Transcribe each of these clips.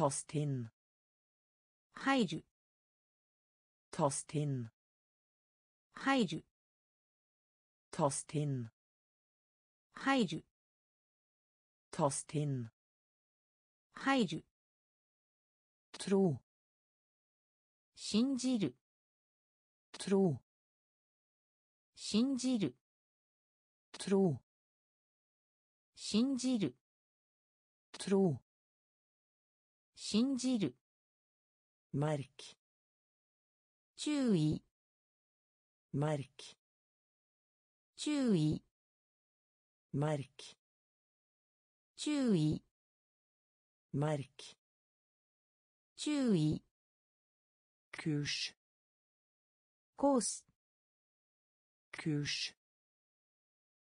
Tas inn. 入る Tas inn. 入る Tas inn. 入る Tas inn. 入る Tro. 信じる Tro. 信じる Tro. 信じる Tro. 信じる。マルキ。注意。マルキ。注意。マルキ。注意。マルキ。注意。クシュ。コース。クシュ。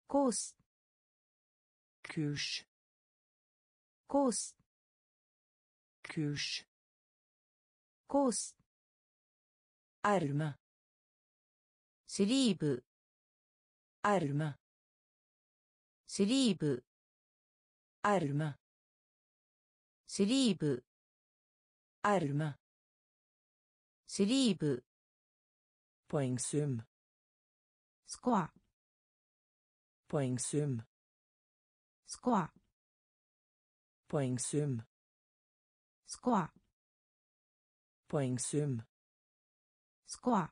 コース。クシュ。コース。Kurs. コース Erme. スリーブ Erme. スリーブ Erme. スリーブ Erme. スリーブ Poengsum. スコア Poengsum. Score. Poengsum. Score.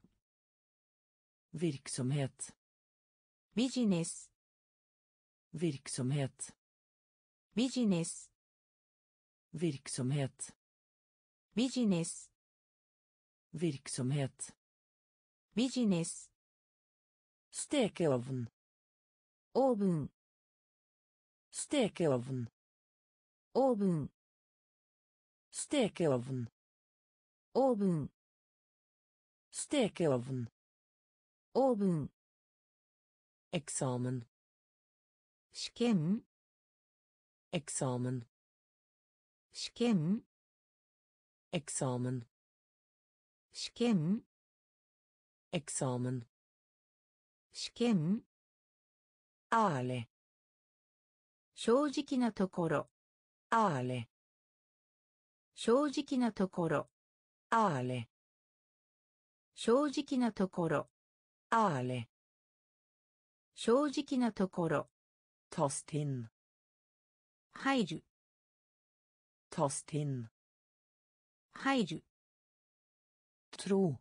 Virksomhet. Business. Virksomhet. Business. Virksomhet. Business. Virksomhet. Business. Stekeovn. Oven. Stekeovn. Oven. Stekeovn. オーブン Stekeovn. オーブン Eksamen. 試験 Eksamen. 試験 Eksamen. 試験 Eksamen. 試験 Ærlig. 正直なところ Ærlig. 正直なところ。あれ。正直なところ。Ærlig。正直なところ。 Tast inn。入る。 Tast inn。入る。 Tro。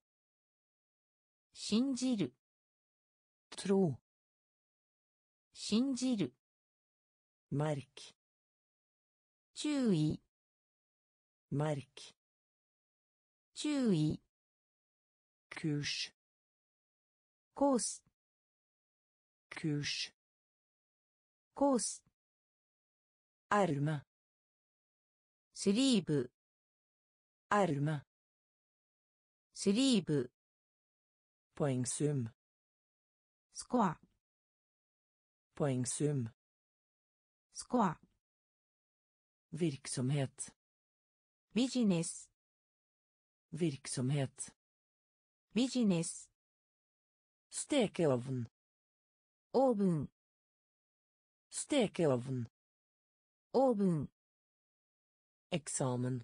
信じる。 Tro。信じる。 Merk。注意。Merk. 注意 Kurs. コース Kurs. コース Erme. スリーブ Erme. スリーブ Poengsum. スコア Poengsum. スコア Virksomhet. ビジネス Virksomhet. ビジネス Stekeovn. オーブン Stekeovn. オーブン Eksamen.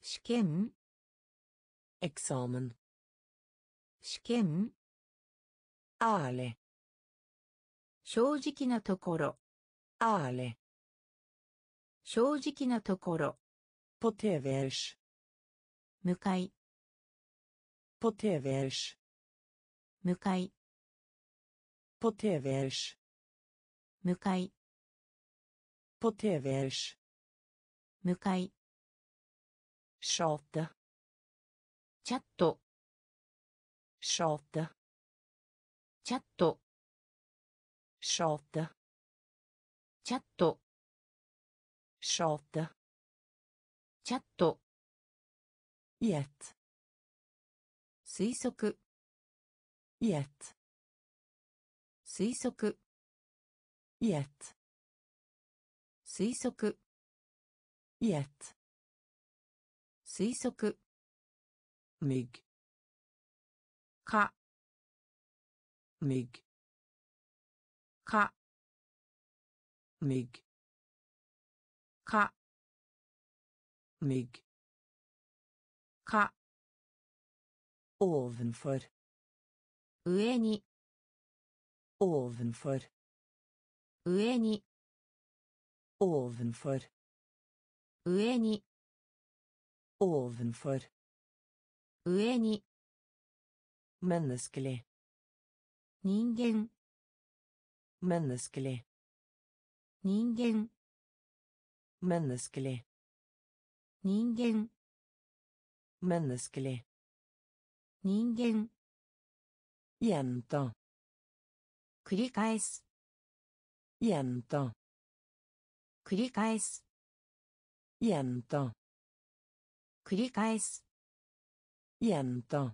試験 Eksamen. 試験 Ærlig. 正直なところ Ærlig. 正直なところ På TV-ers. 向かい På TV-ers. 向かい På TV-ers. 向かい På TV-ers. 向かい Tjate. チャット Tjate. チャット Tjate. チャット Gjett. 推測 Gjett. 推測 Gjett. 推測 Gjett. 推測 Mygg. か Mygg. か Mygg. か mygg か ovenfor 上に ovenfor 上に ovenfor 上に ovenfor 上に menneskelig 人間 menneskelig 人間 menneskelig 人間 menneskelig 人間 gjenta 繰り返す gjenta 繰り返す gjenta 繰り返す gjenta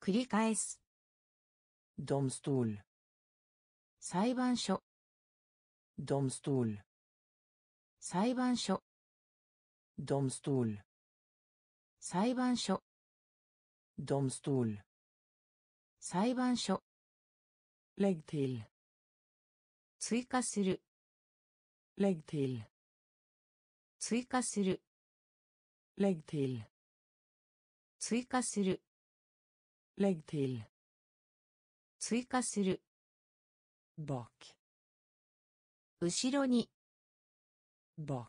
繰り返す domstol 裁判所 domstol 裁判所 domstol 裁判所 domstol 裁判所 legg til 追加する legg til 追加する legg til 追加する legg til 追加する bak 後ろに bak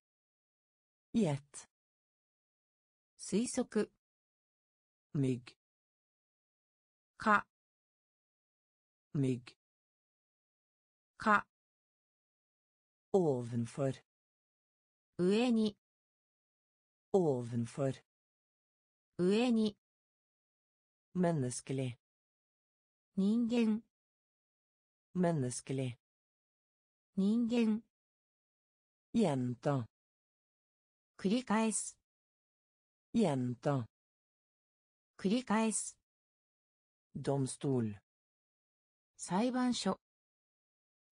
gjett 推測 mygg か mygg か ovenfor 上に ovenfor 上に menneskelig 人間 menneskelig 人間 gjenta 繰り返す gjenta 繰り返す domstol 裁判所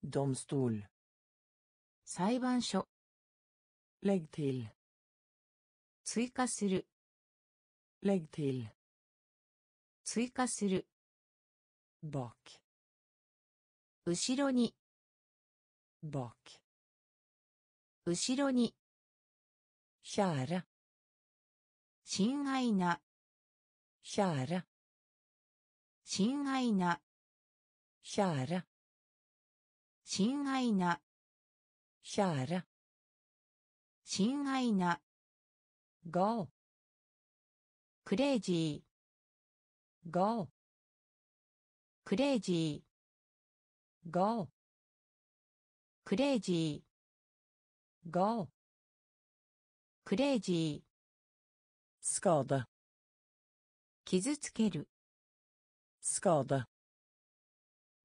domstol 裁判所 legg til 追加する legg til 追加する bak 後ろに bak 後ろに kjære 親愛な kjære 親愛な kjære 親愛な kjære 親愛な gal クレイジー gal クレイジー。スーダ。傷つける。スカーダ。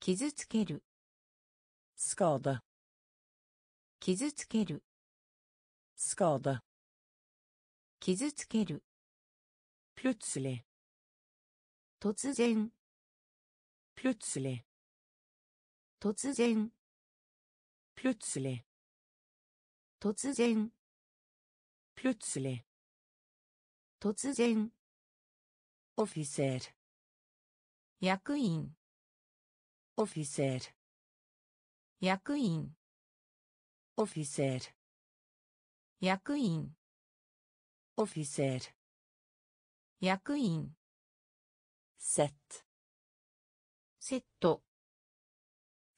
傷つける。スカーダ。傷つける。スカーダ。傷つける。プルツレ。突然。プルツレ。突然。プルツレ。突然。Plutselig 突然 offiser 役員 offiser 役員 offiser 役員 offiser 役員セットセット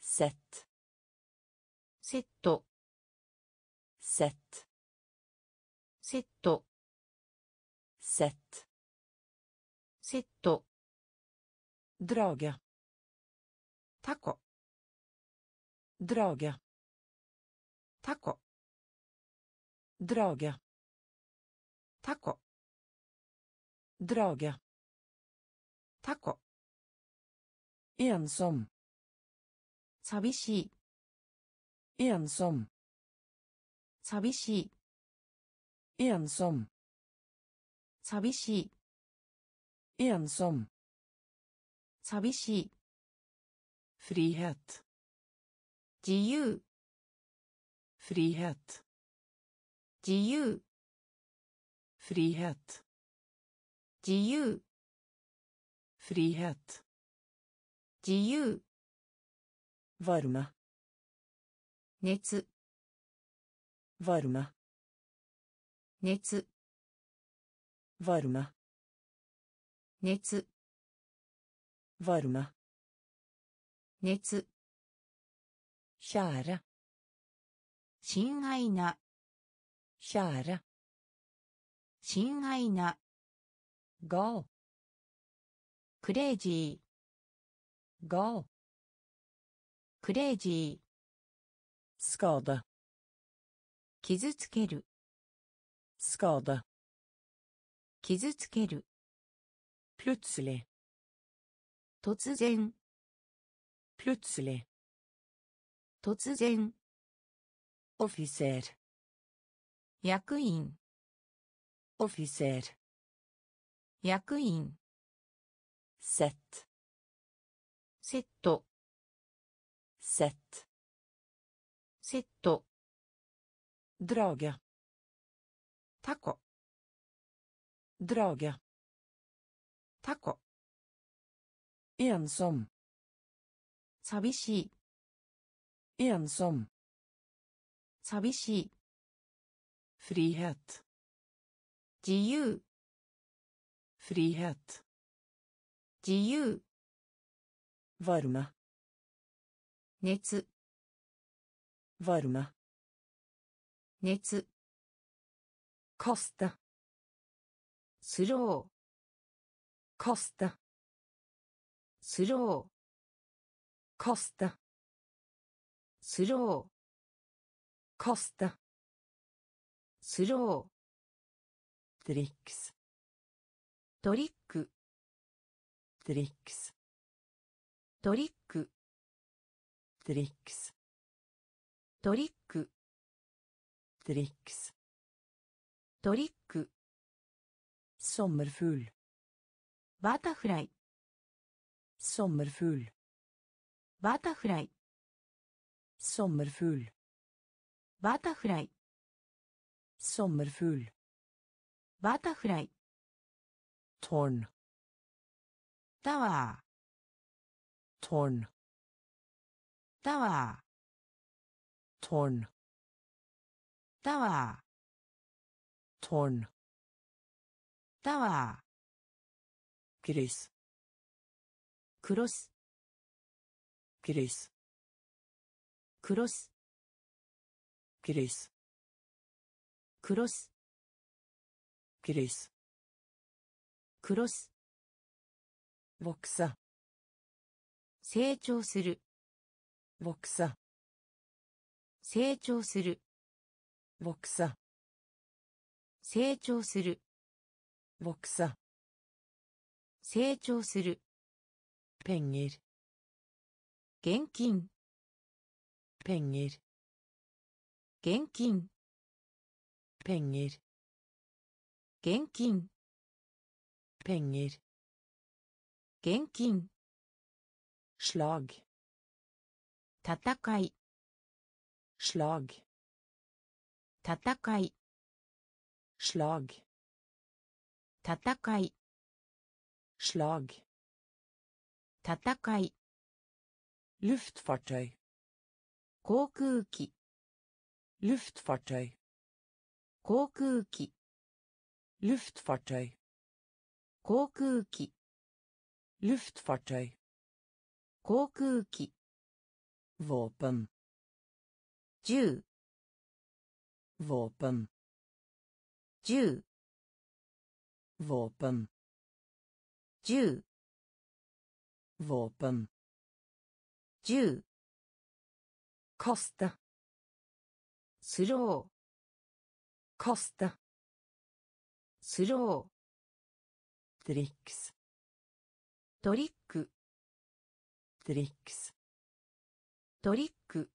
セットセット drage タコ drage タコ drage タコ drage タコ ensom 寂しい ensom 寂しい Ensom. 寂しい Ensom. 寂しい Frihet. 自由 Frihet. 自由 Frihet. 自由 Frihet. 自由 Varme. 熱 Varme. 熱。ワルマ熱。ワルマ熱。シャーラ親愛な。シャーラ親愛な。ゴクレイジー。ゴクレイジー。スカーダ傷つける。Skade. 傷つける Plutselig. 突然 Plutselig. 突然 Offiser. 役員 Offiser. 役員 Sett. セット Sett. セット Drage. タコドラゲタコイアンソン寂しいイアンソン寂しいフリーヘッド自由フリーヘッド自由ワルマ熱ワルマ熱 Kaste. スロー Kaste. スロー Kaste. スロー Kaste. スロ Driks. ートリック Driks. トリック Driks. トリック Driks. トリック Sommerfugl. バタフライ Sommerfugl. バタフライ Sommerfugl. バタフライ Sommerfugl. バタフライ Tårn. タワ Tårn. ータワー Tårn. タワー Tårn. タワ Gris. ークロス Gris. クロス Gris. クロス Gris. クロス Vokse. 成長する Vokse. 成長する Vokse. 成長する。ボクサ成長する。ペンギル。現金。ペンギル。現金。ペンギル。現金。ペンギル。現金。slag。戦い。slag。戦い。Slag. 戦い Slag. 戦い Luftfartøy. 航空機 Luftfartøy. 航空機 Luftfartøy. 航空機 Luftfartøy. 航空機 Våpen. 銃 Våpen. 銃 Våpen. 銃 Våpen. 銃 Kaste. スロー Kaste. スロ Driks. ートリック Driks. トリック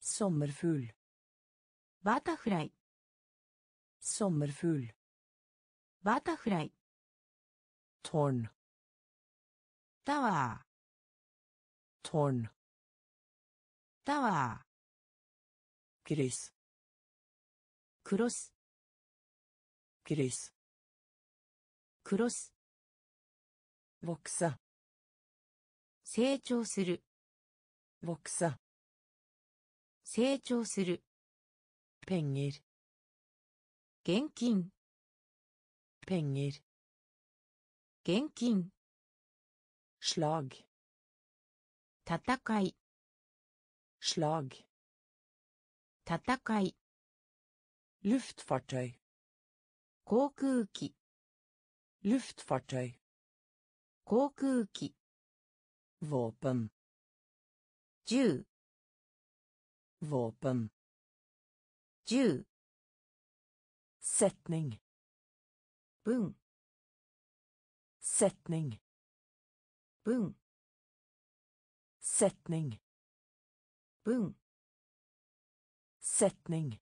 Sommerfugl. バタフライ Sommerfugl. バタフライ Tårn. タワ Tårn. ータワ Gris. ークロス Gris. クロス Vokse. 成長する Vokse. 成長する Penger. 現金 Penger. 現金 Slag. 戦い Slag. 戦い Luftfartøy. 航空機 Luftfartøy. 航空機 Våpen. 銃 Våpen. 銃 Setning. 文 Setning. 文 Setning. 文 Setning.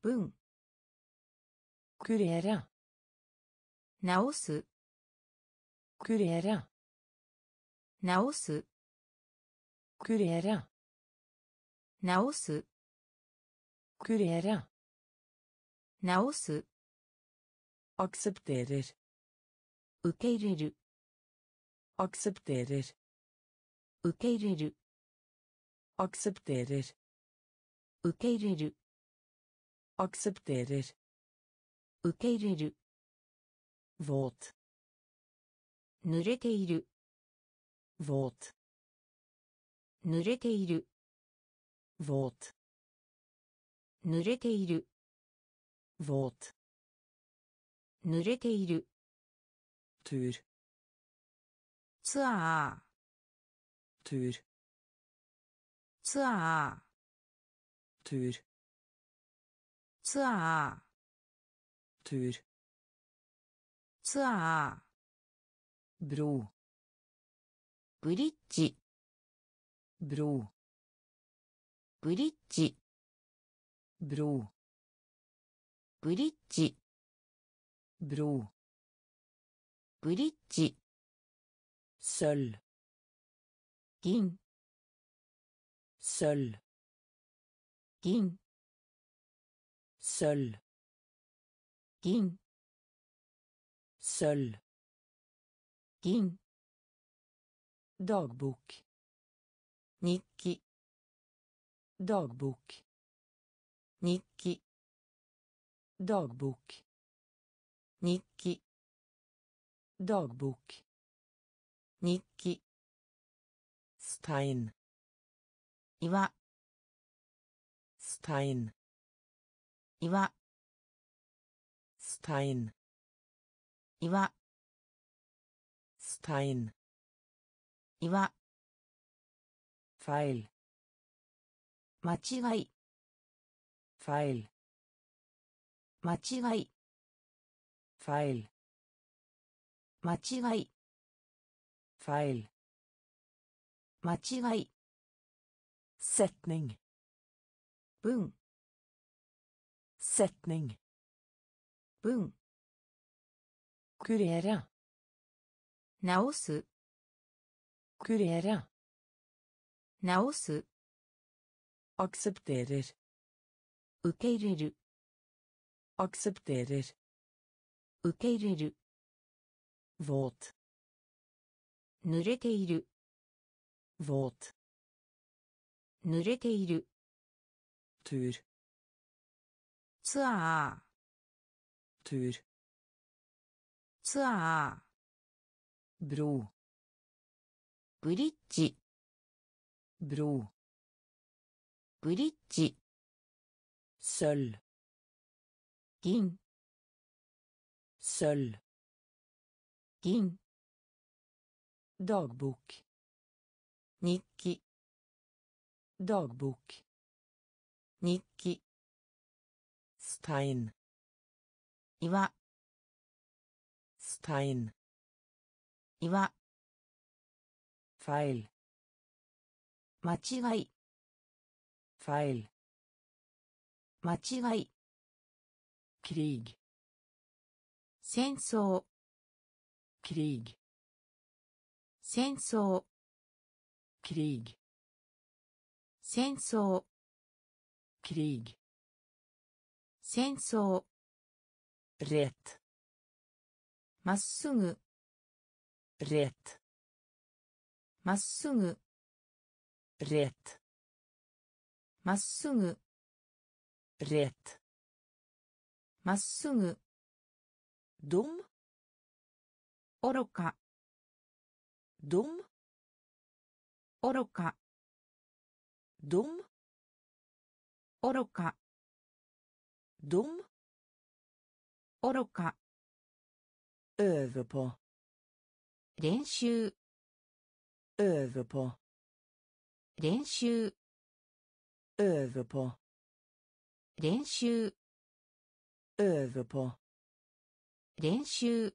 文 Kurere. 直す Kurere. 直す Kurere. 直す Aksepterer. 受け入れる Aksepterer. 受け入れる Aksepterer. 受け入れる Aksepterer. 受け入れる Våt. 濡れている Våt. 濡れている Våt. 濡れている Våt. 濡れている Tur. ツア Tur. ーツアー Tur. ツアー Tur. ツアー Bro. ブリッジ Bro. ブリッジ Bro. ブリッジ Bro. ブリッジ Sølv. 銀 Sølv. 銀 Sølv. 銀 Sølv. 銀 Dagbok. 日記 Dagbok. 日記 Dagbok. 日記 Dagbok. 日記 Stein. 岩 Stein. 岩 Stein. 岩 Stein. 岩 Feil. 間違い Feil. 間違い。ファイル。間違い。ファイル。間違い。セッティング。文。セッティング。文。クレエラ。ナオス。クレエラ。直す。アクセプテレル。受け入れる。Aksepterer. 受け入れる Våt. 濡れている Våt. 濡れている Tur. ツアー Tur. ツアー Bro. ブリッジ Bro. ブリッジ Sølv. 銀 Sølv. 銀 Dagbok. 日記 Dagbok. 日記 Stein. 岩 Stein. 岩 Feil. 間違い Feil. 間違い krig 戦争 krig 戦争 krig 戦争 krig 戦争 rätt まっすぐ rätt まっすぐ rätt まっすぐ rätt まっすぐ。どんおろか。どんおろか。どんおろか。どんおろか。おろか。練習。Överpå. 練習 Överpå. 練習 över på 練習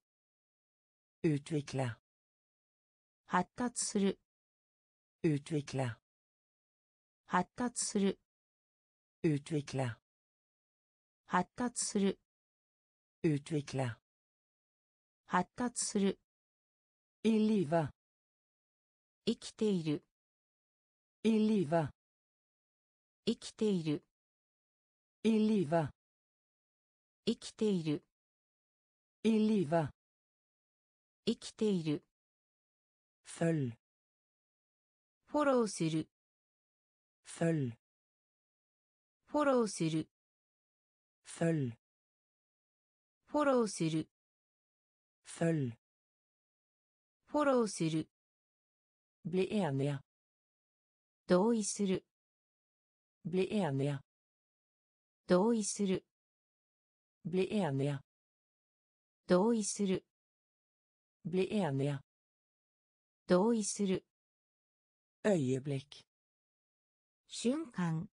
utveckla 発達する utveckla 発達する utveckla 発達する utveckla 発達する i liva 生きている i liva 生きている i liva 生きている。I liva 生きている。Följ フォローする。Följ フォローする。Följ フォローする。Följ フォローする。Bli eniga 同意する。Bli eniga 同意する bli eniga 同意する bli eniga 同意する ögonblick 瞬間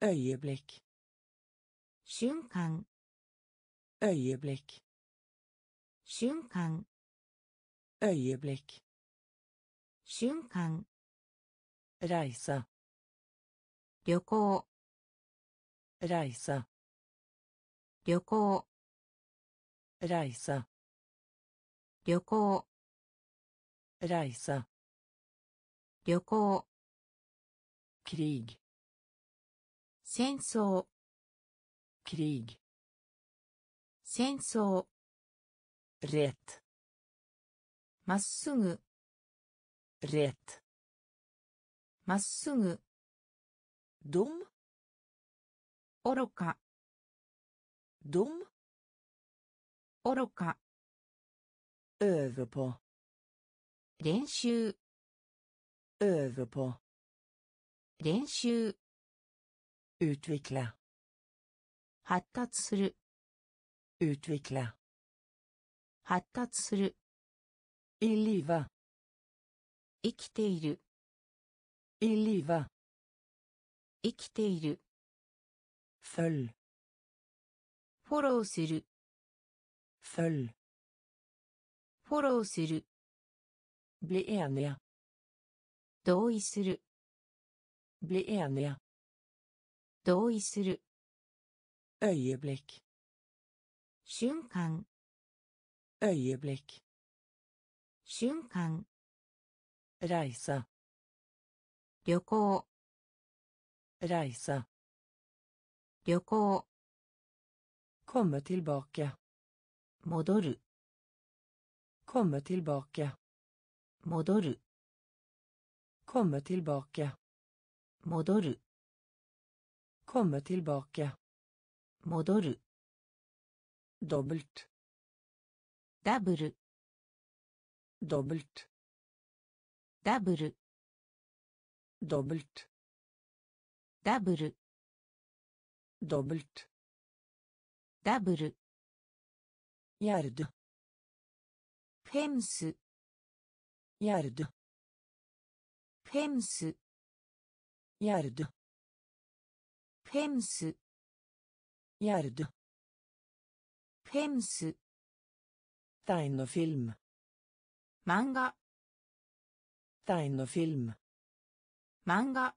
ögonblick 瞬間 ögonblick 瞬間 ögonblick 瞬間 resa 旅行 resa 旅行。ライサ旅行。ライサ旅行。クリーグ戦争。クリーグ戦争。レッまっすぐ。レッまっすぐ。ドンおろか。Dom 愚か över på 練習 över på 練習 utveckla 発達する utveckla 発達する i liva 生きている i liva 生きている följ フォローする följ フォローする bli eniga 同意する bli eniga 同意する ögonblick 瞬間 ögonblick 瞬間 resa 旅行 resa 旅行 komma tillbaka 戻る komma tillbaka 戻る komma tillbaka 戻る komma tillbaka 戻る dubbelt ダブル dubbelt ダブル dubbelt ダブル dubbelt ダブル gärd フェンス gärd フェンス gärd フェンス gärd フェンス tegnefilm 漫画 tegnefilm 漫画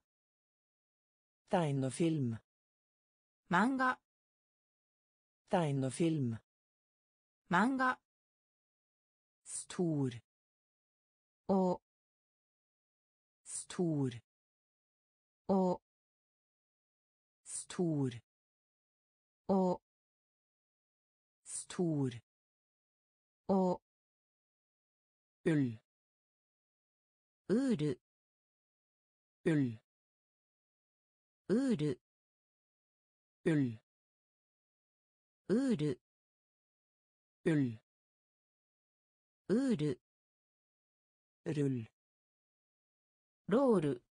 tegnefilm 漫画 Tegnefilm. 漫画 Stor. お Stor. お Stor. お Stor. お Ull. ウール Ull. ウール.ウール.ウール Rull. ロール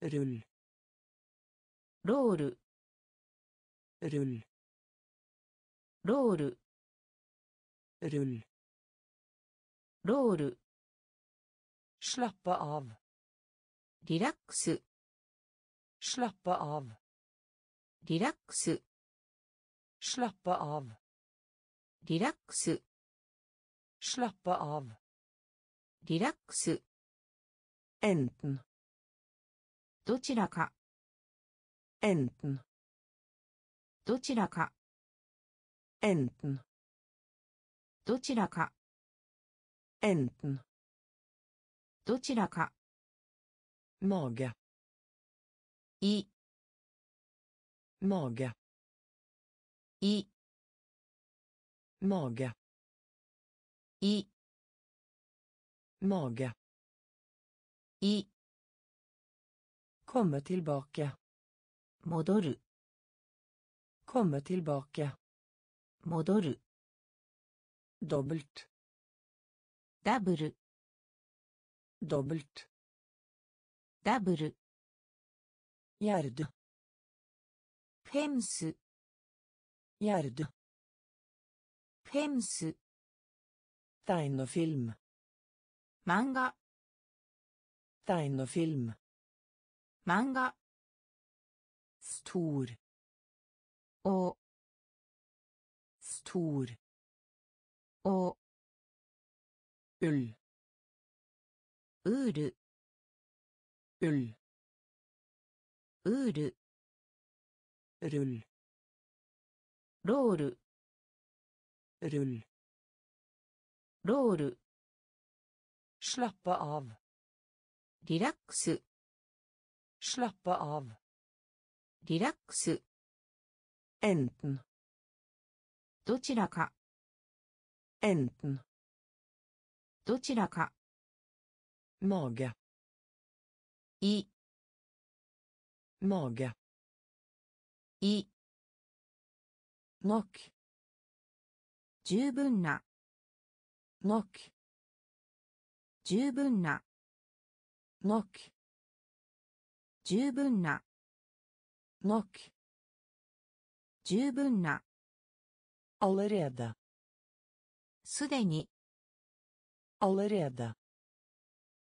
Rull. ロール Rull. ロール Rull. ロール Slappe av. リラックス Slappe av. リラックス Slappe av. リラックス Slappe av. リラックス Enten. どちらか Enten. どちらか Enten. どちらか Enten. どちらか Mage. い Mage. い Mage. い Mage. い Komme tilbake. 戻る Komme tilbake. 戻る Dobbelt. ダブル Dobbelt. ダブル Gjerde. フェンス Gjerde. フェンス Tegnefilm. 漫画 Tegnefilm. 漫画 Stor. お Stor. お Ull. ウール Ull. ウール Rull. ロール Rull. ロール Slappe av. リラックス Slappe av. リラックス Enten. どちらか Enten. どちらか Mage. い Mage. い Nok. 十分な Nok. 十分な Nok. 十分な Nok. 十分な Allerede. すでに Allerede.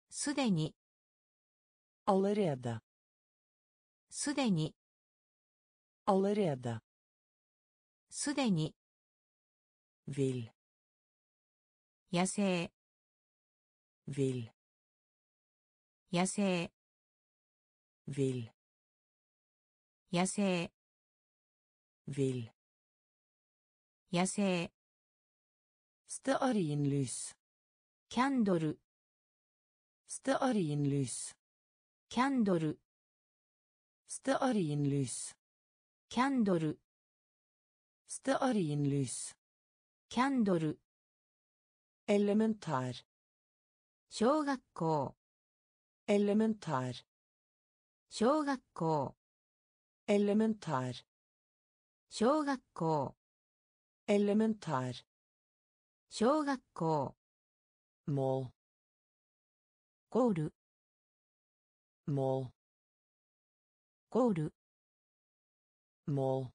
すでに Allerede. すでに Allerede. すでに。will 野生。will。ャンドル。ストア。ャンドル。ストア。ャンド。Stearinlys. キャンドル Elementær. 小学校 Elementær. 小学校 Elementær. 小学校 Elementær. 小学校 Mål. ゴール Mål. ゴール Mål.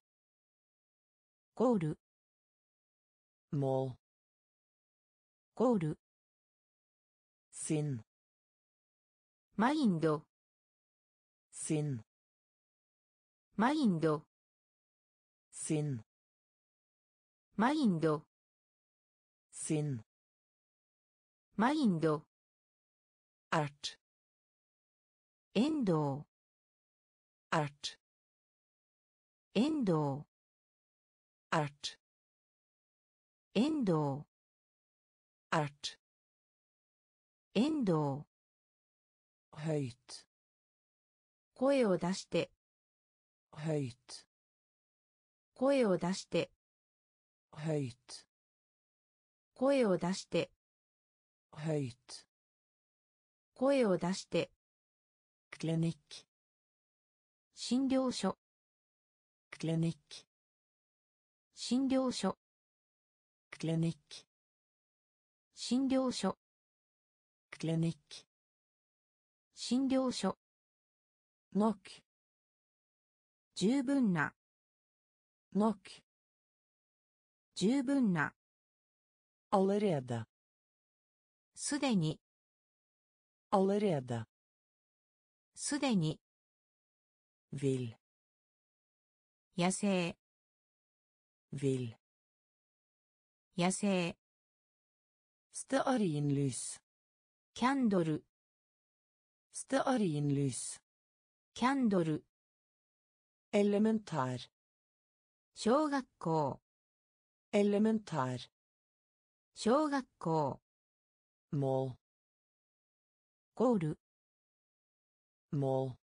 ゴール Mål. ゴール Sinn. マインド Sinn. マインド Sinn. マインド Sinn. マインド Ert. エンドウ Ert. エンドウ ert 遠藤 art. endo art. endo 声を出して。Hate 声を出して。Hate 声を出して。Hate 声を出して。クリニック診療所。クリニック診療所。クリニック診療所。クリニック診療所。ノック十分な。ノック十分な。アレレダすでに。アレレダすでに。Vil. Jeg. Vil 野生 stearinlys キャンドル stearinlys キャンドル elementær 小学校 elementær 小学校 mål ゴール mål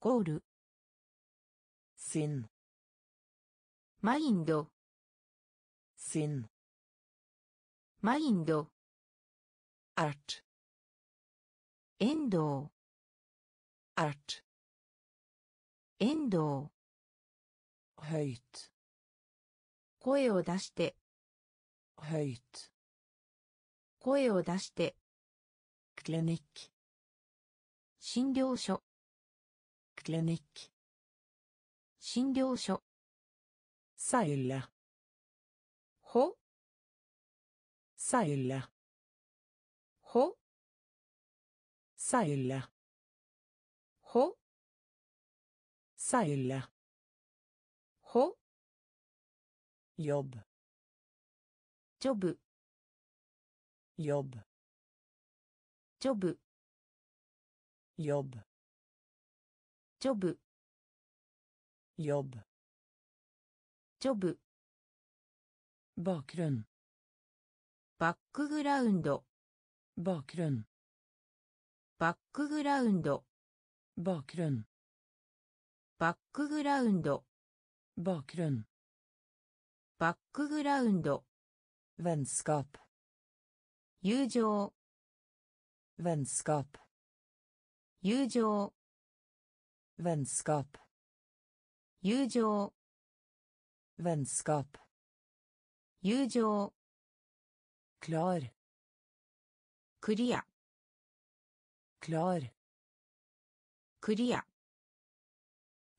ゴール sinn マインド。マインド。アッチ。エンドウ。アッチ。エンドウ。ヘイト。声を出して。ヘイト。声を出して。クリニック。診療所。クリニック。診療所。Seile ほ seile ほ seile ほ seile ほ jobb jobb jobb ジョブ jobb ジョブ bakgrunn バックグラウンド bakgrunn バックグラウンド bakgrunn バックグラウンド bakgrunn バックグラウンド vennskap 友情 vennskap 友情 vennskap 友情 vennskap 友情 klar クリア klar クリア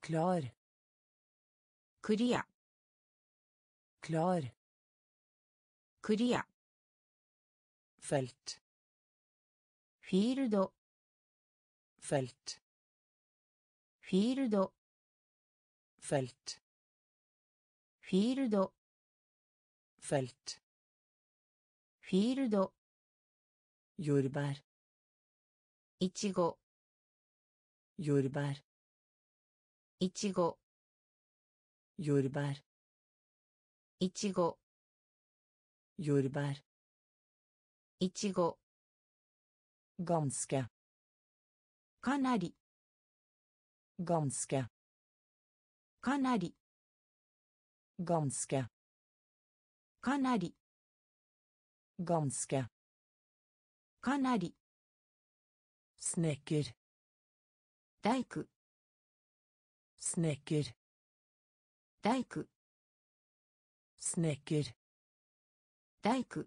klar クリア klar クリア felt フィールド felt フィールド。フェルトフィールド。ヨルバルイチゴヨルバルイチゴヨルバルイチゴヨルバルイチゴ。ゴンスキャかなりゴンスキャかなり。Ganske かなり ganske かなり snekker 大工 snekker 大工 snekker 大工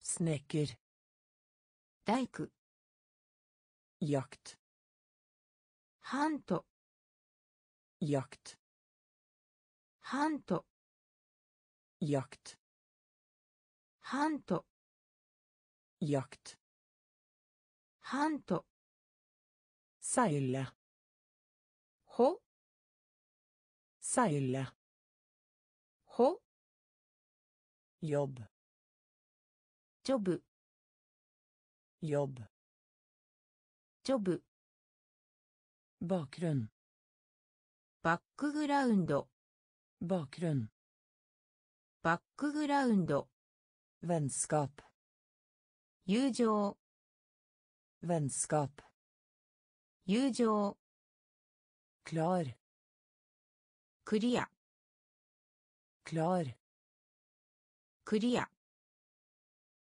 snekker 大工 jakt ハント jakt ハント。ヤクト。ハント。ヤクト。ハント。サイラ。ホ。サイラ。ホ。ヨブ。ジョブ。ヨブ。ジョブ。バックグラウンド。Bakgrunn. バックグラウンド Vennskap. 友情 Vennskap. 友情 Klar. クリア Klar. クリア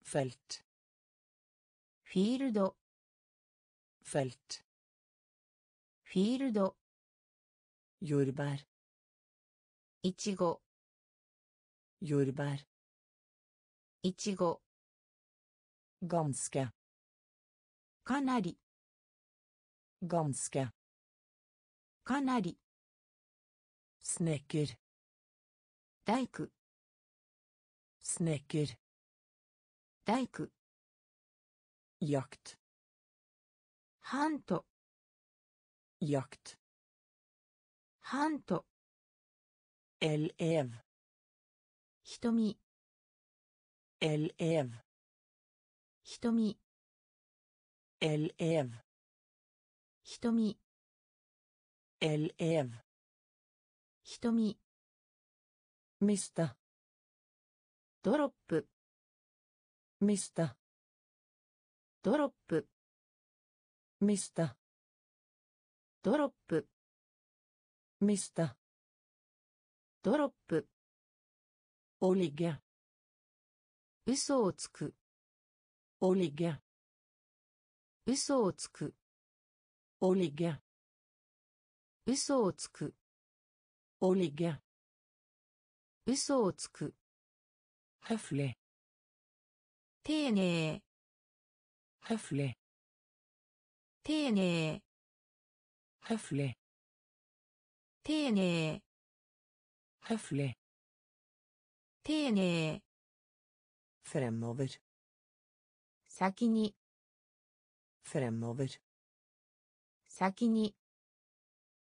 Felt. フィールド Felt. フィールド Jordbær. いちご。よりばるいちご。かなりがんすけかなりスネークル大工スネークル大工ヤクトハントヤクトハント Elev. 瞳 Elev. 瞳 Elev. 瞳 Elev. 瞳 Miste. ドロップ Miste. ドロップ Miste. ドロップ Miste. ドロップ。オリ嘘をつく。オリゲ嘘をつく。オリゲ嘘をつく。オリゲ嘘をつく。ハフレ。丁寧。ハフレ。丁寧。ハフレ。丁寧。Höflig. Tene. Fremover. Sakini. Fremover. Sakini.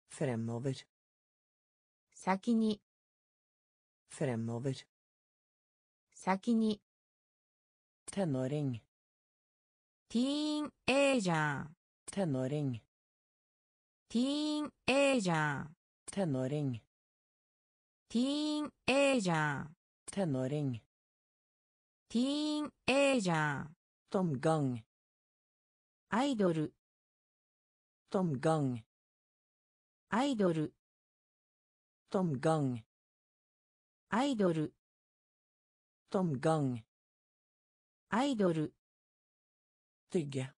Fremover. Sakini. Fremover. Sakini. Tenåring. Teenager. Tenåring. Teenager. Tenåring. ティーンエイジャー Tenåring. ティーンエイジャー Tomgang. アイドル Tomgang. アイドル Tomgang. アイドル Tomgang. アイドル Tygge.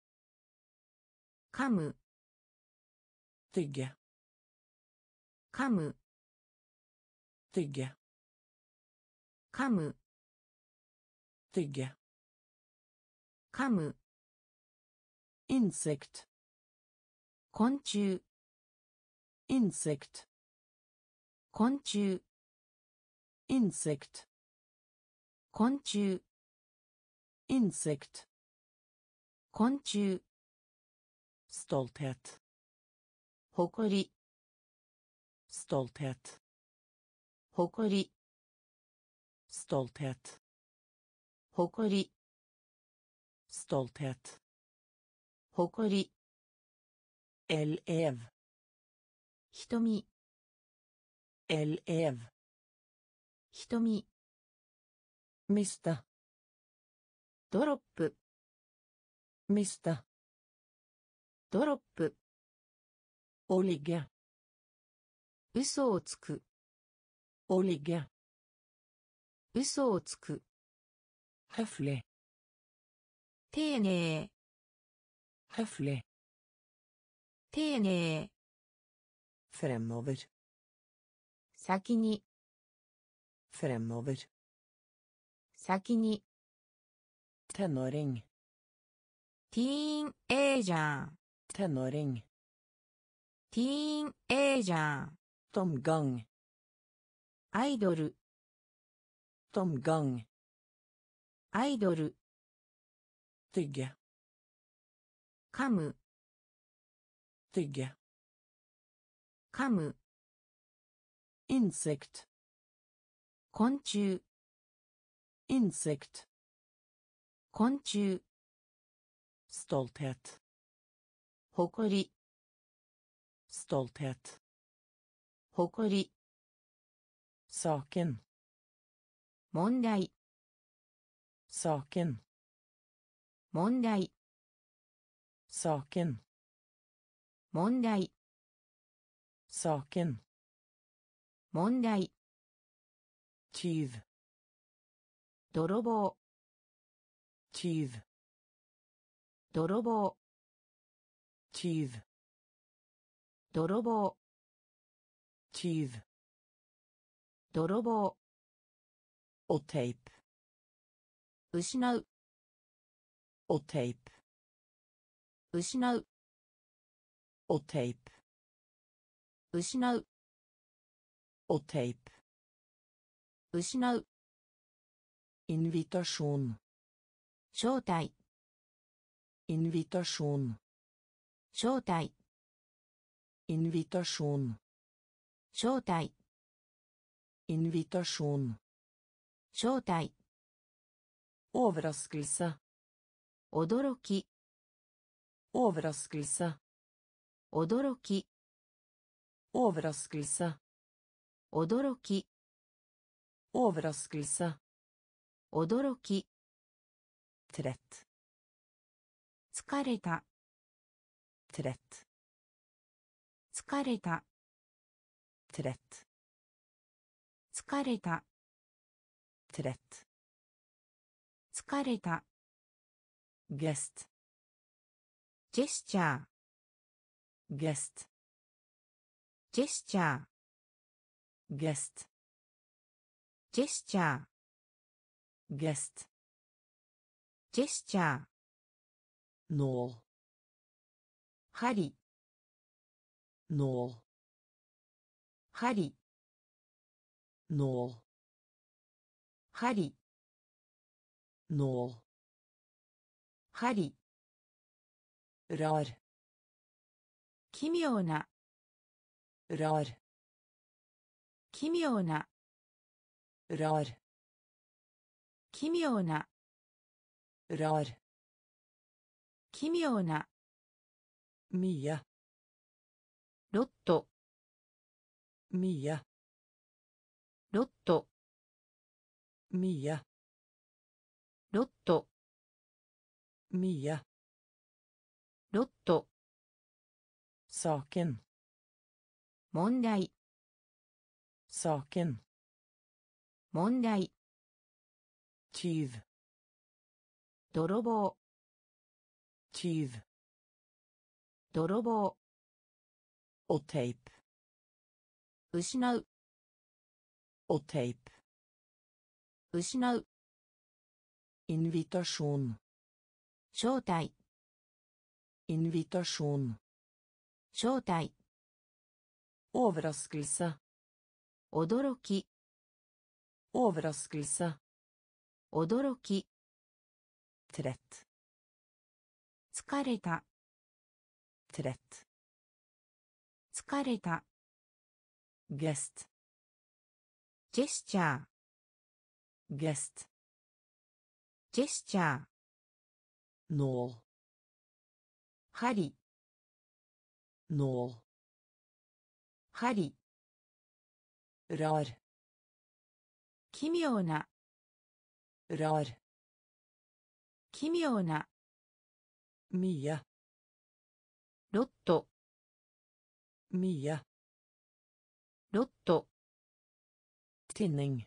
噛む Tygge. 噛む Tygge. 噛む Tygge. 噛む Insekt. 昆虫 Insekt. 昆虫 Insekt. 昆虫 Insekt. 昆虫 Stolthet. 誇り Stolthet. 誇り Stolthet. 誇り Stolthet. 誇り Elev. 瞳 Elev. 瞳 Miste. ドロップ Miste. ドロップ Å ligge. 嘘をつくおに嘘をつく。はふれ。丁寧。はふれ。丁寧。fremover。先に。fremover。に。テノリン。ティーンエージャー。テノリン。ティーンエージャー。トムガン。アイドル。トムガン。アイドル。ティギ。カム。ティギ。カム。インセクト。昆虫。インセクト。昆虫。ストルテッド。誇り。ストルテッド。誇り。Saken. 問題 Saken. 問題 Saken. 問題 Saken. 問題 Tyv. 泥棒 Tyv. 泥棒 Tyv. 泥棒 Tyv. 泥棒。おテープ失う。おテープ失う。おテープ失う。おテープ失う。インビタション招待。インビタション招待。インビタション招待。Invitasjon. 招待 Overraskelse. 驚き Overraskelse. 驚き Overraskelse. 驚き Overraskelse. 驚き Trett. 疲れた Trett. 疲れた Trett. 疲れた Trett. 疲れた Gest. ジェスチャー Gest. ジェスチャー Gest. ジェスチャー Gest. ジェスチャー Nål. 針 Nål. 針 Nål. 針 Nål. 針 Rar. 奇妙な Rar. 奇妙な Rar. 奇妙な Rar. 奇妙な Mye. ロット Mye. ロット。ロット。ミヤロット。サー問題。サー問題。チーズ泥棒。チーズ泥棒。おテープ失う。Og tape. 失う Invitasjon. 招待 Invitasjon. 招待 Overraskelse. 驚き Overraskelse. 驚き Trett. 疲れた Trett. 疲れた Gest. ジェスチャー Gest. ジェスチャー Nål. 針 Nål. 針 Rar. 奇妙な Rar. 奇妙な Mye. ロット Mye. ロット tinning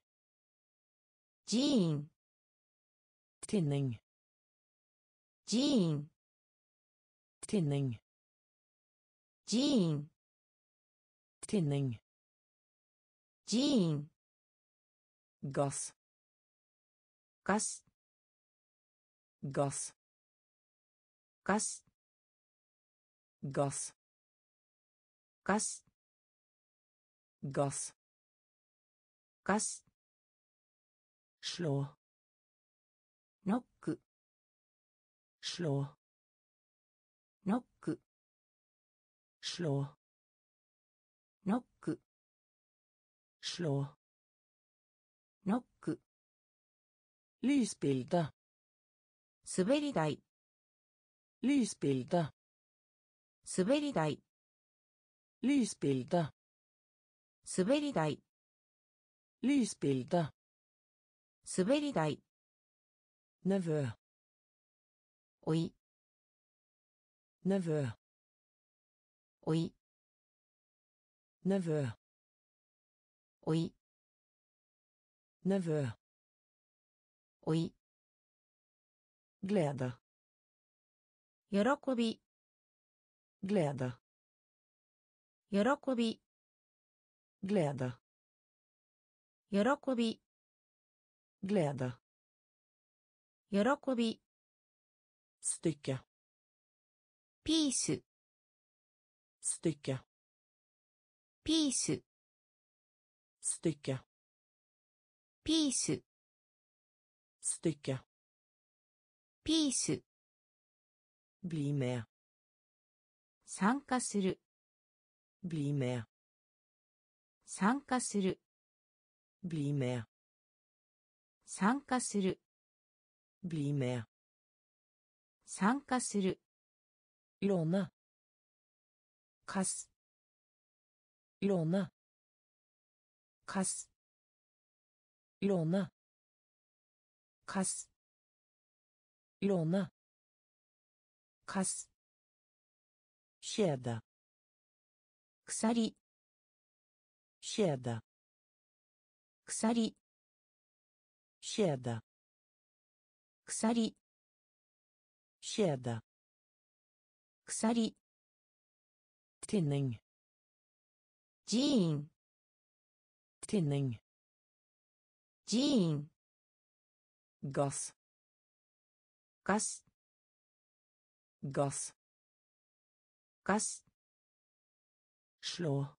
jean tinning jean tinning jean tinning jean Gas. Gas. Gas. Gas. Gas. Gas. gass ガス Slå. ノック Slå. ノック Slå. ノック Slå. ノック Lysbilde. 滑り台 Lysbilde. 滑り台 Lysbilde. 滑り台 Lysbilde. 滑り台 Nevø. おい Nevø. おい Nevø. おい Nevø. おい Glede. 喜び Glede. 喜び Glede. 喜び Glede. 喜び Stykke. ピース Stykke. ピース Stykke. ピース Stykke. ピース Bli med. 参加する Bli med. 参加する Bli med. 参加する。Bli med. 参加する。いろんな。かす。いろんな。かす。いろんな。かす。いろんな。かす。シェーダ。鎖。シェーダ。鎖 Kjede. 鎖 Kjede. 鎖 Tinning. 寺院 Tinning. 寺院 Gass. ガス Gass. ガス Slå.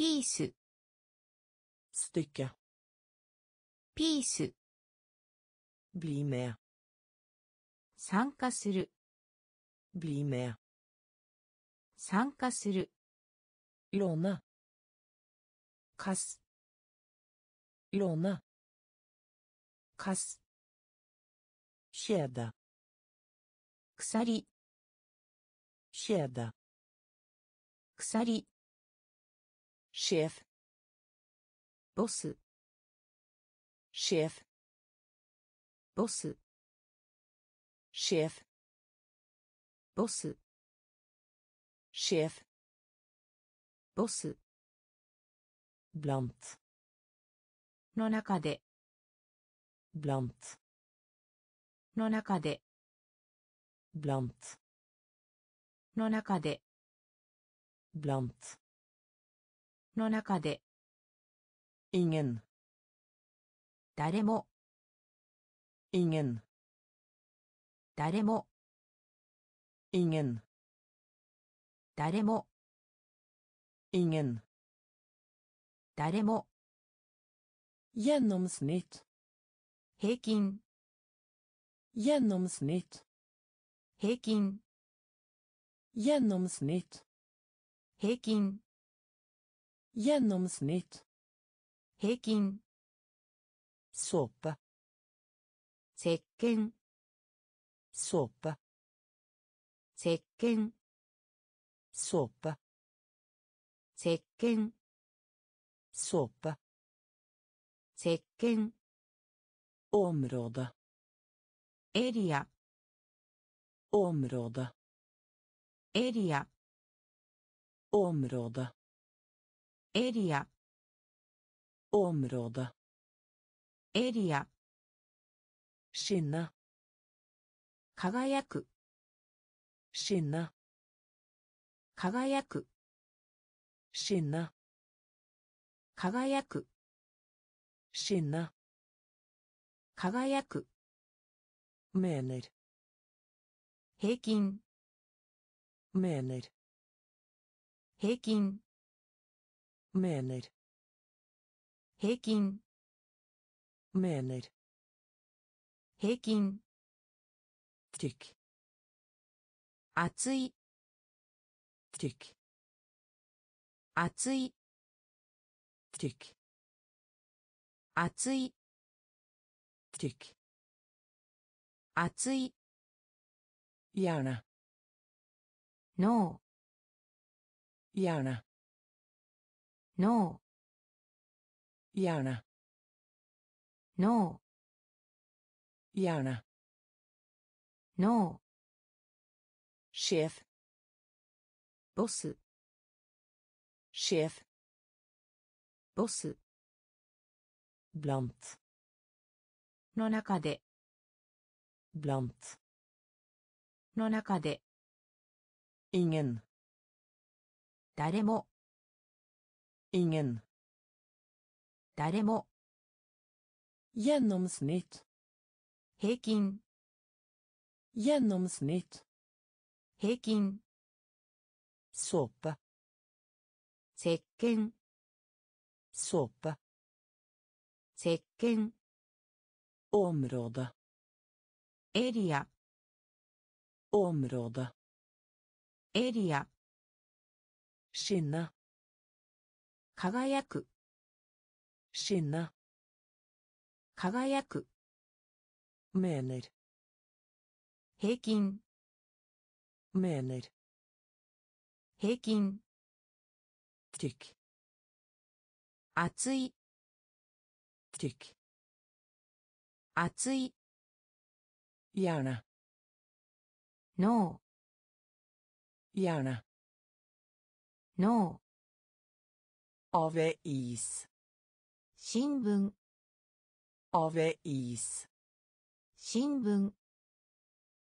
ピース。テッカピース。ブリメア。参加する。ブリメア。参加する。いろんな。カス。いろんな。カス。シェアだ。鎖。シェアだ。鎖。Sjef. ボス Sjef. ボス Sjef. ボス Sjef. ボス Blant. の中で Blant. の中で Blant. の中で Blant. の中で Ingen. 誰も Ingen. 誰も Ingen. 誰も Ingen. 誰も Gjennomsnitt. 平均 Gjennomsnitt. 平均 Gjennomsnitt. 平均 Gjennomsnitt. 平均 Såpe. 石鹸 Såpe. 石鹸 Såpe. 石鹸 Såpe. 石鹸 Område. エリア Område. エリア Område. エリア Område. エリア Skinne. 輝く Skinne. 輝く Skinne. 輝く Skinne. 輝く Mener. 平均 Mener. 平均 mener 平均 mener 平均 tykk 熱い tykk 熱い tykk 熱い tykk 熱い hjerne 脳 hjerne 脳 hjerne 脳 hjerne 脳 sjef ボス sjef ボス blant の中で blant の中で ingen 誰も ingen 誰も gjennomsnitt 平均 gjennomsnitt 平均 såpe 石鹸 såpe 石鹸 område エリア område エリア skinne 輝く。しんな。輝く。メーネル。平均。メーネル。平均。ティック。熱い。ティック。熱い。やな。ノー。やな。ノー。Avis 新聞 avis 新聞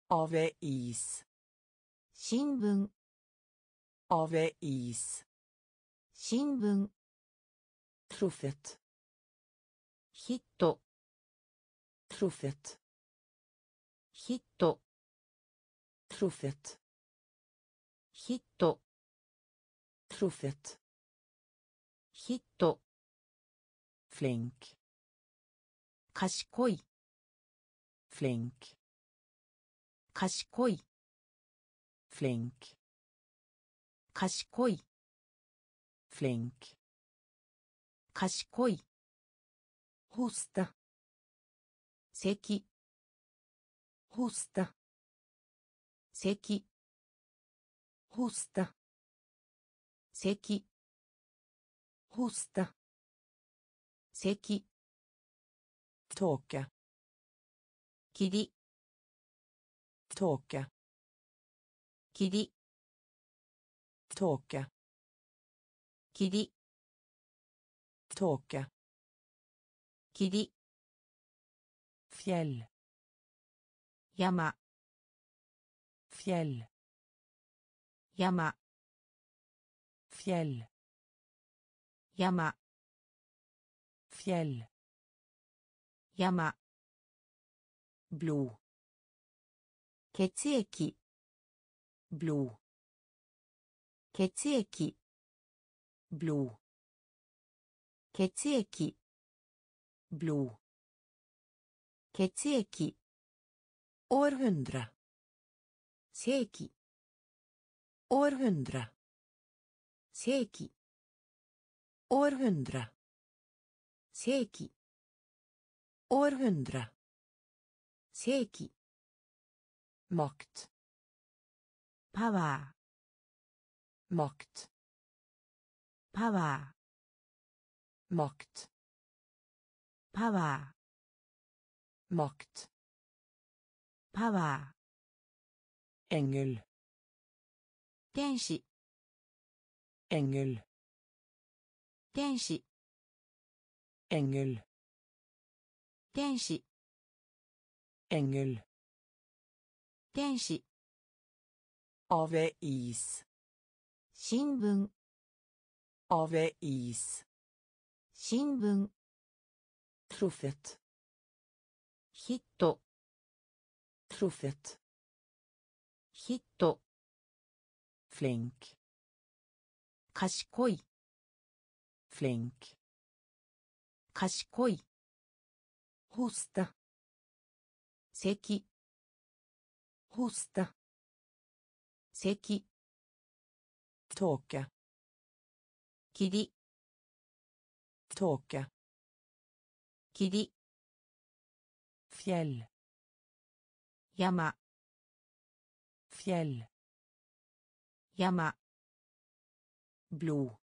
avis 新聞 avis 新聞 truffet ヒット truffet ヒット truffet ヒット truffet ヒッ。フリンク。賢い。フリンク。賢い。フリンク。賢い。フリンク。賢い。ホスタ。席。ホスタ。席。ホスタ。席。Hosta. Seki. Torka. Kiri. Torka. Kiri. Torka. Kiri. Torka. Kiri. Fjäll. Yama. Fjäll. Yama. Fjäll. Yama. Fjell. Yama. Blå. Ketsueki. Blå. Ketsueki. Blå. Ketsueki. Blå. Ketsueki. Århundre. Seki. Århundre. Seki. Århundre 世紀 århundre 世紀 makt パワ makt ーパワ makt ーパワ makt ーパワ engel ー天使 engel 天使 engel 天使 engel 天使 avis 新聞 avis 新聞 truffet ヒット truffet ヒット flink 賢い flink 賢い hoste 咳 hoste 咳 tåke 霧 tåke 霧 fjell 山 fjell 山 blod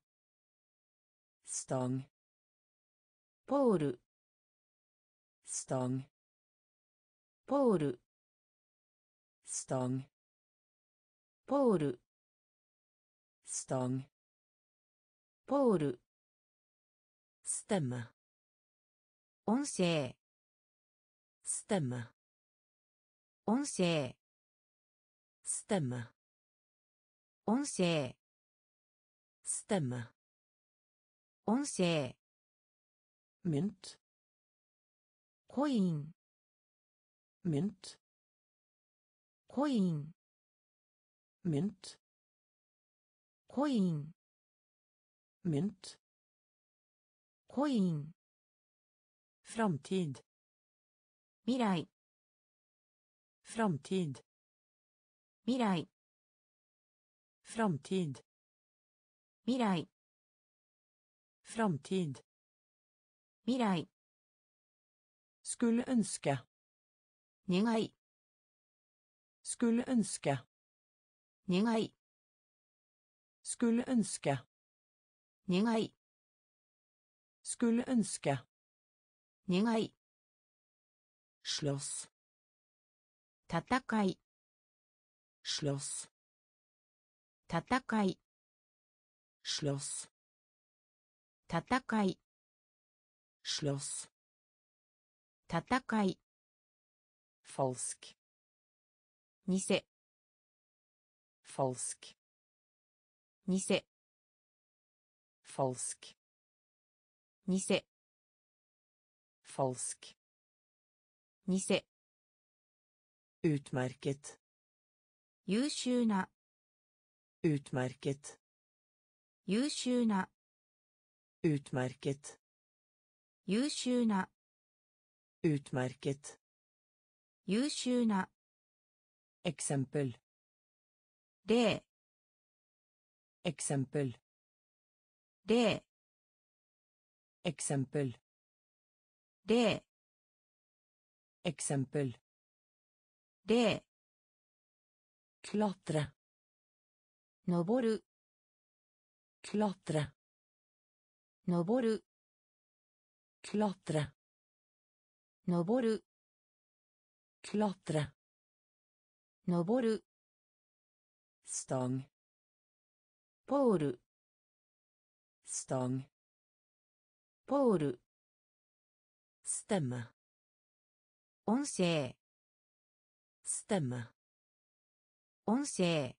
stang ポール stang ポール stang ポール stang ポール stemme 音声 stemme 音声 stemme 音声。ントコイン。ミントコイン。ミントコイン。ミントコイン。フランティード未来。フランティード未来。フランティード未来。Framtid 未来 skulle ønske 願い skulle ønske 願い skulle ønske 願い skulle ønske 願い slåss 戦い slåss 戦い slåss 戦い slåss 戦い falsk 偽 falsk 偽 falsk 偽 falsk 偽 utmerket 優秀な utmerket 優 秀な utmerket 優秀な utmerket 優秀な eksempel 例 eksempel 例 eksempel 例 eksempel 例 klatre 登る klatre 登る klatre 登る klatre 登る stang ポール stang ポール stemme 音声 stemme 音声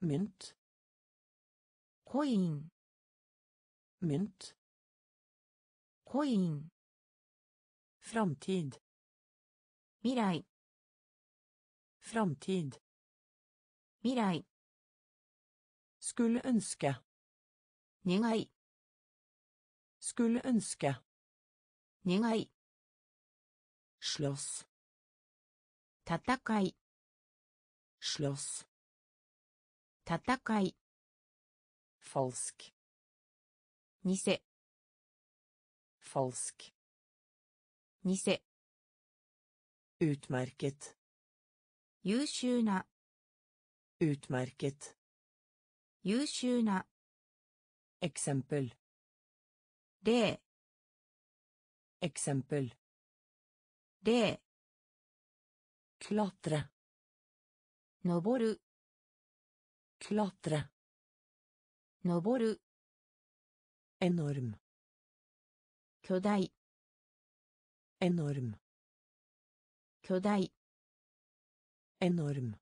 mynt コイン mynt コイン framtid 未来 framtid 未来 skulle ønske 願い skulle ønske 願い slåss 戦い slåss 戦い falsk 偽 falsk 偽 utmerket 優秀な utmerket 優秀な eksempel 例 eksempel 例 klatre 登る klatre 登る enorm 巨大 enorm 巨大 enorm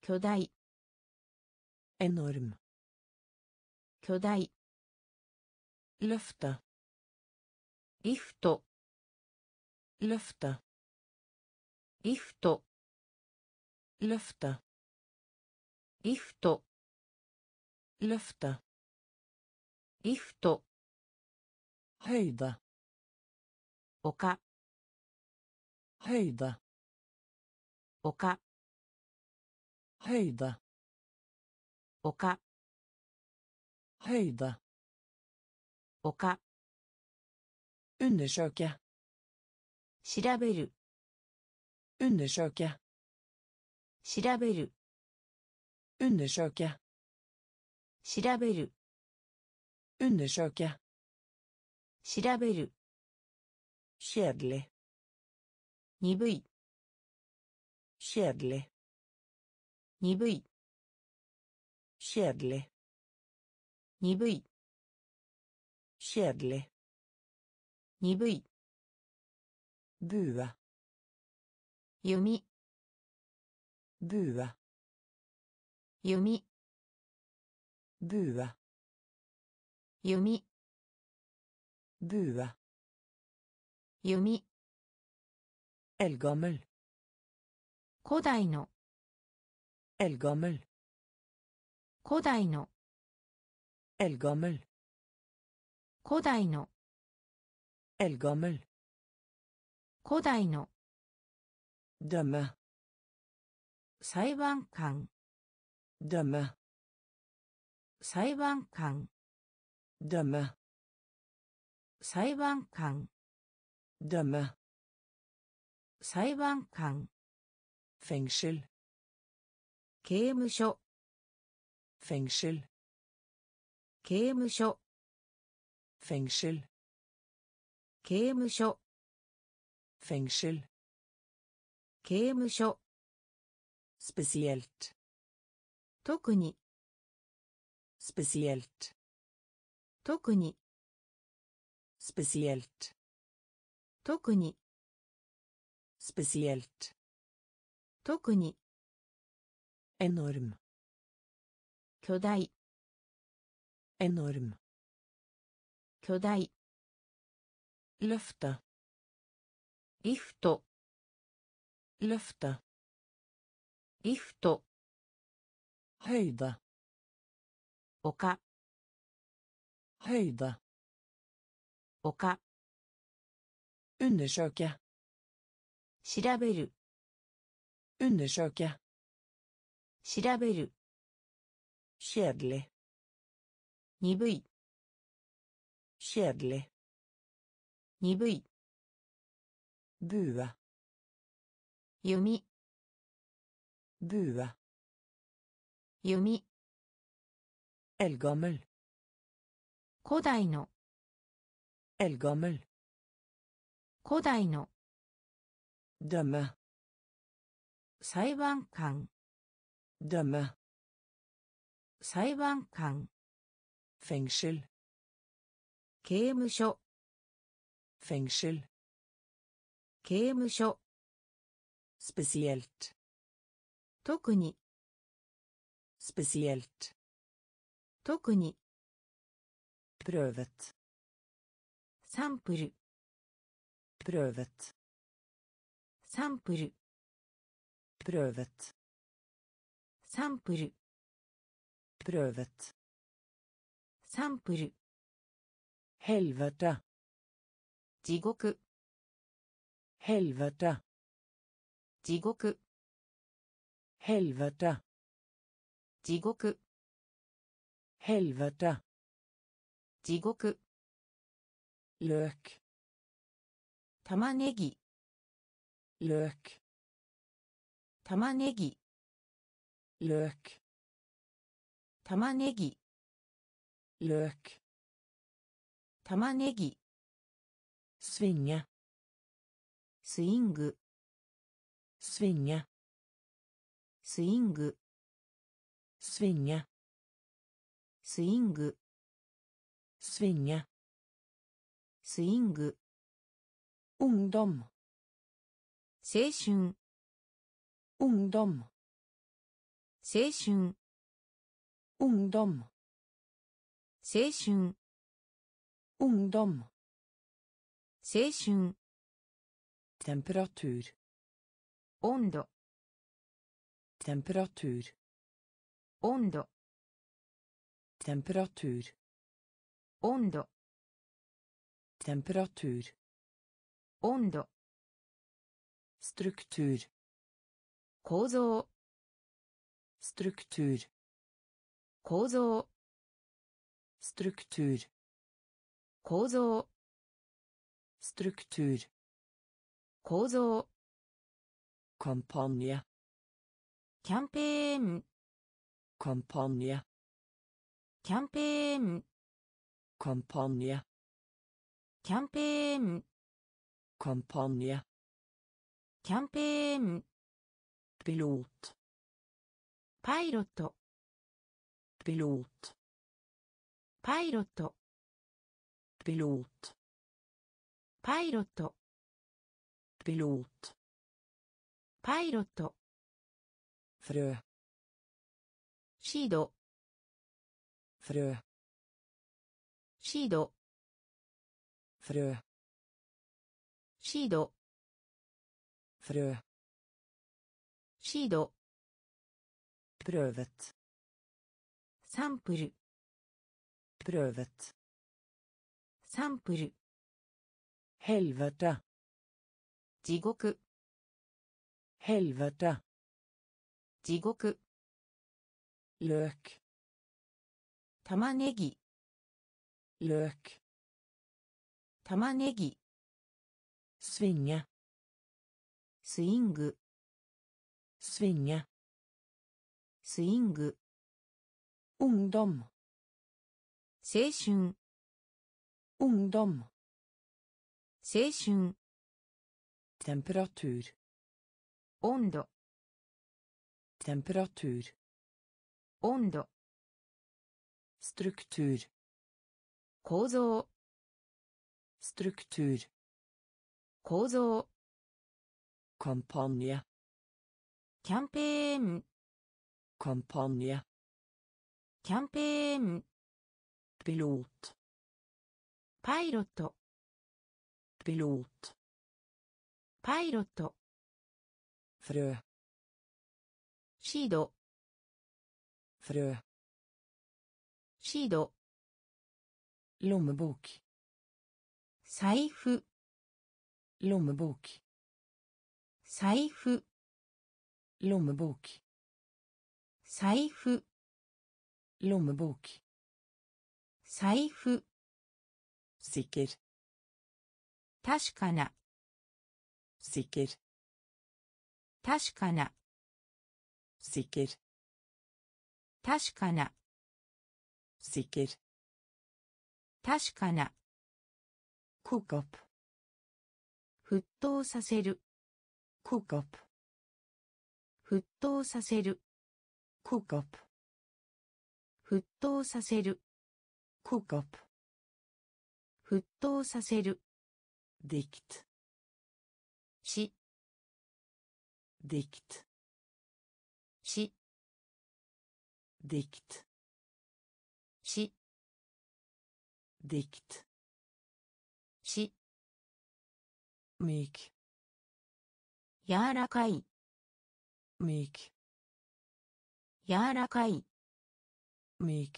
巨大 enorm 巨大 løfte リフト løfte リフト løfte リフト løfte イフト。ヘイダ丘。ヘイダ丘。ヘイダ丘。ヘイダかうんでしょきゃ調べる。うんでしょきゃ調べる。うんでしょきゃ調べる。Undersøke 調べる kjedelig 鈍い kjedelig 鈍い kjedelig 鈍い kjedelig 鈍い bue 弓 bue 弓 bue 弓 bue 弓 eldgammel 古代の eldgammel 古代の eldgammel 古代の eldgammel 古代の dømme 裁判官 dømme 裁判官 dømme 裁判官 dømme 裁判官 fengsel 刑務所 fengsel 刑務所 fengsel 刑務所 fengsel 刑務所 spesielt 特に spesielt 特に spesielt 特に spesielt 特に enorm 巨大 enorm 巨大 løfte リフト løfte リフト høyde 丘 høyde 丘 undersøke 調べる undersøke 調べる kjedelig 鈍い kjedelig 鈍い bue 弓 bue 弓 eldgammel 古代の eldgammel 古代の dømme 裁判官 dømme 裁判官 fengsel 刑務所 fengsel 刑務所 spesielt 特に spesielt 特に prøvet サンプル prøvet サンプル prøvet サンプル prøvet サンプル helvete 地獄 helvete 地獄 helvete 地獄 helvete 地獄。Løk. 玉ねぎ。Løk. 玉ねぎ。Løk. 玉ねぎ。Løk. 玉ねぎ。Svinge. スイング。Svinge. スイング。Svinge. スイング。スイング Svinge. スイング Ungdom. 青春 Ungdom. 青春 Ungdom. 青春 Ungdom. 青春 Temperatur. 温度 Temperatur. 温度 Temperatur. 温度 Temperatur. 温度 Struktur. 構造 Struktur. 構造 Struktur. 構造 Struktur. 構造 Kampanje. キャンペーンャン.キャンペーン Kampanje. キャンペーン Pilot. パイロット Pilot. パイロット Pilot. パイロット Pilot. パイロット Frø. シード。ルシード。シード。サンプル。プローヴ。サンプル。ヘルヴェット。地獄。ルヴェット。地獄。ルーク。玉ねぎ。Løk. 玉ねぎ Svinge. スイング Svinge. スイング Ungdom. 青春 Ungdom. 青春 Temperatur. 温度 Temperatur. 温度 Struktur. 構造 Struktur. 構造 Kampanje. キャンペーン Kampanje. キャンペーン Pilot. パイロット Pilot. パイロット Frø. シード Frø. シード Lommebok. 財布 Lommebok. 財布 Lommebok. 財布 Lommebok. 財布 Sikker. 確かな Sikker. 確かな Sikker. 確かな Sikker. 確かな。コックアプ。沸騰させる。コックアプ。沸騰させる。コックアプ。沸騰させる。コックアップ。沸騰させる。できた。し。できた。し。できた。し。Dikt. し Myk. 柔らかい Myk. 柔らかい Myk.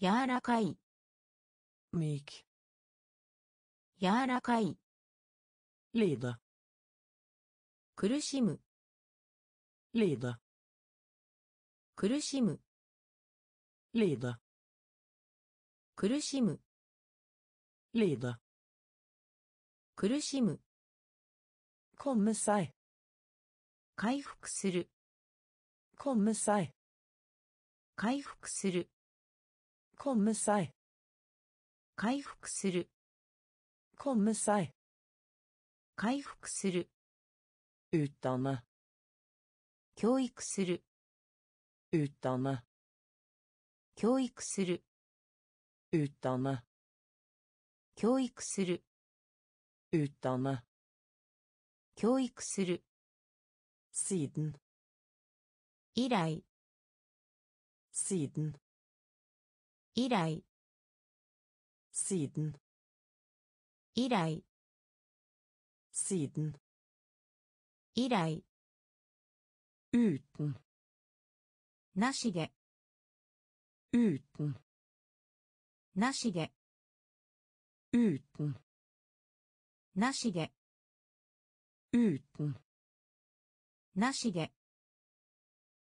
柔らかい Myk. 柔らかい Lide. 苦しむ Lide. 苦しむ Lide. 苦しむ。リーダー苦しむ。コムサイ回復する。コムサイ回復する。コムサイ回復する。コムサイ回復する。うたな。教育する。うたな。教育する。Utdanne. 教育する Utdanne. 教育する Siden. 以来 Siden. 以来 Siden. 以来 Siden. 以来 Uten. なしで Uten. なしで Uten. なしで Uten. なしで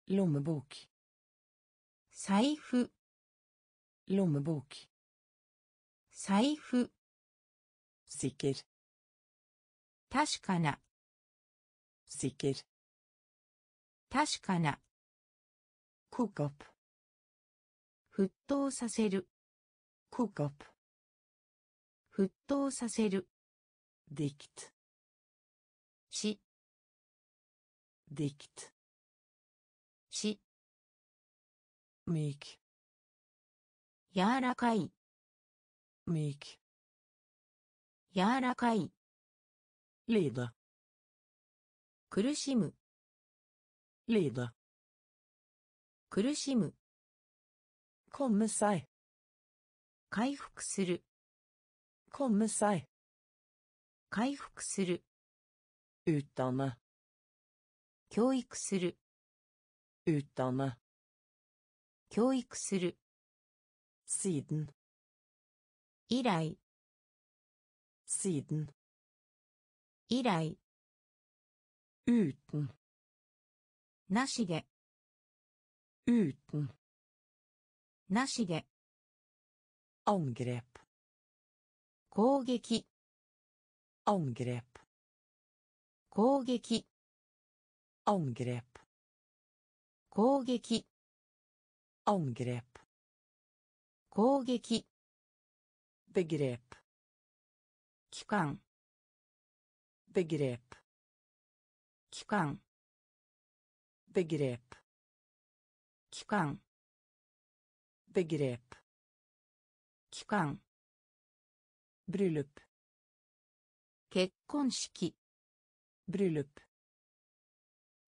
Lommebok. 財布 Lommebok. 財布 Sikker. 確かな Sikker. 確かな Koke opp. 沸騰させる Koke opp. 沸騰させる Dikt. し Dikt. し Myk. 柔らかい Myk. 柔らかい Lide. 苦しむ Lide. 苦しむ Komme seg. 回復する。コムサイ。回復する。ウタナ。教育する。ウタナ。教育する。シーデン。以来。シーデン。以来。ウータ。なしで。ウータ。なしで。Angrep. 攻撃 Angrep. 攻撃 Angrep. 攻撃 Angrep. 攻撃 Begrep. 期間 Begrep. 期間 Begrep. 期間 Begrep. 期間 Bryllup. 結婚式 Bryllup.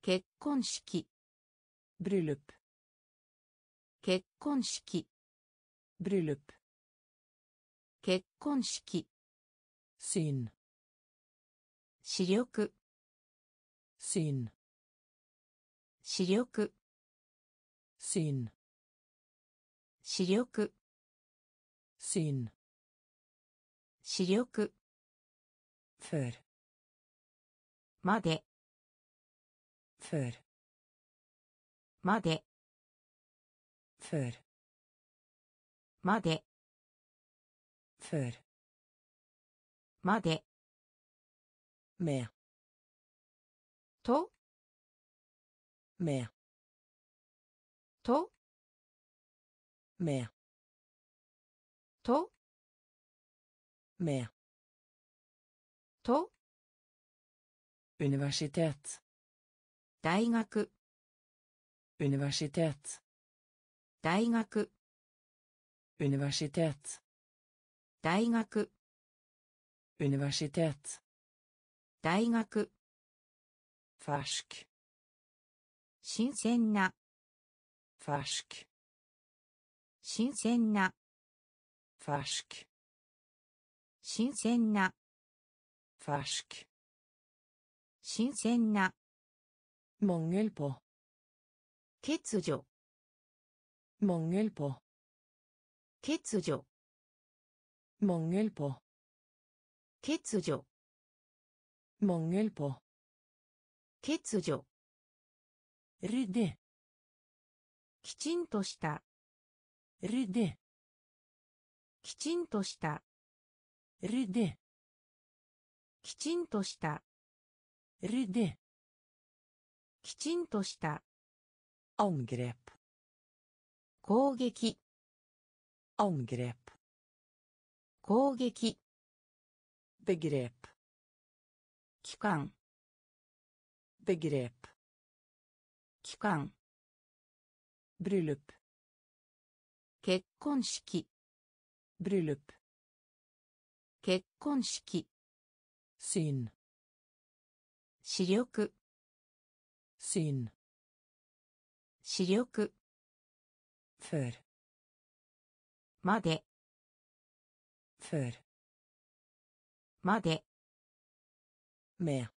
結婚式 Bryllup. 結婚式 Bryllup. 結婚式 Syn. 視力 Syn. 視力 Syn. 視力 Syn. 視力 Før. まで Før. まで Før. まで Før. まで Med. と Med. と Med. と Med. と Universitet. 大学 Universitet. 大学 Universitet. 大学 Universitet. 大学 Fersk. 新鮮な Fersk. 新鮮な Fersk. 新鮮な Fersk. 新鮮な Mangel på. 欠如 Mangel på. 欠如 Mangel på. 欠如 Mangel på. 欠如 Ryddig. きちんとした Ryddig. きちんとした。るできちんとした。るできちんとした。オングレッ攻撃。オングレッ攻撃。ベグレップ機関。ベグレップ機関。ブルルプ結婚式。Bryllup, 結婚式、syn, 視力、syn, 視力、før, まで、før, まで、med,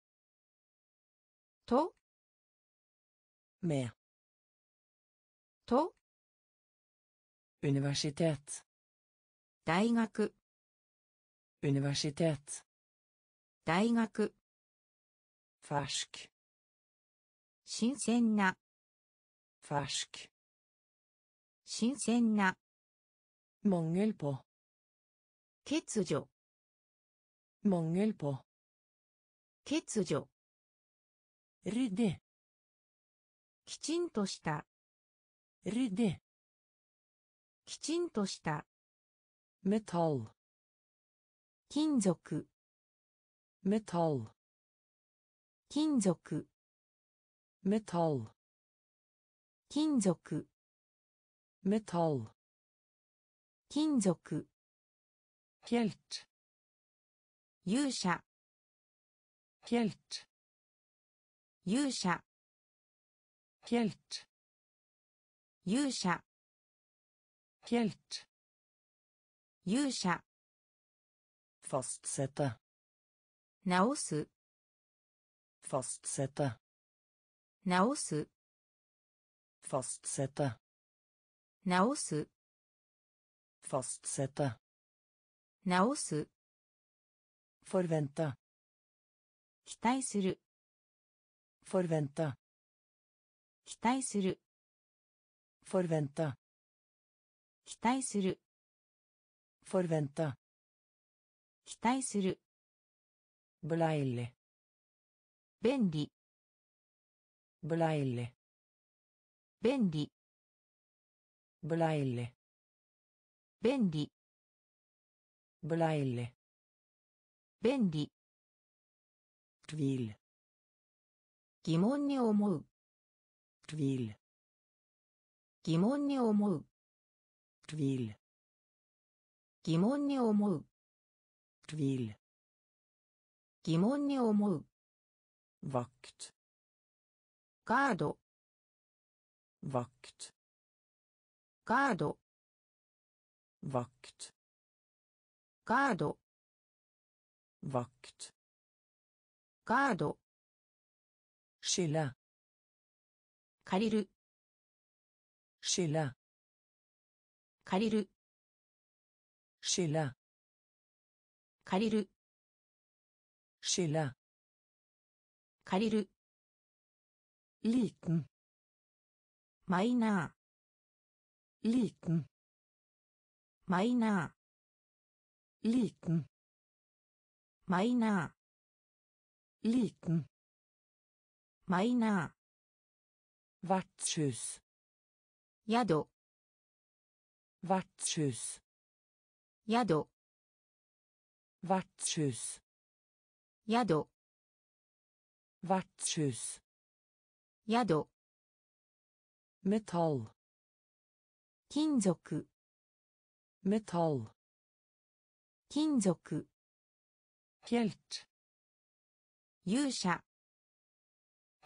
と、med, と、universitet, 大学、universitet, 大学、fersk, 新鮮な、fersk, 新鮮な、mangel på, 欠如、mangel på, 欠如、ryddig, きちんとした、ryddig, きちんとした、metall, 金属、metall, 金属、metall, 金属、metall, 金属、helt, 勇者、helt, 勇者、helt, 勇者、helt, 勇者、fastsette, 直す、fastsette, 直す、fastsette, 直す、fastsette, 直す、forvente, 期待する、forvente, 期待する、forvente, 期待する、forvente. 期待する。ブライレ便利。ブライレ便利。ブライレ便利。ブライレ便利。トヴィール疑問に思う。トヴィール疑問に思う。トヴィール疑問に思う、tvil, 疑問に思う、vakt, ガード、vakt, ガード、vakt, ガード、vakt, ガード、skille, 借りる、skille, 借りる、skille, 借りる、skille, 借りる、liten, マイナ liten, ー、マイナ liten, ー、マイナ liten, ー、マイナ vertshus, ー、宿、vertshus, 宿、vertshus, 宿、vertshus, 宿、metall, 金属、metall, 金属、helt, 勇者、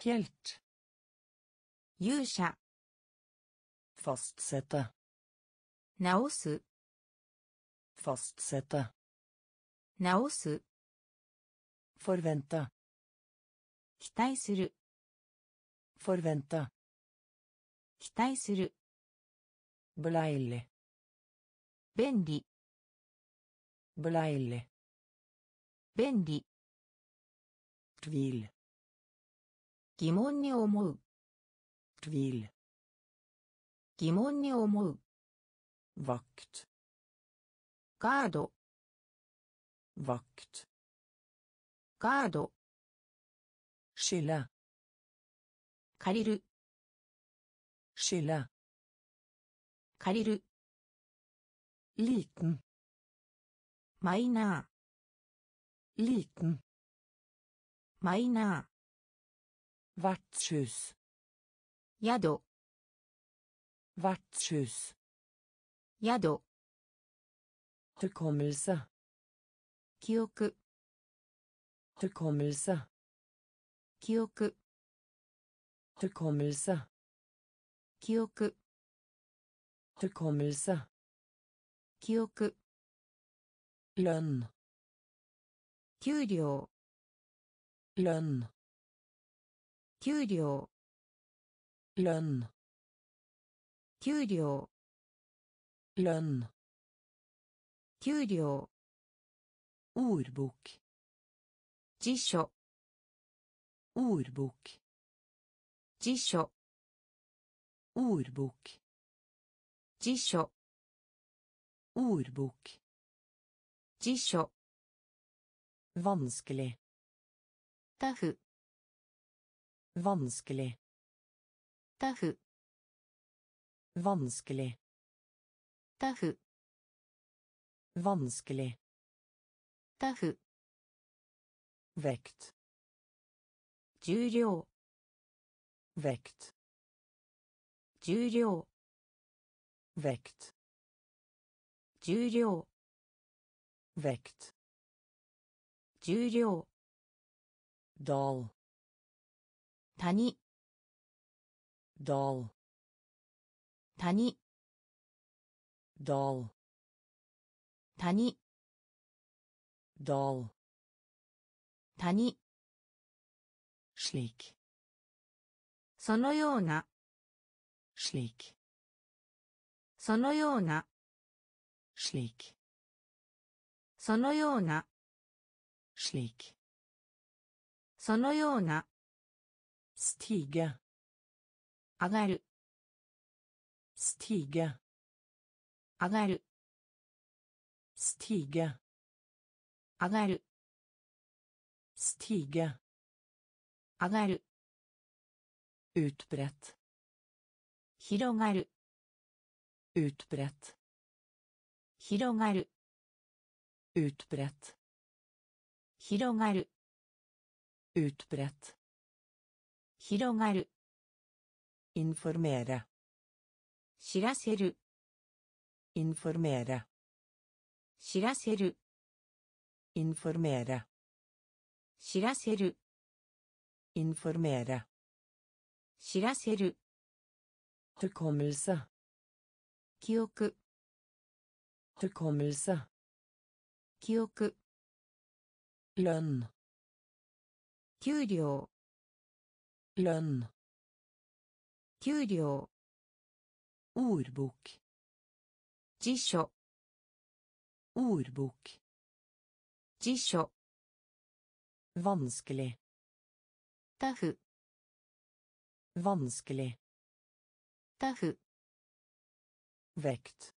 helt, 勇者、fastsette, 直す、fastsette, 直す、forvente, 期待する、forvente, 期待する、beleilig, 便利、beleilig, 便利、tvil, 疑問に思う、tvil, 疑問に思う、vakt, ガード。ワクト。ガード。シラ。借りる。シラ。借りる。リートン。マイナー。リートン。マイナー。ワッチュース。宿。ワッチュース。宿。Hukommelse. 記憶 Hukommelse. 記憶 Hukommelse. 記憶 Hukommelse. 記憶 Lønn. 給料 Lønn. 給料 Lønn. 給料 Lønn. 給料 Ordbok. 辞書 Ordbok. 辞書 Ordbok. 辞書 Ordbok. 辞書 Vanskelig. タフ Vanskelig. タフ Vanskelig. タフ Vanskelig. タフ Vekt. 重量 Vekt. 重量 Vekt. 重量 Vekt. 重量 Dal. 谷 Dal. 谷 Dal. 谷。ドール谷。シークそのような。シークそのような。シークそのような。シークそのような。スティーガ上がる。スティーガ上がる。Stige. 上がる Stige. 上がる Utbrett. 広がる Utbrett. 広がる Utbrett. 広がる Utbrett. 広がる Informere. 知らせる Informere. 知らせる Informere. 知らせる Informere. 知らせる Hukommelse. 記憶 Hukommelse. 記憶 Lønn. 給料 Lønn. 給料 Ordbok. 辞書 Ordbok. 辞書 Vanskelig. タフ Vanskelig. タフ Vekt.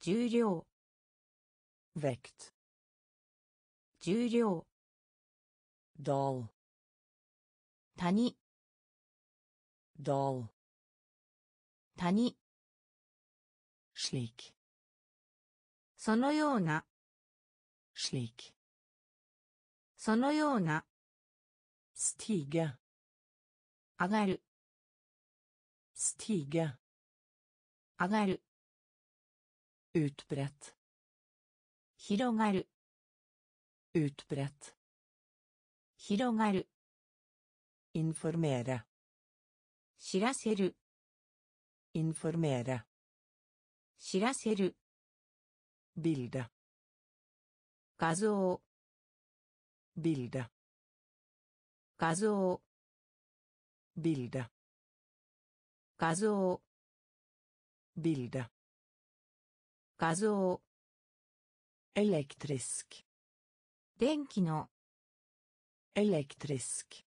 重量 Vekt. 重量 Dal. 谷 Dal. 谷 Slik. そのような Slik. そのような Stige. 上がる Stige. 上がる Utbrett. 広がる Utbrett. 広がる Informere. 知らせる Informere. 知らせる Bilde. 画像 Bilde. 画像 Bilde. 画像 Bilde. 画像 Elektrisk. 電気の Elektrisk.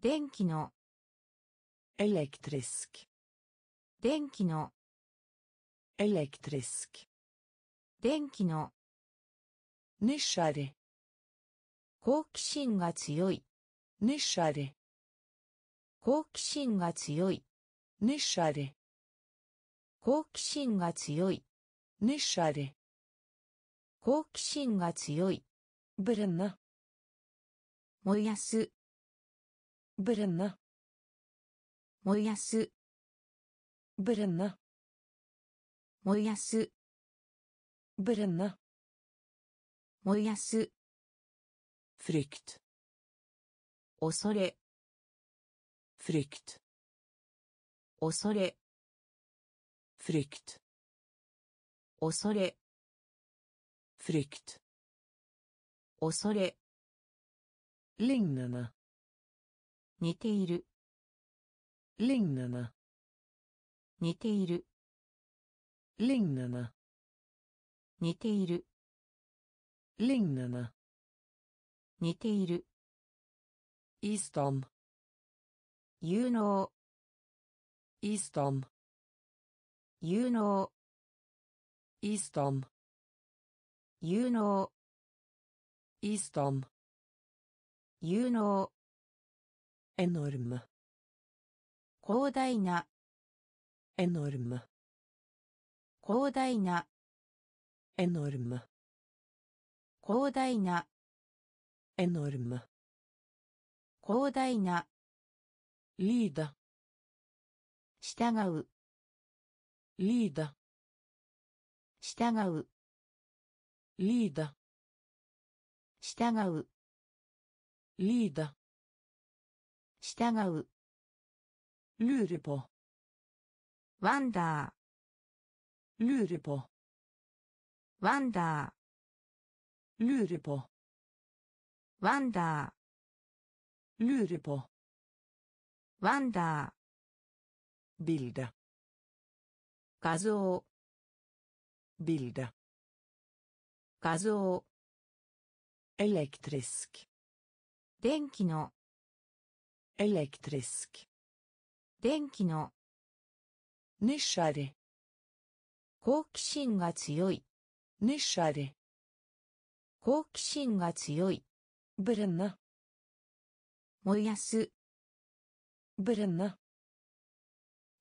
電気の Elektrisk. 電気の Elektrisk. 電気の。ネッシャレ。好奇心が強い。ネッシャレ。好奇心が強い。ネッシャレ。好奇心が強い。ネッシャレ。好奇心が強い。ブルンナ。燃やす。ブルンナ。燃やす。ブルナ。燃やす。Brenne. 燃やす Frykt. 恐れ Frykt. 恐れ Frykt. 恐れ Frykt. 恐れ Lignende. 似ている Lignende. 似ている Lignende. 似ている。lignende 似ている。イーストン有能。イーストン有能。イーストン有能。イーストン有能。エノルム広大な。エノルム広大な。Enorme. 広大な Enorme. 広大な Lyde. 従う Lyde. 従う Lyde. 従う Lyde. 従う Lure på. ワンダ Lure på. ーワンダー。ルーレポ。ワンダー。ルーレポ。ワンダー。ビルダ。画像。ビルダ。画像。エレクトリスク。電気の。エレクトリスク。電気の。ネッシャーレ。好奇心が強い。好奇心が強い。ブレナ。燃やす。ブレナ。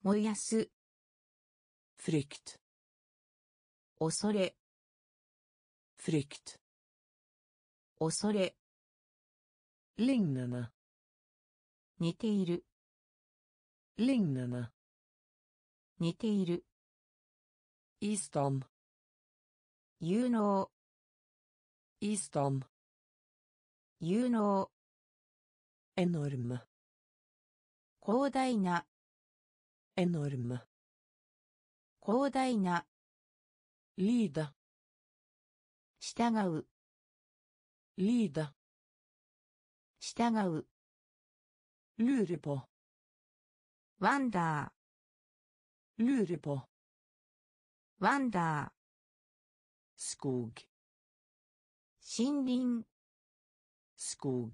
燃やす。フリクト。恐れ。フリクト。恐れ。リンナナ。似ている。リンナナ。似ている。イーストン。有能。イーストン有能。エノルム広大な。エノルム広大な。リーダー従う。リーダー従う。ルールポワンダー。ルールポワンダー。Skog. ー森林 Skog.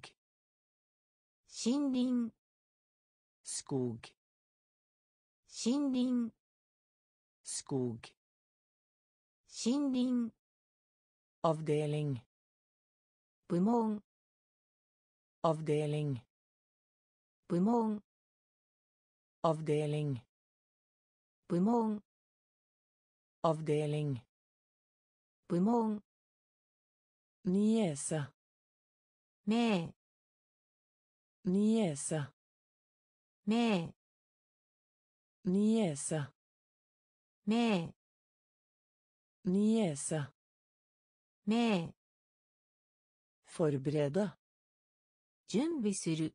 森林 Skog. 森林 Skog. 森林 Avdeling. 部門 Avdeling. 部門 Avdeling. 部門 Avdeling. 部門ニエサメニエサえニエサメニエサメフォルブレダ準備する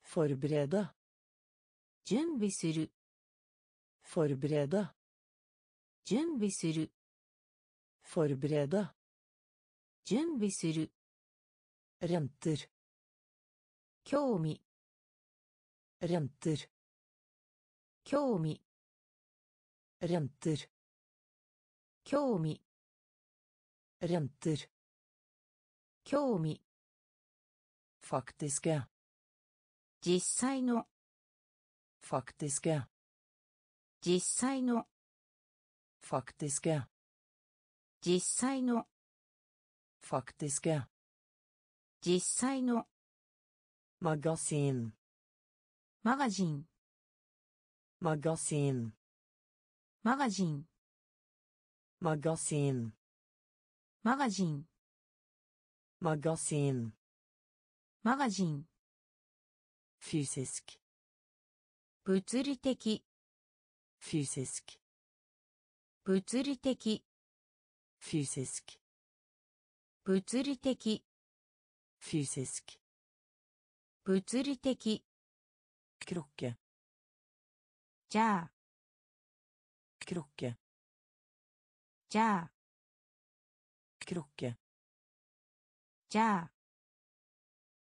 フォルブレダ準備する準備する Forberede. 準備する Renter. 興味 Renter. 興味 Renter. 興味 Renter. 興味 Faktiske. 実際の Faktiske. 実際の Faktiske. 実際の。Faktiske. 実際の。マガジンマガジン。マガジンマガジン。マガジンマガジン。マガジンマガジン。フィシスク物理的。フィシスク物理的。フィ fysisk 物理的 fysisk 物理的 krokke じゃあ krokke じゃあ krokke じゃあ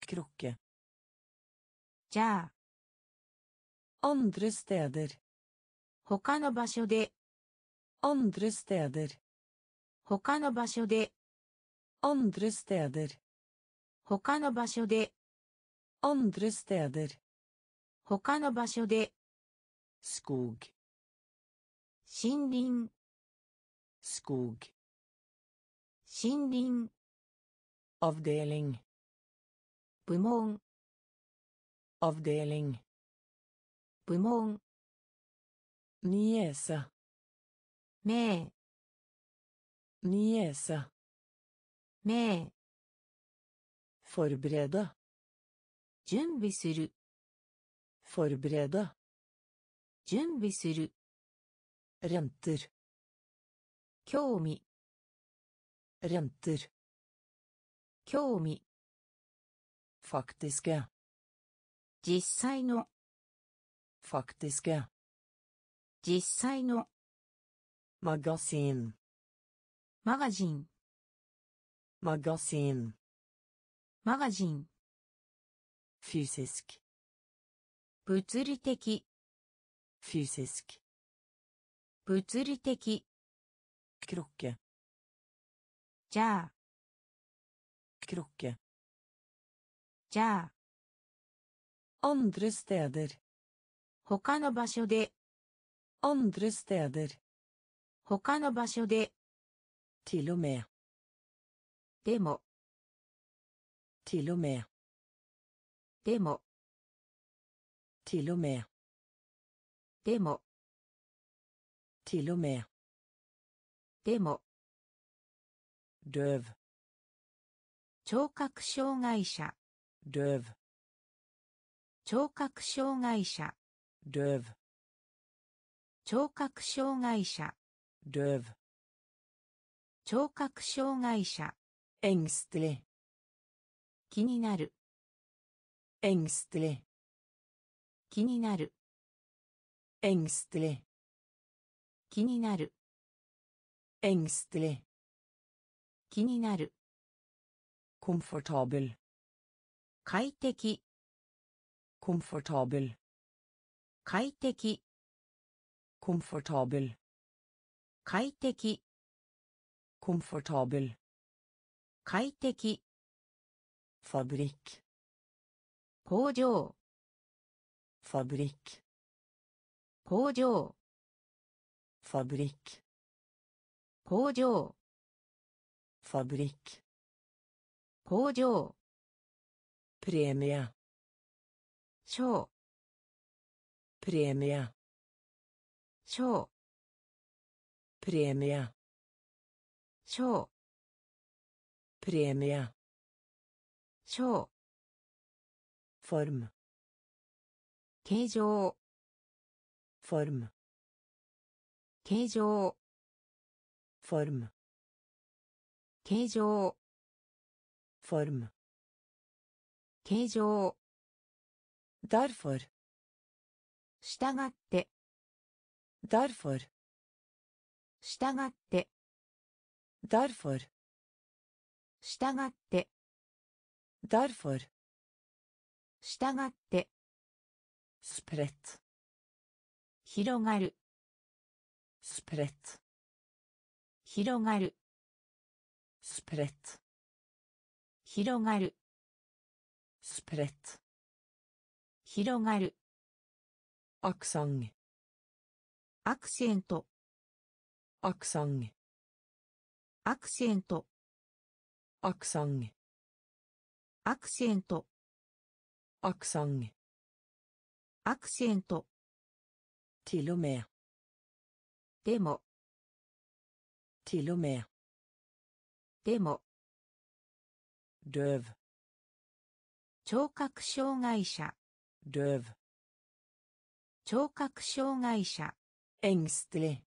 krokke じゃあ andre steder 他の場所で andre steder 他の場所で andre steder 他の場所で andre steder 他の場所で skog 森林 skog 森林 avdeling 部門 avdeling 部門 niese 名 niese 名 forberede 準備する forberede 準備する renter 興味 renter 興味 faktiske 実際の faktiske 実際の magasin マガジン。マガジン。マガジ。フィスキ。物理的。フィーシ。物理的。ロケ。じゃあ。キロケ。じゃあ。ンドレステアデル。他の場所で。アンドレステアデル。他の場所で。Til og med でも til og med でも til og med でも til og med でも døv 聴覚障害者 døv 聴覚障害者 døv 聴覚障害者 døv 聴覚障害者 engstelig 気になる engstelig 気になる engstelig 気になる engstelig 気になる komfortabel 快適 komfortabel 快適 komfortabel 快適 komfortabel 快適 fabrikk 工場 fabrikk 工場 fabrikk 工場 fabrikk 工場 premie 賞 premie 賞 premie 賞プレミア賞フォルム形状フォルム形状フォルム形状フォルム形状ダルフォルしたがってダルフォルしって derfor 従って derfor 従って spredt 広がる spredt 広がる spredt 広がる spredt 広がる aksent アクセント aksent アクセント。アクサン。アクセント。アクサン。アクセント。ティロメア。でも。ティロメア。でも。ドゥーブ。聴覚障害者。ドゥーブ。聴覚障害者。エンストレ。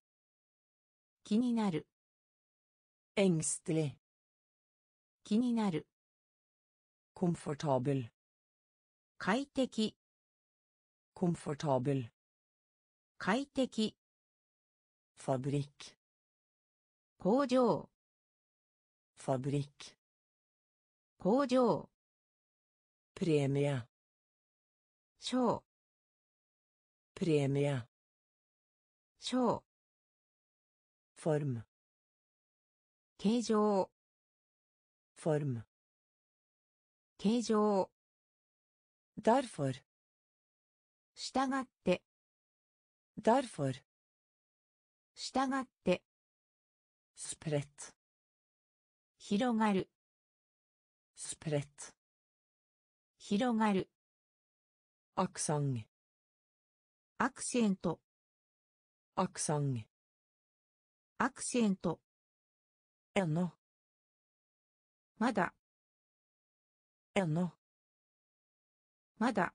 気になる。Engstelig. 気になる Komfortabel. 快適 Komfortabel. 快適 Fabrikk. 工場 Fabrikk. 工場 Premie. 賞 Premie. 賞 Form. 形状。フォルム形状。ダルフォルしたがって。ダルフォルしたがって。スプレッド広がる。スプレッド広がる。アクサンゲアクセントアクサンゲアクセント Ennå. まだ Ennå. まだ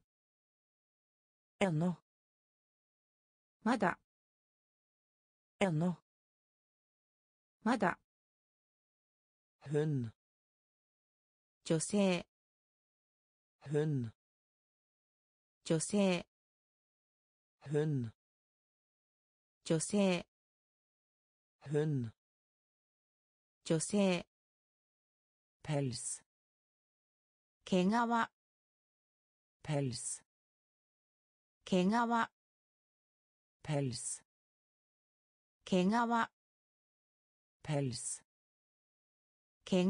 Ennå. まだ Ennå. まだ Hun. 女性 Hun. 女性 Hun. 女性 Hun. 女性。ペルス毛皮。ペルス毛皮。ペルス毛わペルス毛皮。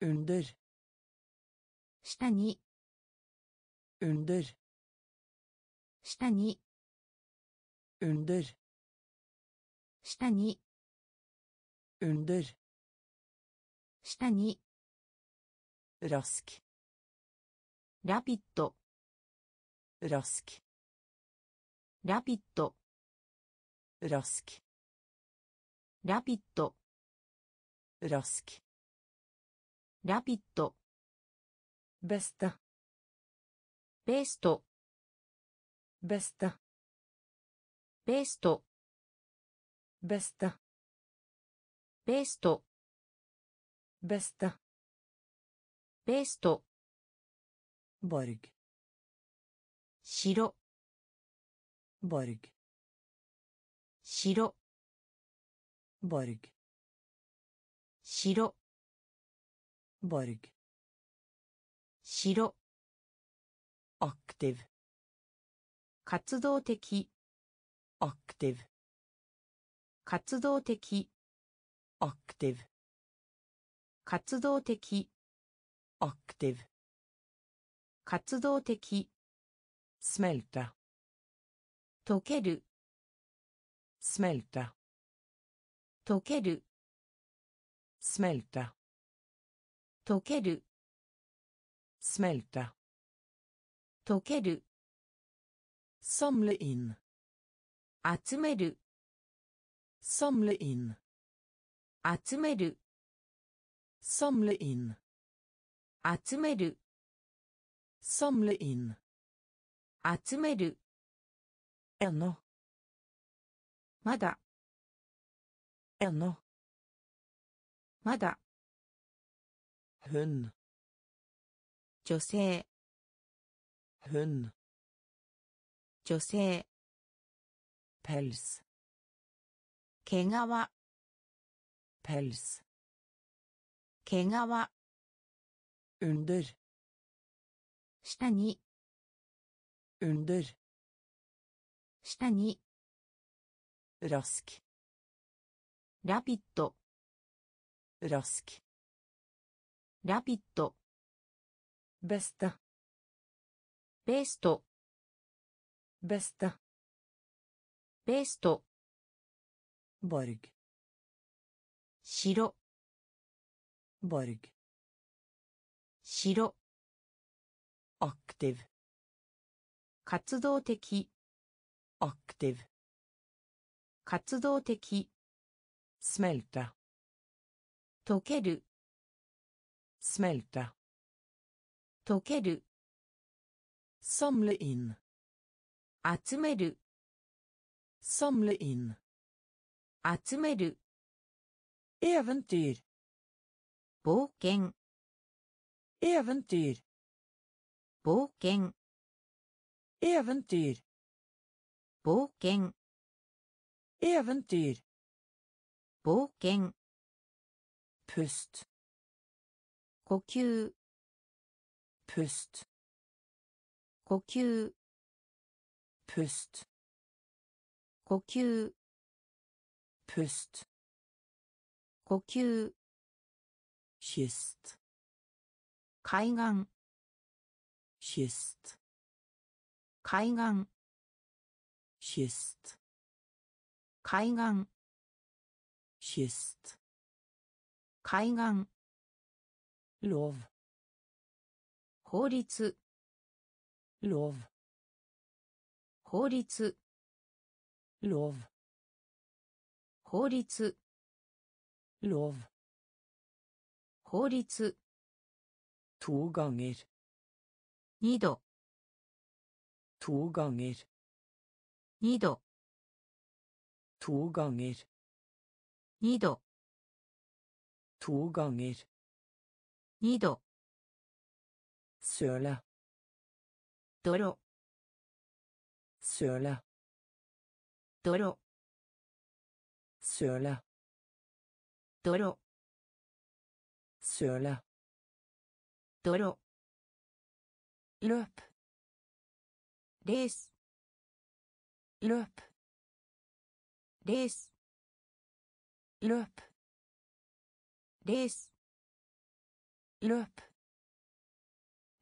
うんどる下に。うんどる下に。うんどる。下に。Under. 下に Rask. ラピッド Rask. ラピッド Rask. ラピッド Rask. ラピッド Beste. ベスト Beste. ベスト。ベスト。ベスト。ボルグ。白。ボルグ。白。ボルグ。白。ボルグ。白。アクティブ。活動的。アクティブ。活動的。Aktiv. 活動的 Aktiv. 活動的 Smelte. 溶ける Smelte. 溶ける Smelte. 溶ける Smelte. 溶ける Samle inn. 集める Samle inn. 集める Samle inn. 集める Samle inn. 集める Ennå. まだ Ennå. まだ Hun. 女性 Hun. 女性 Pels. 毛皮 Pels. 毛皮 Under. 下に Under. 下に Rask. ラピッド Rask. ラピッド Beste. ベスト Beste. ベスト Borg. 城ボルグ城アクティブ活動的。アクティブ活動的。スメルタ溶ける。スメルタ溶ける。サムレイン集める。サムレイン集める。Eventyr. 冒険 Eventyr. 冒険 Eventyr. 冒険 Eventyr. 冒険 Pust. 呼吸 Pust. 呼吸 Pust. 呼吸 Pust. 呼吸。シスト。海岸。シスト。海岸。シスト。海岸。シスト。海岸。Love. 法律。Love. 法律。Love. 法律。Lov. 法律 To ganger. 二度 To ganger. 二度 To ganger. 二度 To ganger. 二度 Søle. 泥 Søle. 泥 Søle. 泥泥泥泥泥ループレースループレースループレースループ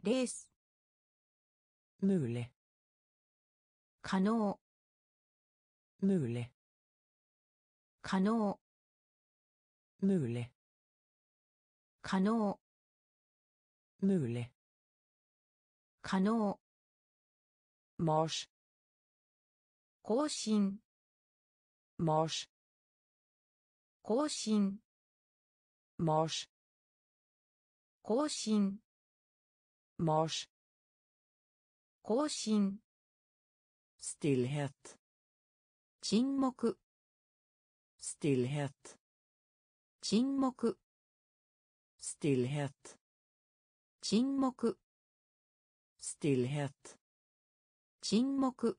レースムーレ可能ムーレ可能 Mulig. 可能 Mulig. 可能 Mars. 更新 Mars. 更新 Mars. 更新 Mars. 更新 Stillhet. 沈黙 Stillhet. 沈黙 Stillhet. 沈黙 Stillhet. 沈黙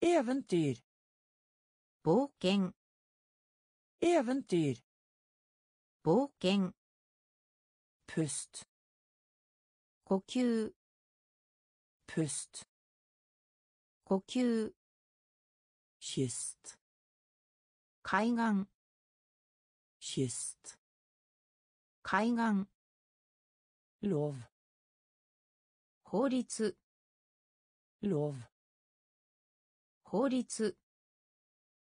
Eventyr. 冒険 Eventyr. 冒険 Pust. 呼吸 Pust. 呼吸 Kyst. 海岸 Kyst. 海岸 Lov. 法律 Lov. 法律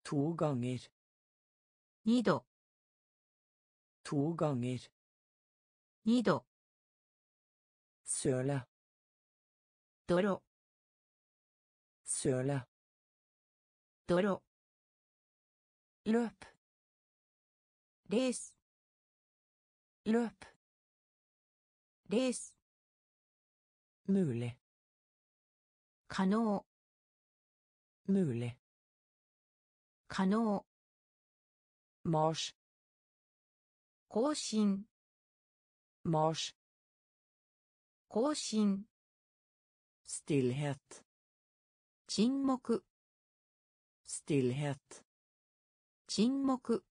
To ganger. 二度 To ganger. 二度 Søle. 泥 Søle. 泥 Løp. レース Løp. レース Mulig. 可能 Mulig. 可能 Mars. 更新 Mars. 更新 Stillhet. 沈黙 Stillhet. 沈黙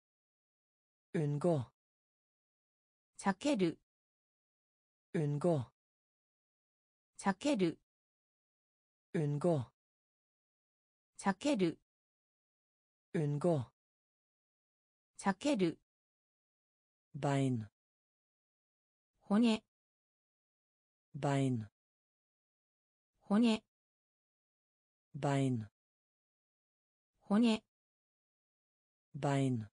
Unngå. 避ける Unngå. 避ける Unngå. 避ける Unngå. 避ける Bein. 骨 Bein. 骨 Bein.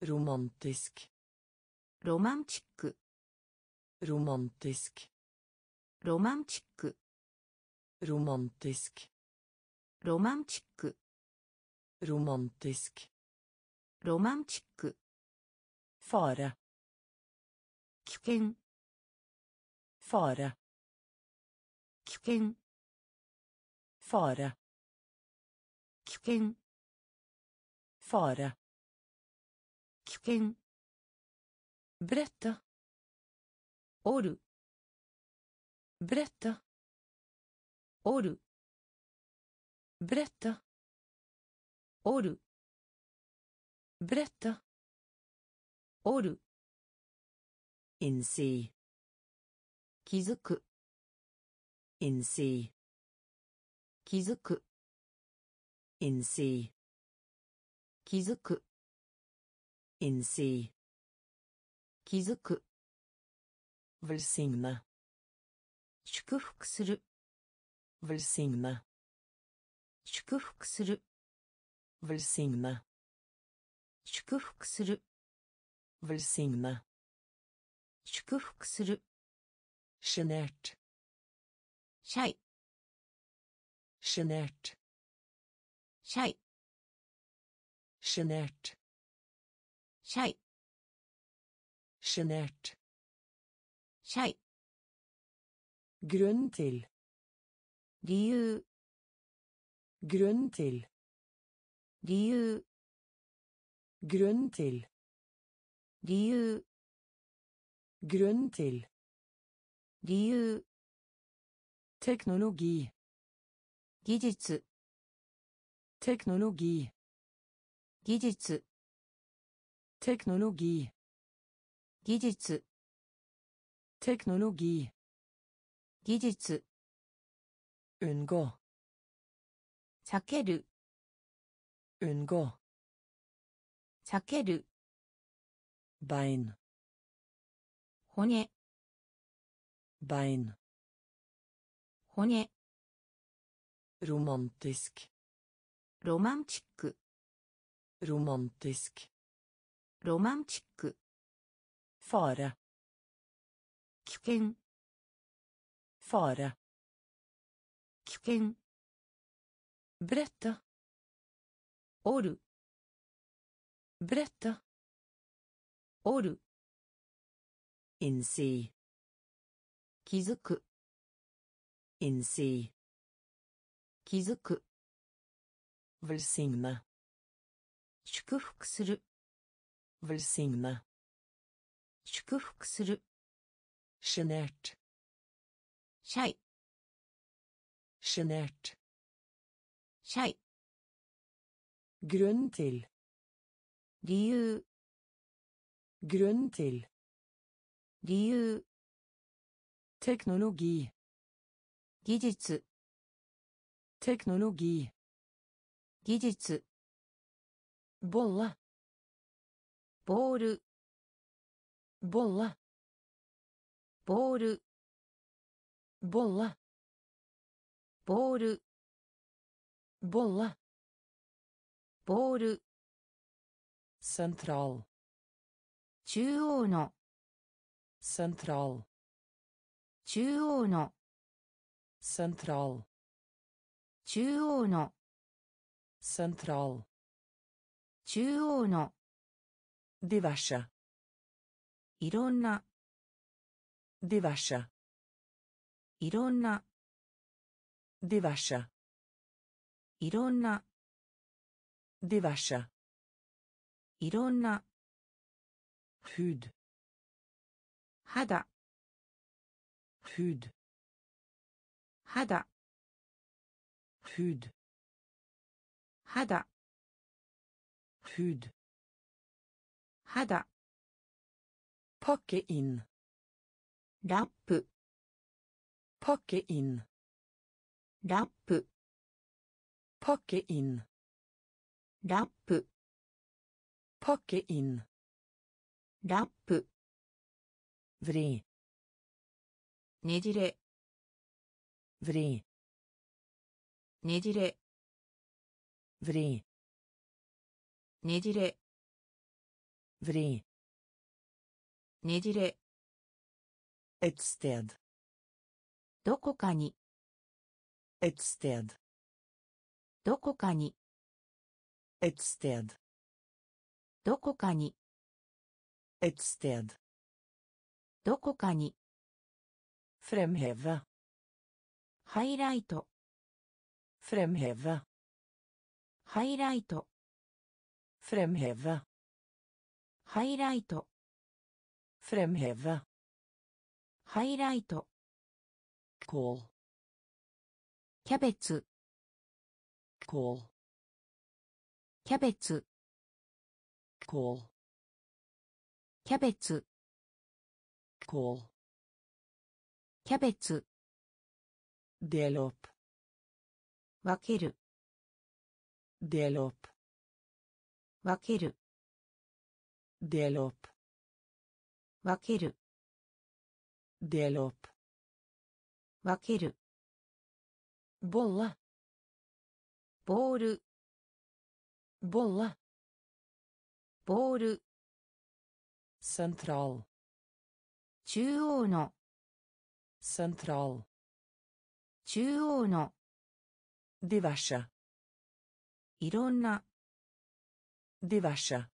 ロマンティスク。ロマンチック。Romantisk。ロマンチック。 Romantisk。ロマンチック。 Romantisk。ロマンチック。フォーラ。キュ危ン。フォーラ。キュ危ン。フォーラ。キュ。フンる Brette. おる Brette. おる Brette. おる Innsi. 気づく Innsi. 気づく Innsi. 気づく Innsi. 気づく Velsigne. 祝福する Velsigne. 祝福する Velsigne. 祝福する Velsigne. 祝福する Sjenert. シャイ Sjenert. シャイ Sjenert. シャイ Sjenert. シャイ Grunn til. 理由 Grunn til. 理由 Grunn til. 理由 Grunn til. 理由 Teknologi. 技術 Teknologi. 技術。テクノロギー技術。テクノロギー技術。うんご避ける。うんご避ける。バイン骨。バイン骨。ロマンティスクロマンチック。Romantisk. ロマンチック Fare. 危険 Fare. 危険 Brette. おる Brette. おる Innsi. 気づく Innsi. 気づく Velsigne. 祝福する Velsigne. 祝福する Sjenert. シャイ Sjenert. シャイ Grunn til. 理由 Grunn til. 理由 Teknologi. 技術 Teknologi. 技術ボールボール。ボールボール。ボールボール。ボールボール。セントラル中央の。セントラル中央の。セントラル中央の。セントラル中央の。ディバシ。いろんな。ディバシ。いろんな。ディバシ。いろんな。ディバシ。いろんな。フード。肌。フード。肌。フード。肌。Hud. 肌 Pakke inn. ラップ Pakke inn. ラップ Pakke inn. ラップ Pakke inn. ラップ Vri. ねじれ Vri. ねじれ Vri. ねじれ。ねじれ。 Et sted。どこかに。 Et sted。どこかに。 Et sted。どこかに。 Et sted。どこかに。フレムヘヴァ。ハイライト。フレムヘヴァ。ハイライト。Fremheve. ハイライト Fremheve. ハイライト Kål. キャベツ Kål. キャベツ Kål. キャベツ Kål. キャベツ Del opp. 分ける Del opp. 分ける。Del op. 分ける。Del op. 分ける。ボーラ。ボール。ボーラ。ボール。Central. 中央の。Central. 中央の。Diversa. いろんな。Diverse.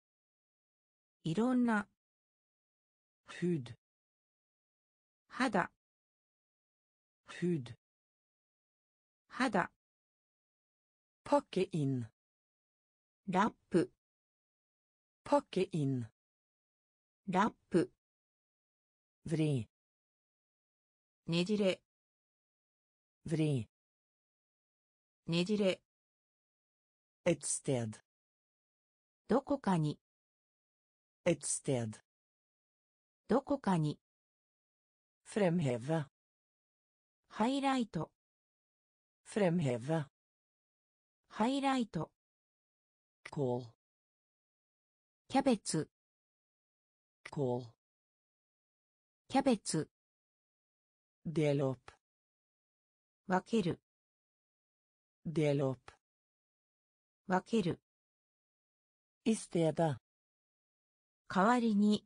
いろんな Hud. 肌 Hud. 肌 Pakke inn. ラップ Pakke inn. ラップ Vri. ねじれ Vri. ねじれ Et sted. どこかに Et sted. どこかに Fremheve. ハイライト Fremheve. ハイライト Kål. キャベツ Kål. キャベツ Del opp. 分ける Del opp. 分けるイステアダ。代わりに。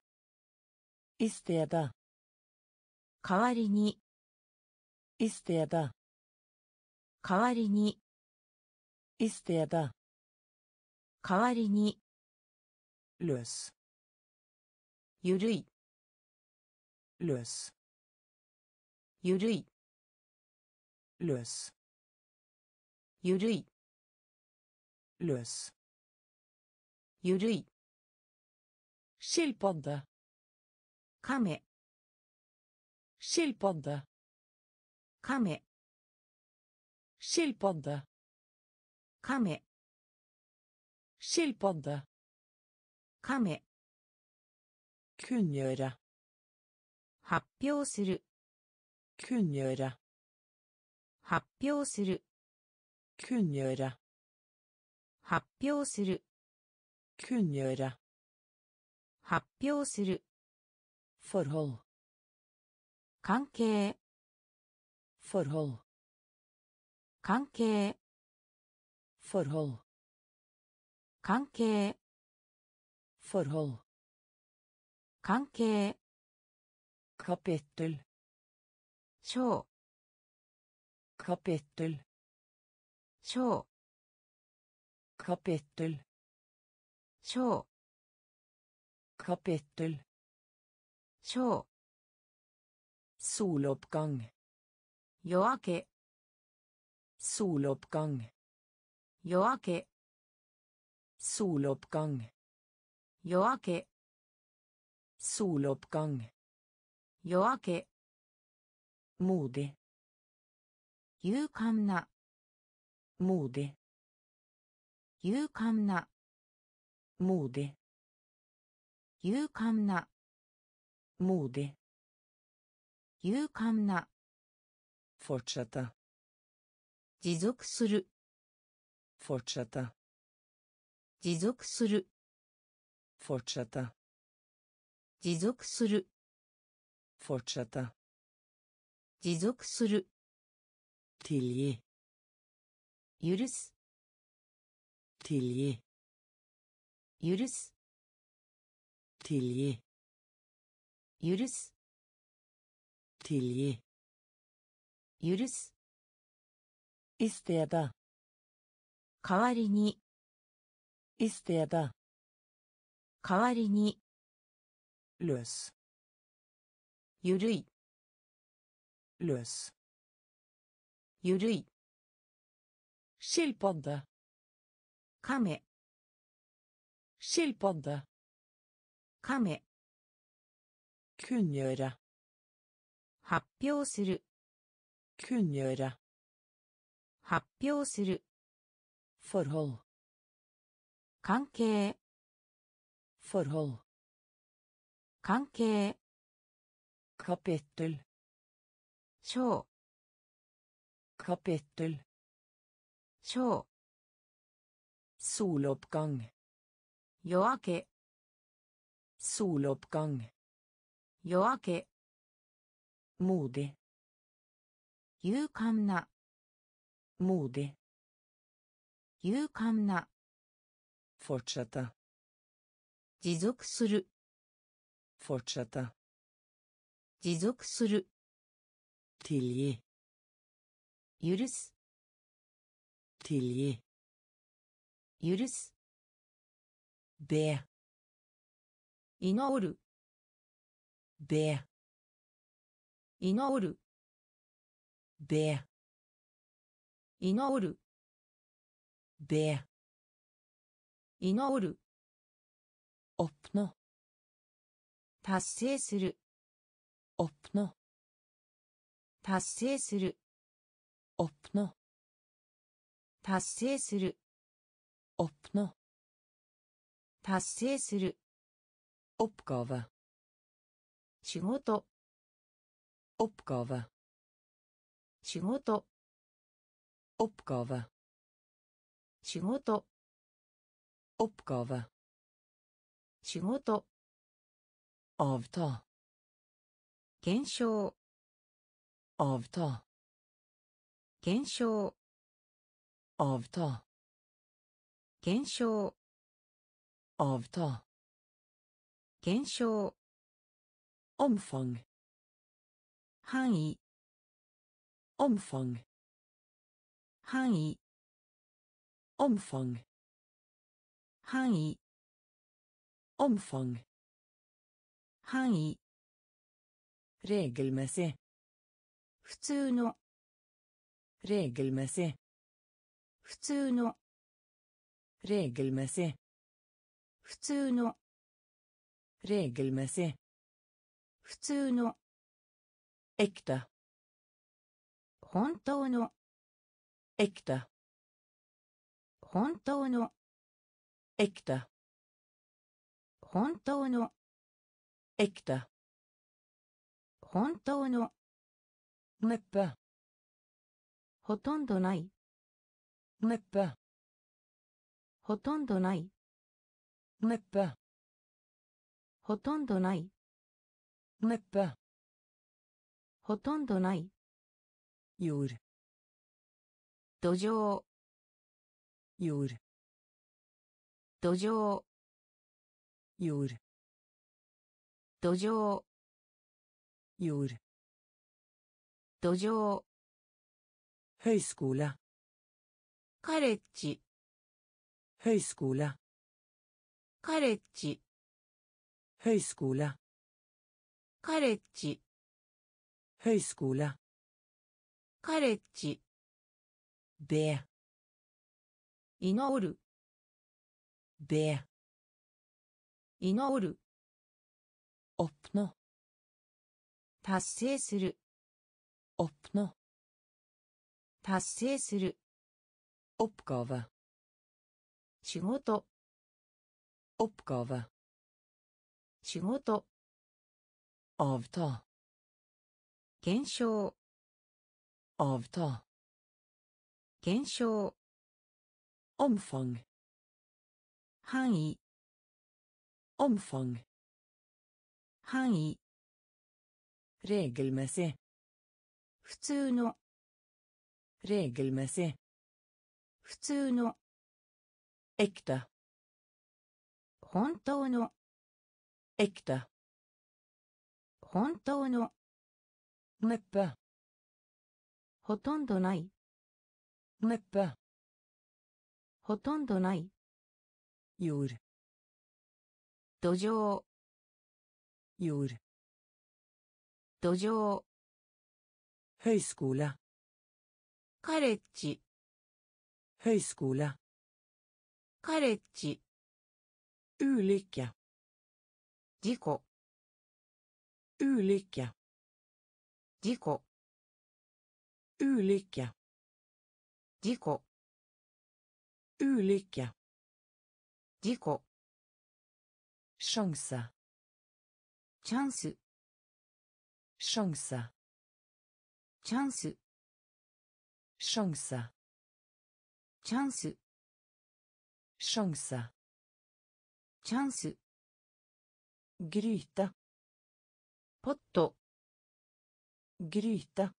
イステアだ。代わりに。イステアだ。代わりに。イステアだ。代わりに。ルス。ゆるい。ルス。ゆるい。ルス。ゆるい。ルス。ゆるい。シルポンダカメシルポンダカメシルポンダカメシルポンダカメキュンニョラ発表する。キュンニョラ発表する。キュンニョラ発表する。Kunngjøre. 発表する Forhold. 関係 Forhold. 関係 Forhold. 関係 Forhold. 関係 Kapittel. 章 Kapittel. 章 Kapittel. 章 Kapittel. 章 Soloppgang. 夜明け Soloppgang. 夜明け Soloppgang. 夜明け Soloppgang. 夜明け Modig. 勇敢な Modig. 勇敢な Modig. 勇敢な Modig. 勇敢な Fortsette. 持続する Fortsette. 持続する Fortsette. 持続する Fortsette. 持続する Tilgi. 許す Tilgi. 許す Tilgi. 許す Tilgi. 許す I stedet. 代わりに I stedet. 代わりに Løs. ゆるい Løs. ゆるい Skilpadde. カメ Skilpadde. 亀 Kunngjøre. 発表する Kunngjøre. 発表する Forhold. 関係 Forhold. 関係 Kapittel. 章 Kapittel. 章 Soloppgang. 夜明け Soloppgang. 夜明け Modig. 勇敢な Modig. 勇敢な Fortsette. 持続する Fortsette. 持続する Tilgi. 許す Tilgi. 許すべいのおる。べいのおる。べいイおる。べいのおる。おっの達成する。おっの達成する。おっの達成する。おっの達成する Oppgave. 仕事 Oppgave. 仕事 Oppgave. 仕事 Oppgave. 仕事 Avta. 減少 Avta. 減少 Avta. 減少 Avta. 減少 Omfang. 範囲 Omfang. 範囲 Omfang. 範囲 Omfang. 範囲 Regelmessig. 普通の Regelmessig. 普通の Regelmessig. 普通の。regelmässig。普通の。äkta。本当の。äkta。本当の。äkta。本当の。äkta。本当の。ネッパ。ほとんどない。ネッパ。ほとんどない。Neppe. ほとんどない Neppe. ほとんどない Jord. 土壌 Jord. 土壌 Jord. 土壌 Jord. 土壌 Høyskole. カレッジ Høyskole. カレッジ。ヘイスクー。カレッジ。カレッジ。ベア。イノール。ベア。イノール。オプノ。達成する。オプノ。達成する。オプガーバ。仕事。Oppgave. 仕事 Avta. 減少 Avta. 減少 Omfang. 範囲 Omfang. 範囲 Regelmessig. 普通の Regelmessig. 普通の Ekte. 本当のエクタ本当のネッパほとんどないネッパほとんどない夜。土壌。夜。土壌。ヘイスクーラカレッジ。ヘイスクーラカレッジ。ジ Høyskole. カレッジ Ulykke. 事故 Ulykke. 事故 Ulykke. 事故 Ulykke. 事故 Sjanse. チャンス Sjanse. チャンス Sjanse. チャンス Sjanse. チャンス Gryte. ポット Gryte.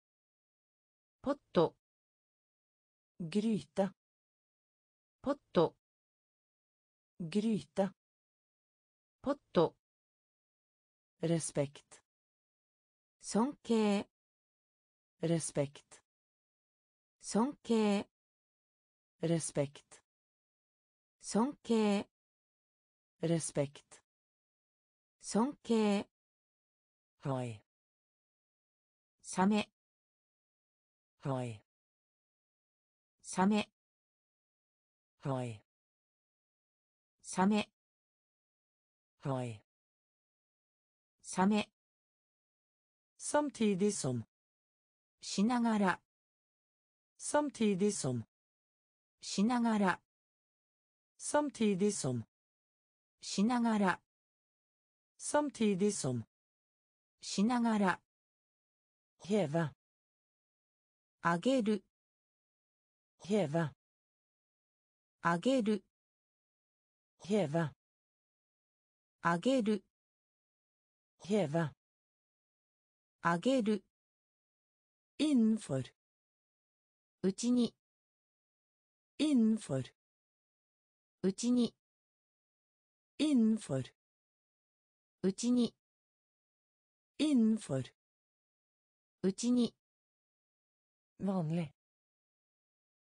ポット Gryte. ポット Gryte. ポット Respekt. 尊敬 Respekt. 尊敬 Respekt. 尊敬 Respekt. 尊敬 Hai. サメ Hai. サメ Hai. サメ Hai. サメ Samtidig som. しながら Samtidig som. しながら Samtidig som. しながら Samtidig som. しながら Heve. あげる Heve. あげる Heve. あげる Heve. あげる Innenfor. うちに Innenfor. うちに Innenfor. うちに Innenfor. うちに Vanlig.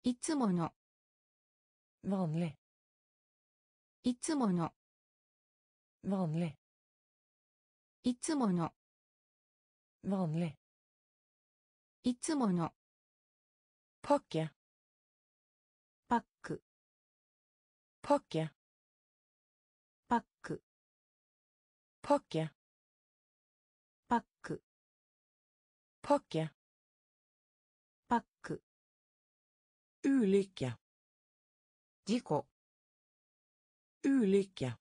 いつもの Vanlig. いつもの Vanlig. いつもの Vanlig. いつもの Pakke. パック Pakke. ポッャパックポッャパックウーリキャディコウーリキャ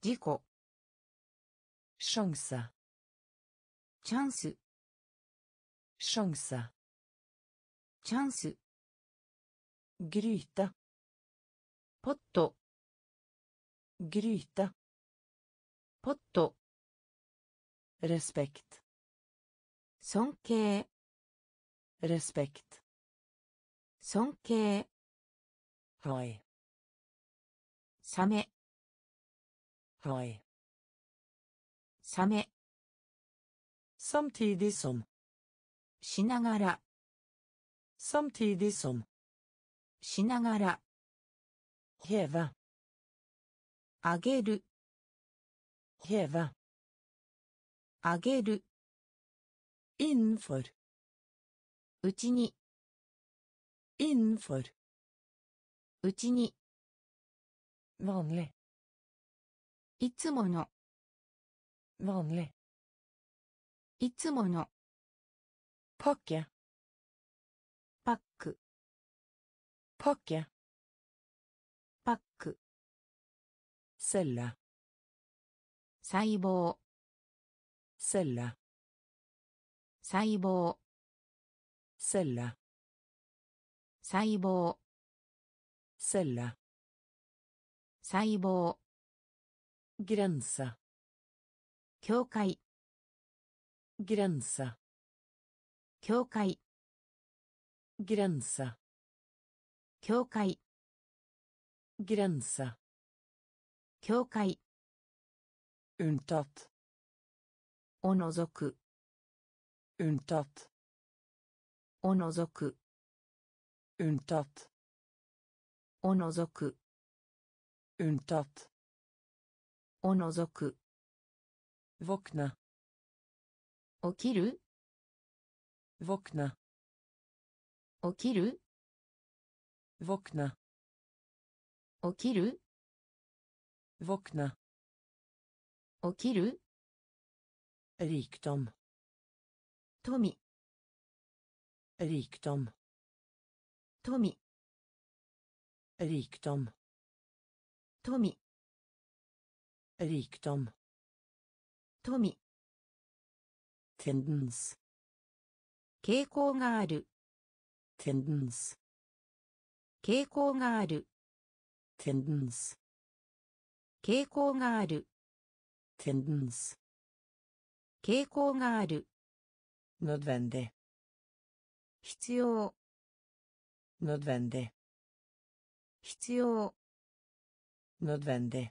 ディコションサチャンスションサチャンスグリータポットグリータポット Respekt. 尊敬 Respekt. 尊敬 Hai. サメ Hai. サメ Samtidig som. しながら Samtidig som. しながら Heve. あげる Heve. あげる Innenfor. うちに Innenfor. うちに Vanlig. いつもの Vanlig. いつもの Pakke. パック Pakke. パック Celle. 細胞。セラ細胞。セラ細胞。セラ細胞。ギランサ教会。ギランサ教会。ギランサ教会。ギランサ教会 Unntatt. を除く Unntatt. を除く Unntatt. を除く Unntatt. を除く Våkne. 起きる Våkne. 起きる Våkne. 起きる Våkne. 起きる Rikdom. 富 Rikdom. 富 Rikdom. 富 Rikdom. 富 Tendens. 傾向がある Tendens. 傾向がある Tendens. 傾向がある Tendens. 傾向がある Nødvendig. 必要 Nødvendig. 必要 Nødvendig.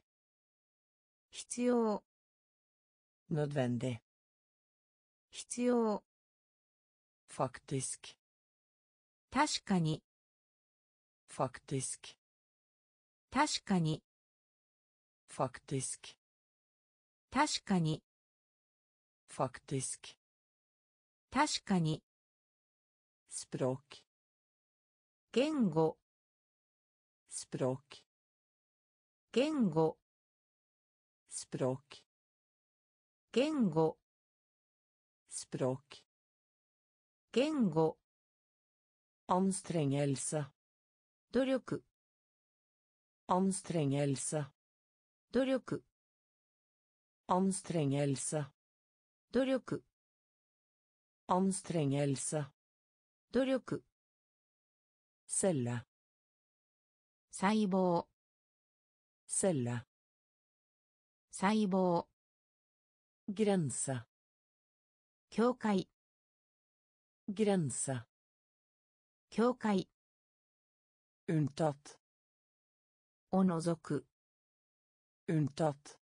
必要 Nødvendig. 必要 Faktisk. 確かに Faktisk. 確かに Faktisk. 確かに Faktisk. 確かに Språk. 言語 Språk. 言語 Språk. 言語 Språk. 言語 Anstrengelse. 努力 Anstrengelse. 努力 Anstrengelse. 努力 Anstrengelse. 努力 Celle. 細胞 Celle. 細胞 Grense. 境界 Grense. 境界 Unntatt. を除く Unntatt.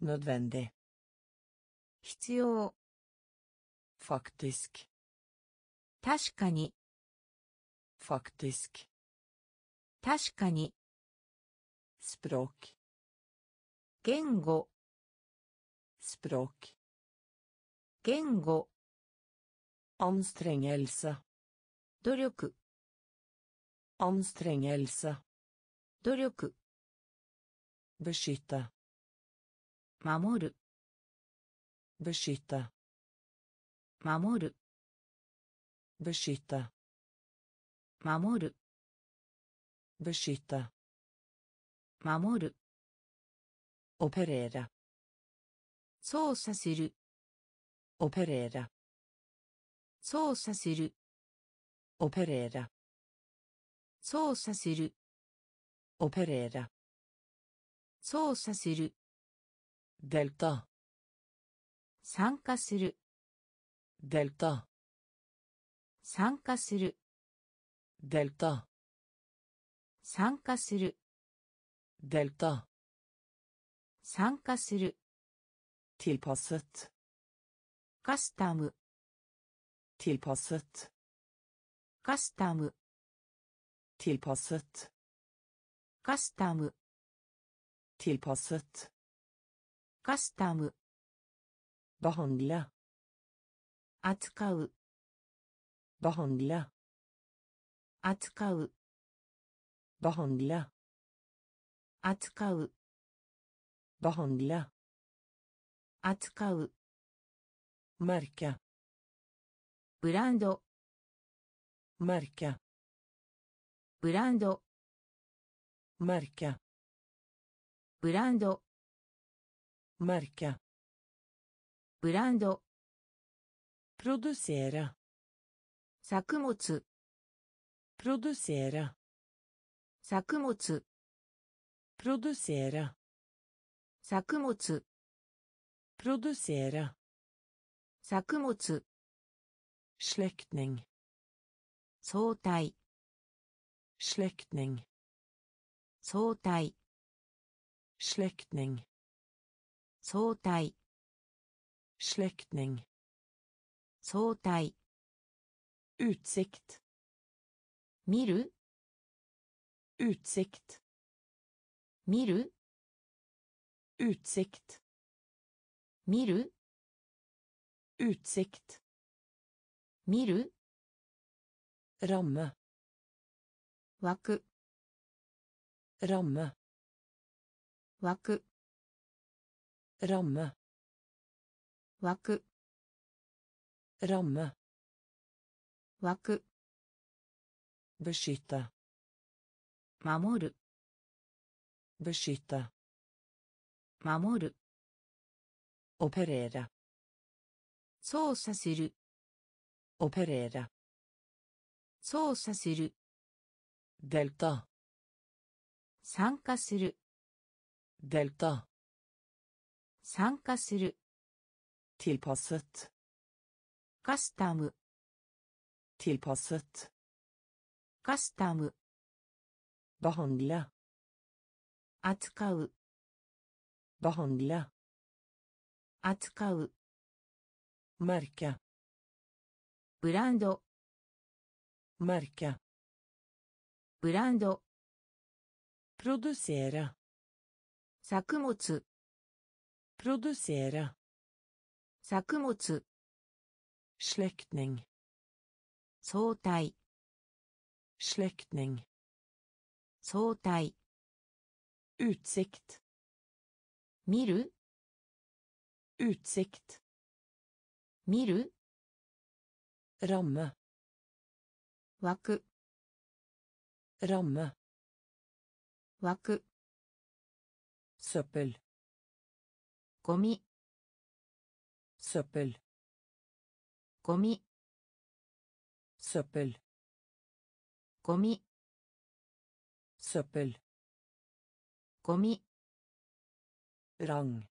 Nødvendig. 必要 Faktisk. 確かに Faktisk. 確かに Språk. 言語 Språk. 言語 Anstrengelse. 努力 Anstrengelse. 努力 Beskytte. 守る Beskytte. 守る Beskytte. 守る Beskytte. 守る Operere. 操作する Operere. 操作する Operere. 操作する Operere. 操作する Delta. 参加する Delta. 参加する Delta. 参加する Delta. 参加する Tilpasset. カスタム Tilpasset. カスタム Tilpasset. カスタム Tilpasset. カスタム Behandle. 扱う Behandle. 扱う Behandle. 扱う Behandle. 扱う Merke. ブランド Merke. ブランド Merke. ブランド Merke. ブランド Produsere. 作物 Produsere. 作物 Produsere. 作物 Produsere. 作物 Slektning. 相対 Slektning. 相対 Slektning. 相対 Slektning. 相対 Utsikt. 見る Utsikt. 見る Utsikt. 見る Utsikt. 見る Ramme. 枠 Ramme. 枠 Ramme. 枠 Ramme. 枠 Beskytte. 守る Beskytte. 守る Operere. 操作する Operere. 操作する Delta. 参加する Delta. 参加する Tilpasset. カスタム Tilpasset. カスタム Behandle. 扱う Behandle. 扱う Merke. ブランド Merke. ブランド Produsere. 作物 Produsere. 作物 Slektning. 相対 Slektning. 相対 Utsikt. 見る Utsikt. 見る Ramme. 枠 Ramme. 枠 Søppel. ゴミ。サペル。ゴミ。サペル。ゴミ。サペル。ゴミ。ラン。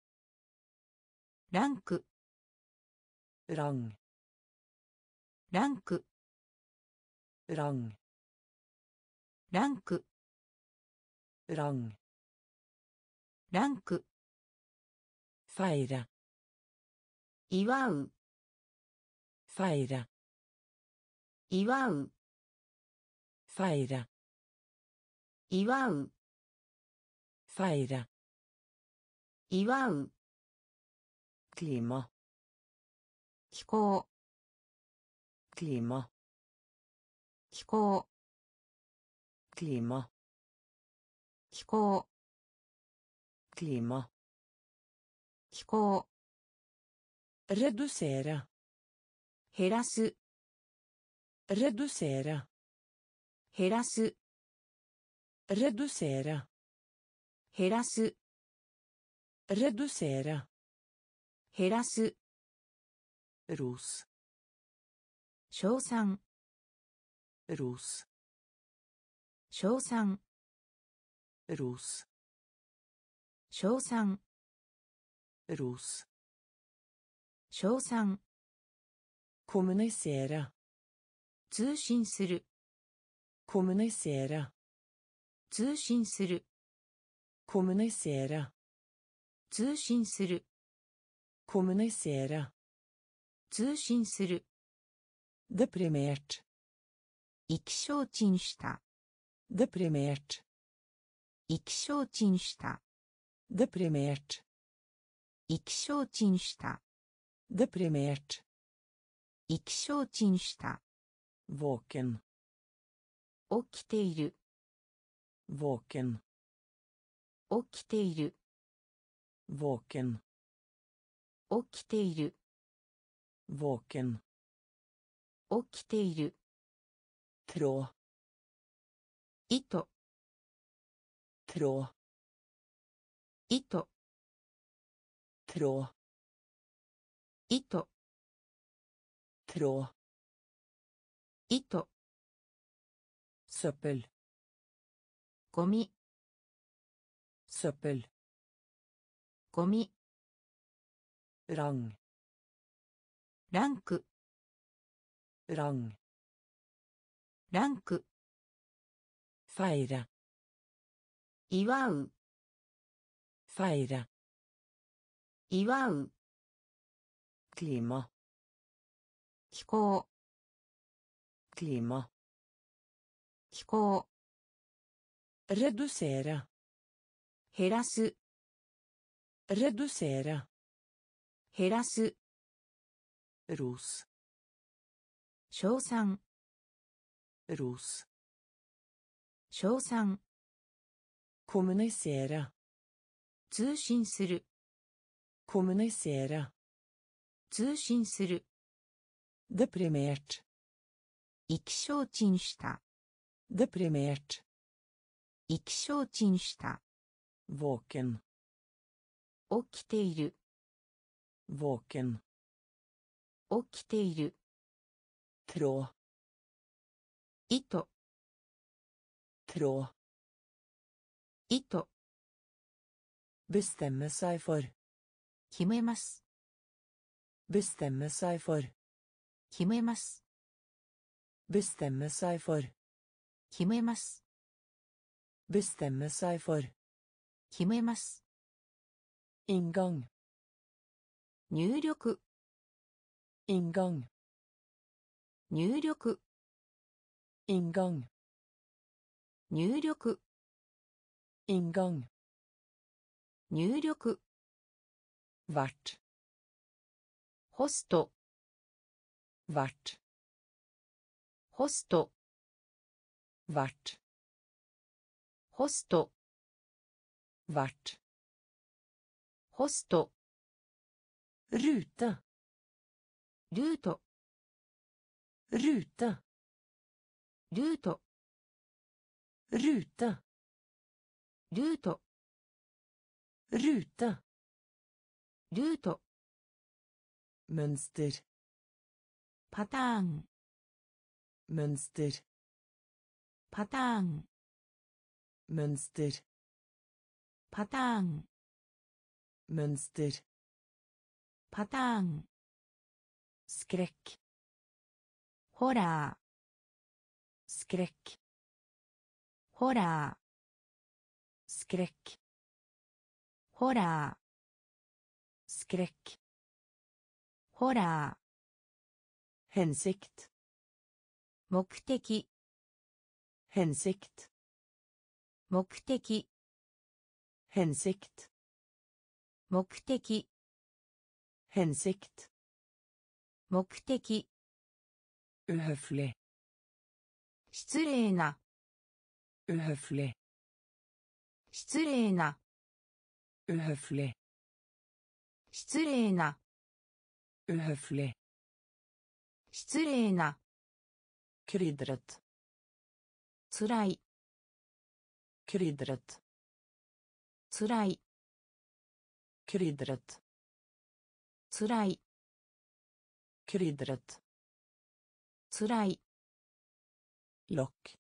ランク。ラン。ランク。ラン。ランク。ランク。ランク。Feire. 祝う Feire. 祝う Feire. 祝う Feire. 祝う Klima. 気候.気候.気候 Klima. 気候 Redusere. 減らす Redusere. 減らす Redusere. 減らす Redusere. 減らす Ros. 称賛 Ros. 称賛 Ros. 称賛 Ros. 称賛 Kommunisere. 通信する Kommunisere. 通信する Kommunisere. 通信する Kommunisere. 通信する Deprimert. 意気消沈した Deprimert. 意気消沈した Deprimert. 意気消沈した Deprimert. 意気消沈した Våken. 起きている Våken. 起きている Våken. 起きている Våken. 起きている Tråd. 糸 Tråd. 糸 트糸이 토. 트로이 토. 서펠고 미. 서펠고 미. 랑ランクラン,ランクファイラ祝うファイラ祝う Klima. 気候 Klima. 気候 Redusere. 減らす Redusere. 減らす Ros. 称賛 Ros. 称賛 Kommunisere. 通信する Kommunisere. 通信する Deprimert. 意気消沈した Deprimert. 意気消沈した Våken. 起きている Våken. 起きている Tråd. 糸 Tråd. 糸 Bestemme seg for. 決めます Bestemme seg for. 決めます Bestemme seg for. 決めます Bestemme seg for. 決めます Inngang. 入力 Inngang. 入力 Inngang. 入力 Inngang. 入力 Hvert. ホスト Hvert. ホスト Hvert. ホスト Hvert. ホスト Rute. ルート Mønster. パターン Mønster. パターン Mønster. パターン Mønster. パターン Skrekk. ホラ.ーホラ.ーホラ.ーホラ Hensikt. ー目的 Hensikt. 目的 Hensikt. 目的 Hensikt. 目的 Uhøflig. 失礼な Uhøflig. 失礼な Uhøflig. 失礼な。うはふれ。失礼な。クリドレト。つらい。クリドレト。つらい。クリドレト。つらい。クリドレト。つらい。ロッ。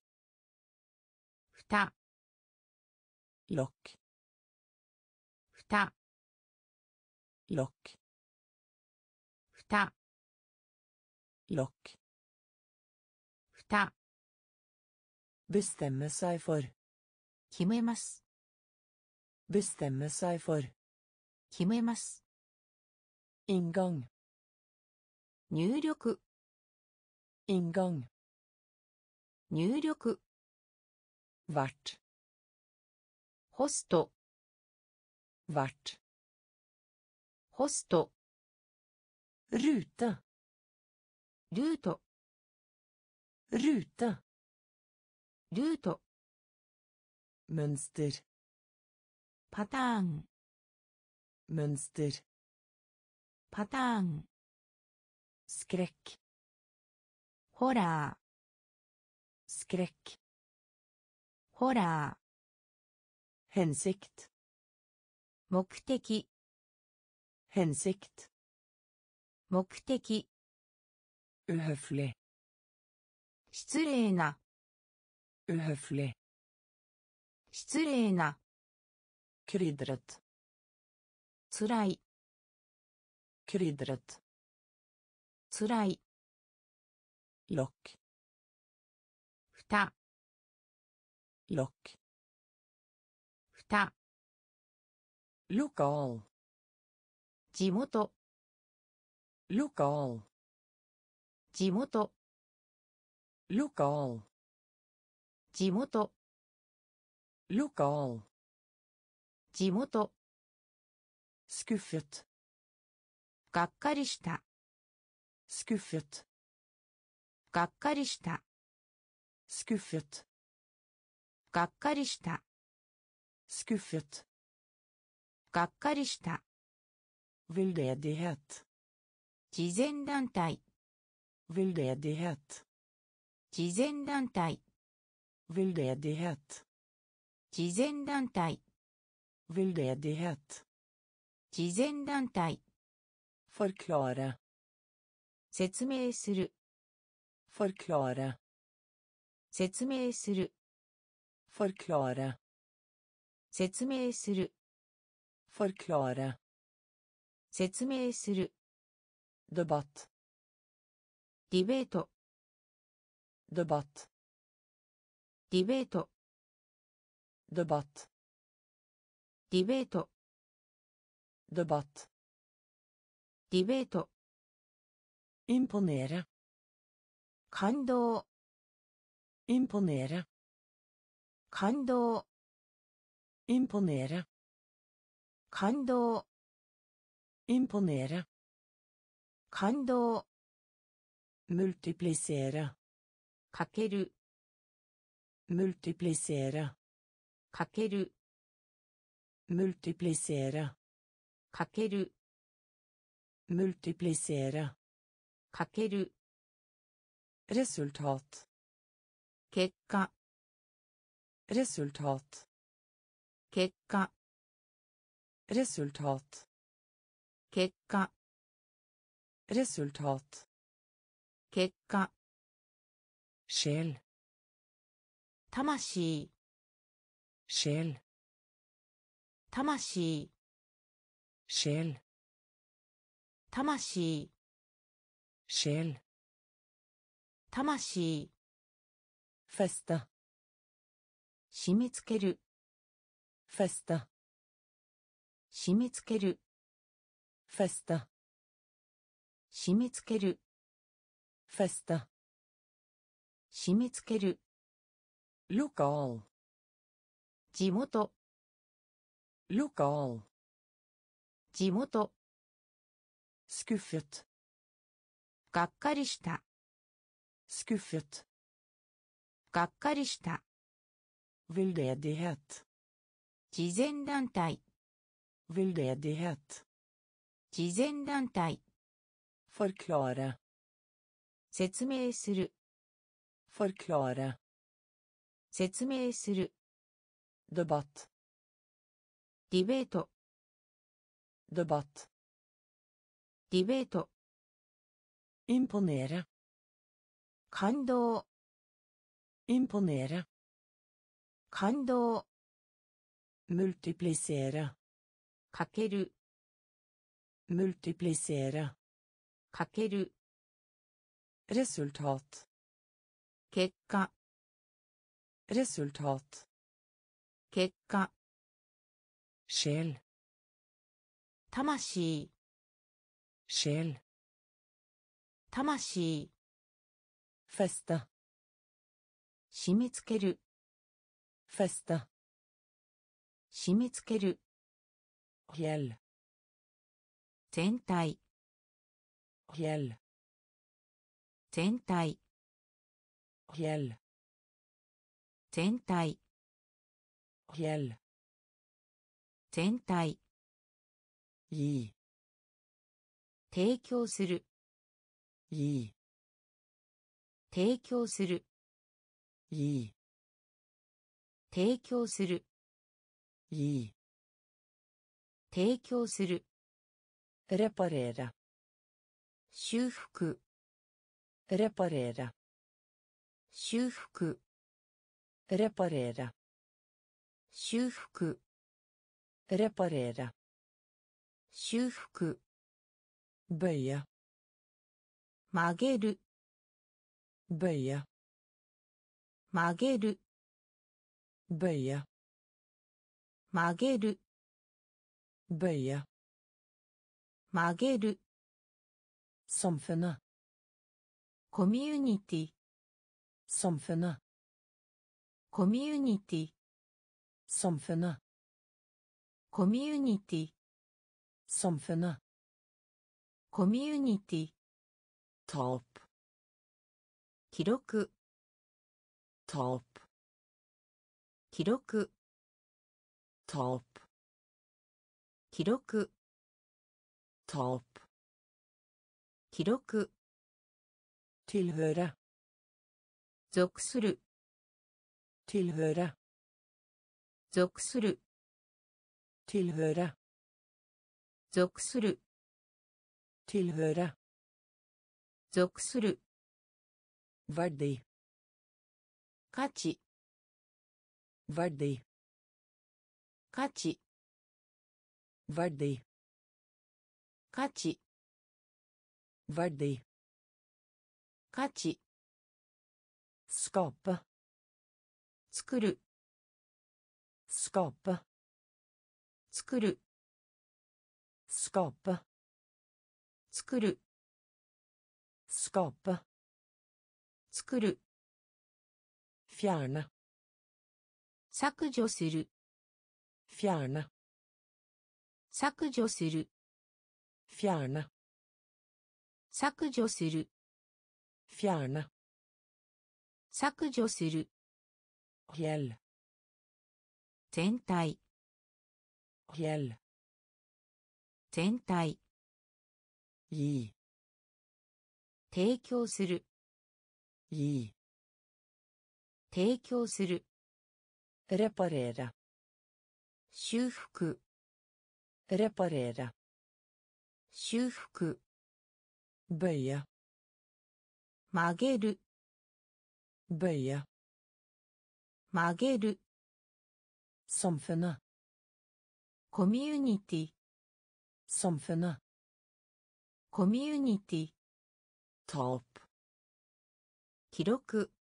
ふた。ロッ。ふた。た Lokk. ふた Bestemme seg for. 決めます Bestemme seg for. 決めます Inngang. 入力 Inngang. 入力 Hvert. ホスト Hvert. ホスト Rute. ルート Rute. ルート Mønster. パターン Mønster. パターン Skrekk. ホラ.ーホラ.ー目的 Hensikt. 目的 Uhøflig. 失礼な Uhøflig. 失礼な Krydret. つらい Krydret. つらい Lokk. ふた Lokk. ふた lokal 地元。ロカオ地元。ロカオ地元。ロカオ地元。スクフィットがっかりした。スクフィットがっかりした。スクフィットがっかりした。スクフィットがっかりした。Veldedighet 慈善団体 veldedighet 慈善団体 veldedighet 慈善団体 veldedighet 慈善団体 forklare 説明する forklare 説明する forklare 説明する forklare 説明する debatt ディベート debatt ディベート debatt ディベート debatt ディベート imponere 感動 imponere 感動 imponere 感動 imponere 感動 multiplisere かける multiplisere かける multiplisere かける multiplisere かける resultat 結果 resultat 結果 resultat 結果 resultat 結果 sjel 魂 sjel 魂 sjel 魂 sjel 魂 feste 締め付ける feste 締め付ける feste 締め付ける feste 締め付ける lokal 地元 lokal 地元 skuffet がっかりした skuffet がっかりした veldedighet 慈善団体 veldedighet 慈善団体 forklare 説明する forklare 説明する debatt ディベート debatt ディベート imponere 感動 imponere 感動 multiplisere かける multiplisere かける resultat 結果 resultat 結果 sjel 魂 sjel 魂 feste 締め付ける feste 締め付ける hjell 全体。Hjell 全体。Hjell 全体。Hjell 全体。Gi. 提供する。Gi. 提供する。Gi. 提供する。Gi. 提供する reparere 修復 reparere 修復 reparere 修復 reparere 修復 bøye 曲げる bøye 曲げる bøye 曲げる Bøye. 曲げる Samfunnet. コミュニティ Samfunnet. コミュニティ Samfunnet. コミュニティ Samfunnet. コミュニティ Tap. 記録 Tap. 記録 Tap. 記録 Tap. 記録 Tilhøre. 属する Tilhøre. 属する Tilhøre. 属する Tilhøre. 属する Verdi. 価値 Verdi. 価値 Verdi. 価値。価値。スコープ作る。スコープ作る。スコープ作る。スコープ作る。フィアーナ削除する。フィアーナ削除する。Fjerne. 削除する Fjerne. 削除する Hjell. 全体 Hjell. 全体 Gi. 提供する Gi. 提供する Reparere. 修復 Reparere. 修復 Bøye. 曲げる Bøye. 曲げる Samfunnet. コミュニティ Samfunnet. コミュニティ Tap. 記録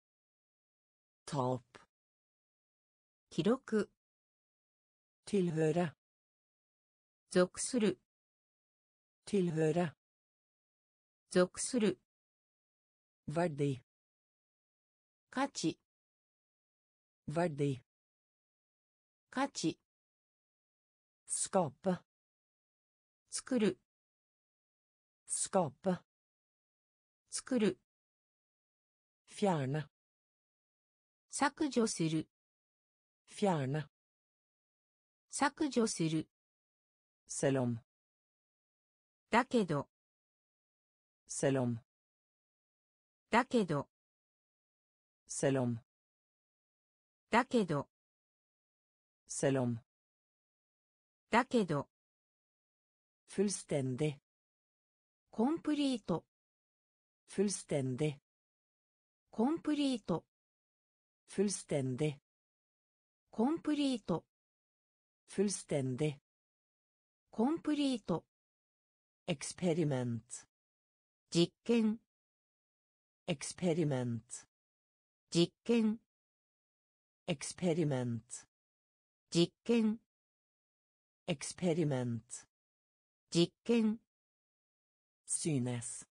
Tap. 記録 Tilhøre. 属する Tilhøre. 属する Verdi. 価値 Verdi. 価値 Skape. 作る Skape. 作る Fjerne. 削除する Fjerne. 削除する Selv om. だけど。セロムだけど。セロムだけど。セロムだけど。フルステンデ。コンプリート。Fullstendig。コンプリート。 Fullstendig。コンプリート。 Fullstendig。コンプリート。Eksperiment. 実験 Eksperiment. 実験 Eksperiment. 実験 Eksperiment. 実験 Synes.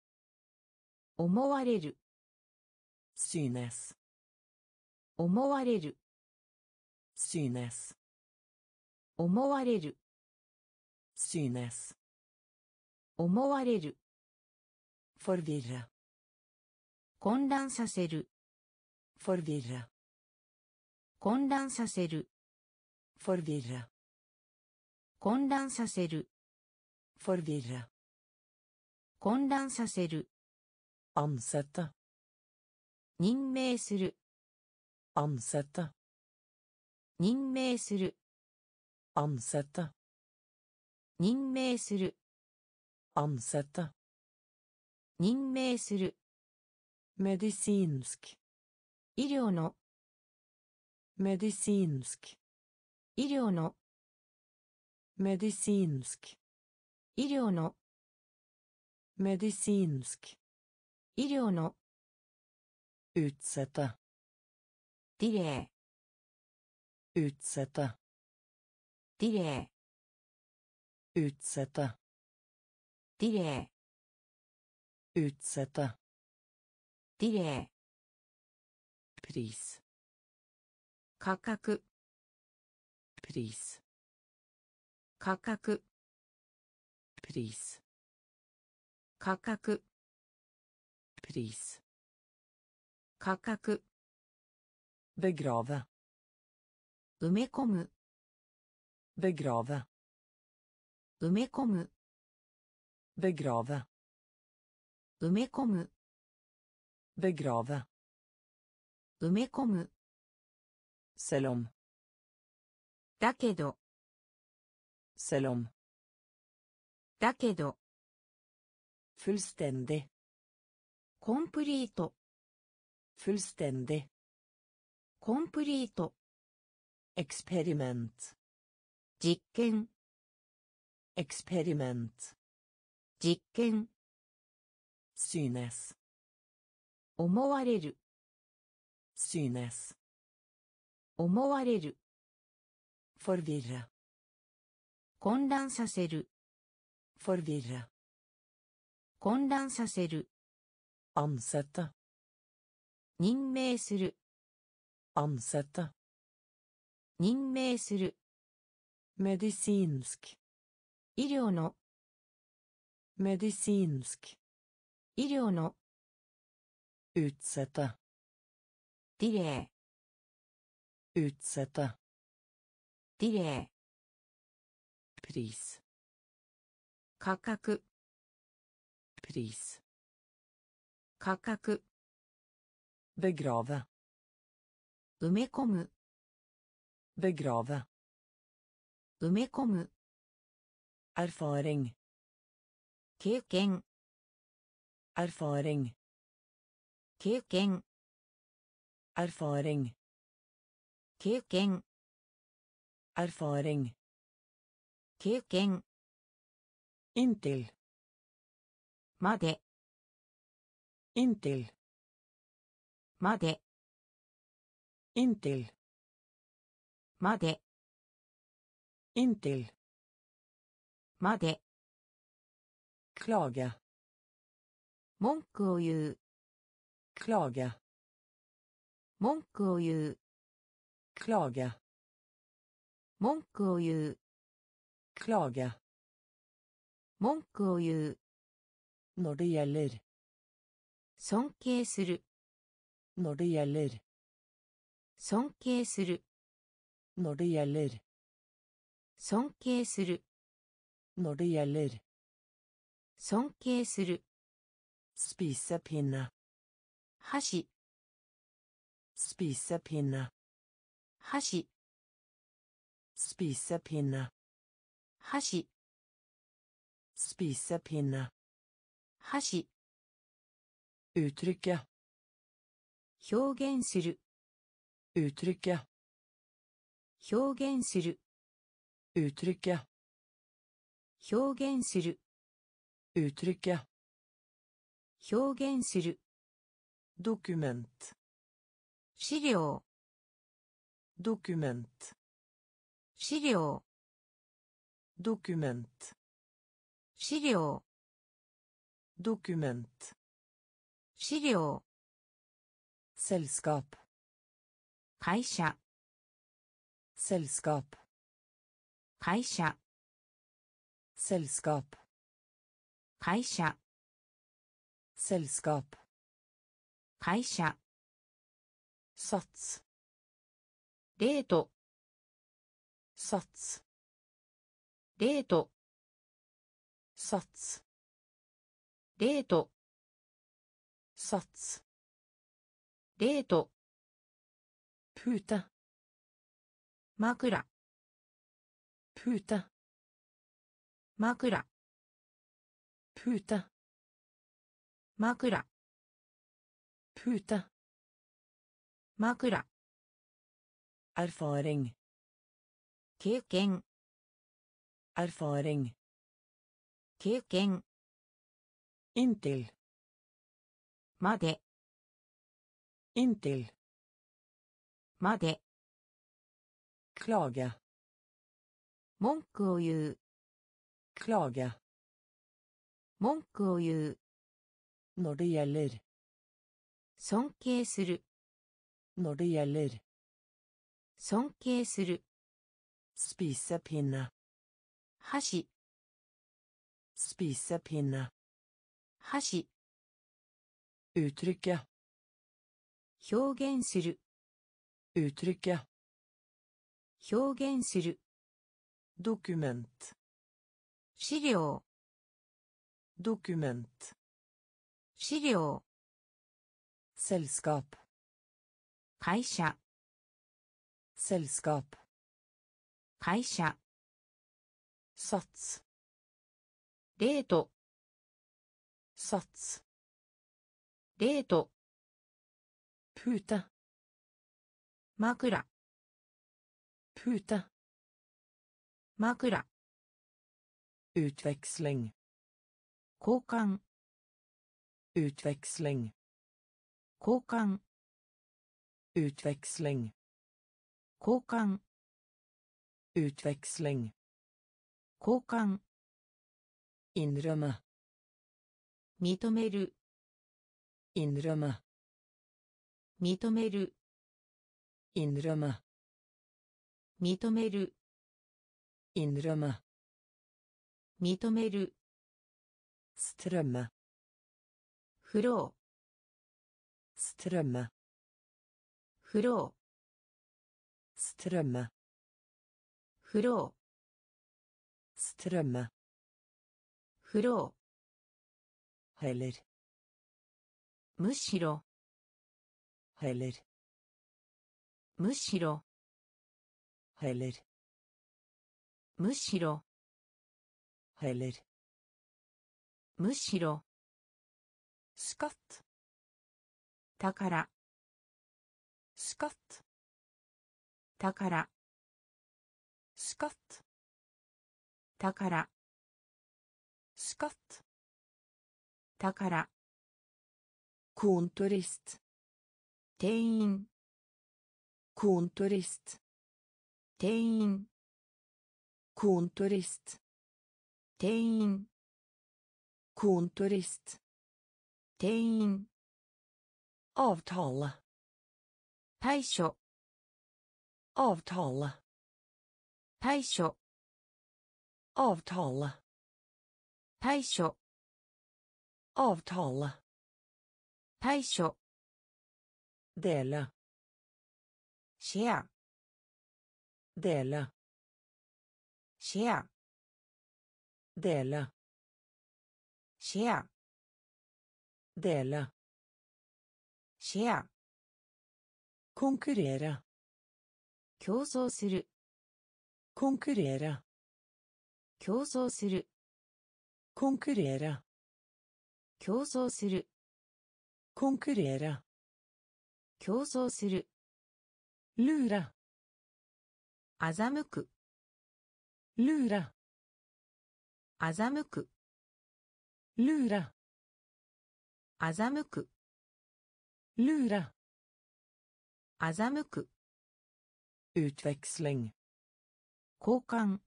思われる Synes. 思われる Synes. 思われる Synes. 思われる Forvirre. 混乱させる Forvirre. 混乱させる Forvirre. 混乱させる Forvirre. 混乱させる Ansette. 任命する Ansette. 任命する Ansette. 任命する Ansette. 任命する Medisinsk. 医療の Medisinsk. 医療の Medisinsk. 医療の Medisinsk. 医療の Utsette. ディレ Utsette. イディレ Utsette. ディレ Utsette. イディレ Pris. イ価格 Pris. 価格 Pris. 価格 Pris. 価格 Begrave. 埋め込む Begrave. 埋め込む Begrave. 埋め込む Begrave. 埋め込む Selv om. だけど Selv om. だけど Fullstendig. コンプリート Fullstendig. コンプリート Eksperiment. 実験 Eksperiment. 実験 Synes. 思われる Synes. 思われる Forvirre. 混乱させる Forvirre. 混乱させる Ansette. 任命する Ansette. 任命する Medisinsk. 医療の Medisinsk. 医療の Utsette. ディレ Utsette. イディレイ Pris. 価格 Pris. 価格 Begrave. 埋め込む Begrave. 埋め込む Erfaring. 経験 Erfaring. 経験 Erfaring. 経験 Erfaring. 経験 Inntil. まで Inntil. まで Inntil. まで Inntil. まで Klage. 文句を言う Klage. 文句を言う Klage. 文句を言う Klage. 文句を言う Når det gjelder. 尊敬する Når det gjelder. 尊敬する Når det gjelder. 尊敬する Når det gjelder. 尊敬する。スピーサピーナ。はし。スピーサピーナ。はし。スピーサピンナ。箸。スピーサピンナ。箸。Uttrycka. 表現する。Uttrycka. 表現する。Uttrycka. 表現する。Uttrykke. 表現する Dokument. 資料 Dokument. 資料 Dokument. 資料 Dokument. 資料 Selskap. 会社 Selskap. 会社 Selskap. 会社。Selskap. 会社。デート。デート。デート。デート。プータ枕。プータ枕。Pute. 枕 Pute. 枕 Erfaring. 経験 Erfaring. 経験 Inntil. まで Inntil. まで Klage. 文句を言う Klage. 文句を言う、Når det gjelder. 尊敬する、Når det gjelder. 尊敬する、Spisepinne. 箸、Spisepinne. 箸、Uttrykke. 表現する、Uttrykke. 表現する、Dokument. 資料、Dokument. 資料、Selskap. 会社、Selskap. 会社、Sats. レート、Sats. レート、Pute. 枕、Pute. 枕、Utveksling. 交換、Utveksling. 交換、Utveksling. 交換、Utveksling. 交換、Innrømme. 認める、Innrømme. 認める、Innrømme. 認める、Innrømme. 認める、Strømme. フロ Strømme. ー、フロ Strømme. ー、フロ Strømme. ー、フロ Heller. むしろ。スカッタカラスカッタカラスカッタカラスカッタカラコントリスト店員。コントリスト店員。コントリスト店員。ン Kontorist. 店員、 Avtale. 対処、 Avtale. 対処、 Avtale. 対処、 Avtale. 対処、 Dele. シェア、 Dele. シェア、Dele. シェア、Dele. シェア、Konkurrere. 競争する、Konkurrere. 競争する、Konkurrere. 競争する、Konkurrere. 競争する、Lure. 欺く、Lure. 欺く、Lure. 欺く、Lure. 欺く、Utveksling. 交換、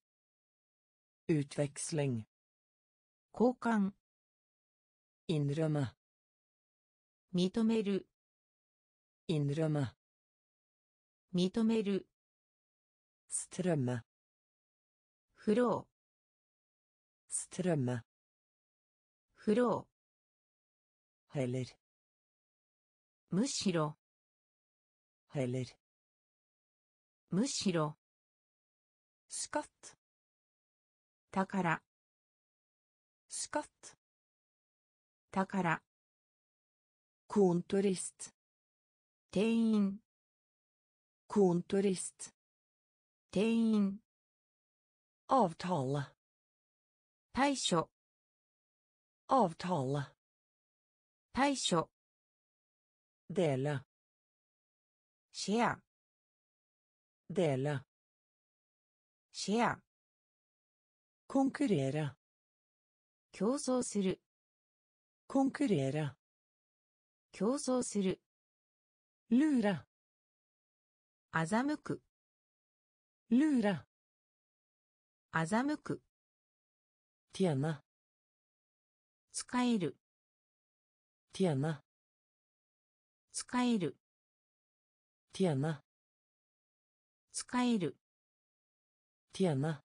Utveksling. 交換、Innrømme. 認める、Innrømme. 認める、Strømme. フロ.ー、ヘレル。むしろ。ヘレル。むしろ。スカット。たから。スカット。たから。コントリスト。店員。コントリスト。店員。アウトラ。対処。Avtale. 対処、Dele. シェア、Dele. シェア、Konkurrere. 競争する、Konkurrere. 競争する、Lure. 欺く、Lure. 欺く、tjene 使える。テえるナ。使える。ティ。使える。ティ。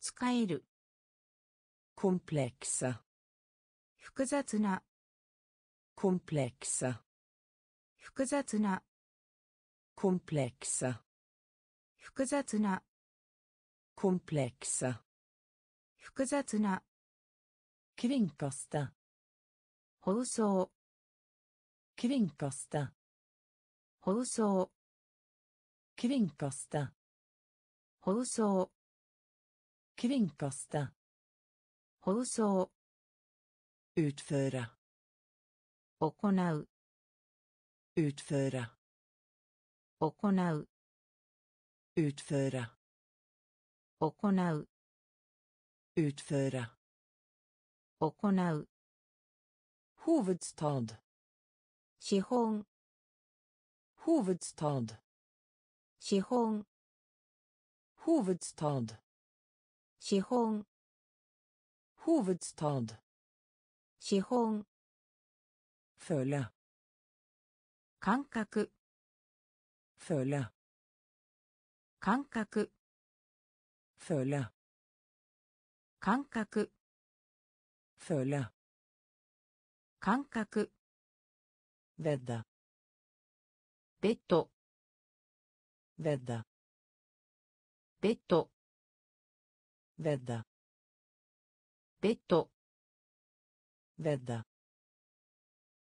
使える。コンプレックサ。複雑な。コンプレックサ。複雑な。コンプレックサ。複雑な。コンプレックサ。複雑な。複雑な kringkaste 放送 kringkaste 放送 kringkaste 放送 kringkaste 放送 utføre 行う utføre 行う utføre 行う utføre 行う hovedstad 資本 hovedstad 資本 hovedstad 資本 hovedstad 資本 føle 感覚 føle 感覚 føle 感覚 føle 感覚 vedde ベッド vedde ベッド vedde ベッド vedde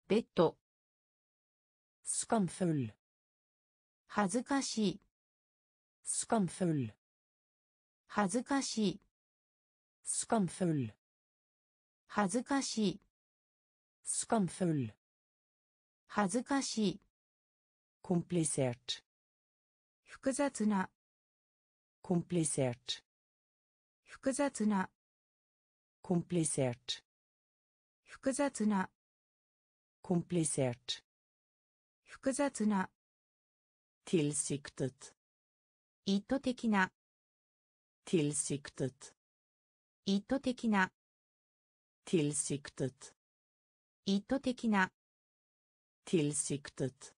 ベッド skamfull 恥ずかしい skamfull 恥ずかしい skamfull 恥ずかしい skamfull 恥ずかしい komplisert 複雑な komplisert 複雑な komplisert 複雑な komplisert 複雑な tilsiktet 意図的な tilsiktet 意図的な tilsiktet 意図的な tilsiktet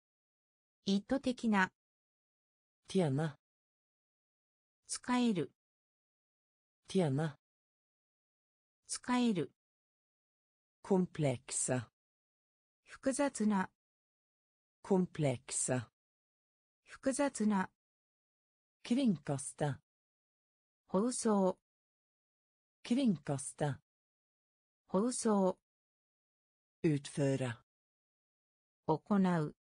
意図的な tjene 使える tjene 使える komplekse 複雑な komplekse 複雑な kringkaste 放送 kringkaste 放送 utføre 行う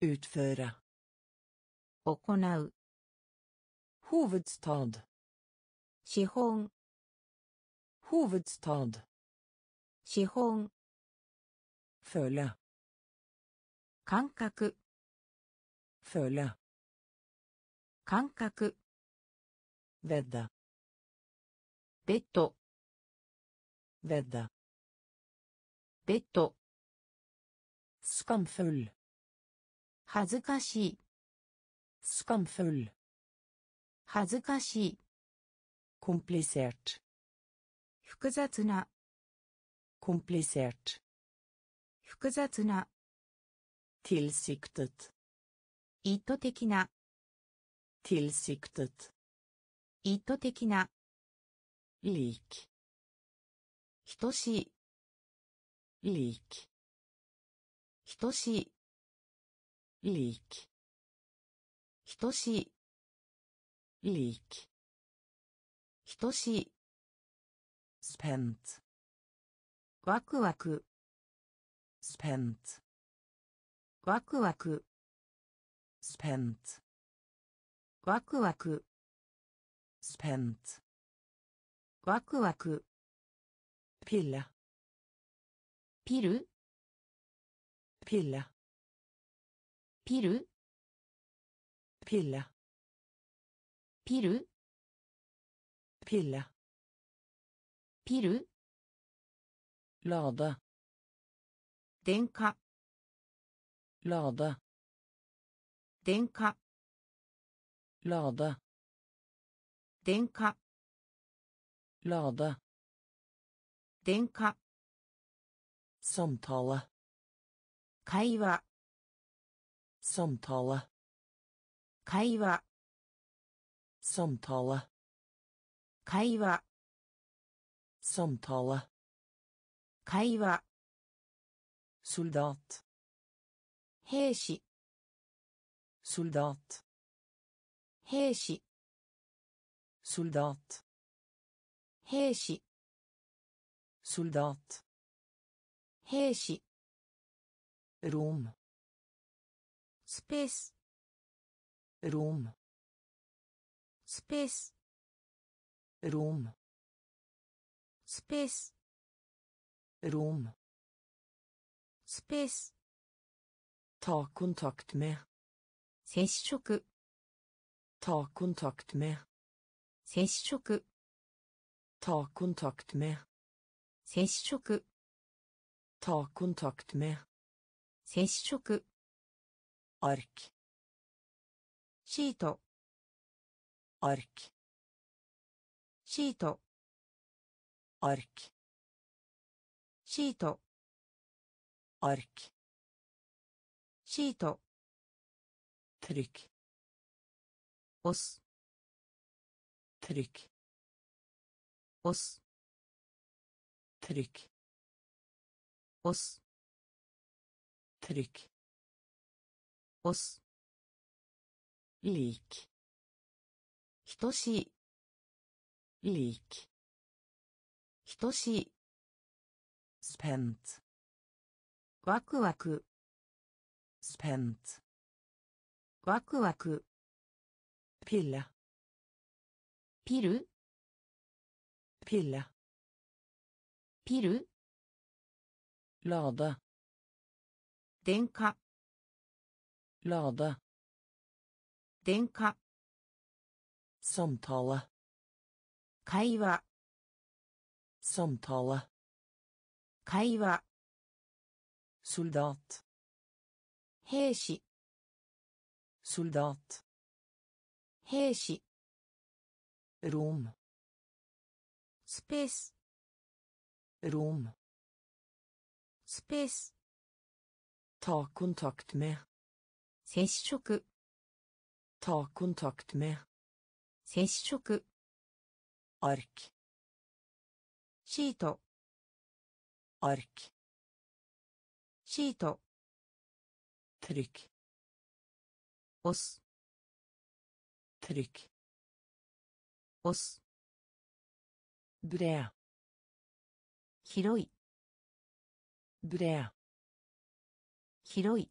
utføre 行う hovedstad 資本 hovedstad 資本 føle 感覚 føle 感覚 vedde ベッド Vedde ベッド skamfull 恥ずかしい skamfull 恥ずかしい komplisert 複雑な komplisert 複雑な tilsiktet 意図的な tilsiktet 意図的な lik 等し。リーキ。等しい。リーキ。等しい。リーキ。等しい。スペンツ。ワクワク。スペンツ。ワクワク。スペンツ。ワクワク。Pille ピル pille ピル pille ピル pille ピル lade 電化 lade 電化 lade 電化 lade 電化 samtale 会話 samtale 会話 samtale 会話 samtale 会話 soldat 兵士 soldat 兵士 soldat 兵士 soldat 兵士 rom スペース rom スペース rom スペース rom スペース ta kontakt med 接触 ta kontakt med 接触 ta kontakt med 接触 ta kontakt med 接触 ark シート ark シート ark シート ark シート trykk 押す trykk 押す trykk 押す trykk 押す lik 等しい lik 等しい spent ワクワク spent ワクワク pille ピル pille ピル lade 電化 lade 電化 samtale 会話 samtale 会話 soldat 兵士 soldat 兵士 rom スペース rom スペース ta kontakt med 接触 ta kontakt med 接触 ark シート ark シート trykk 押す trykk 押す bred 広い。ブレア広い。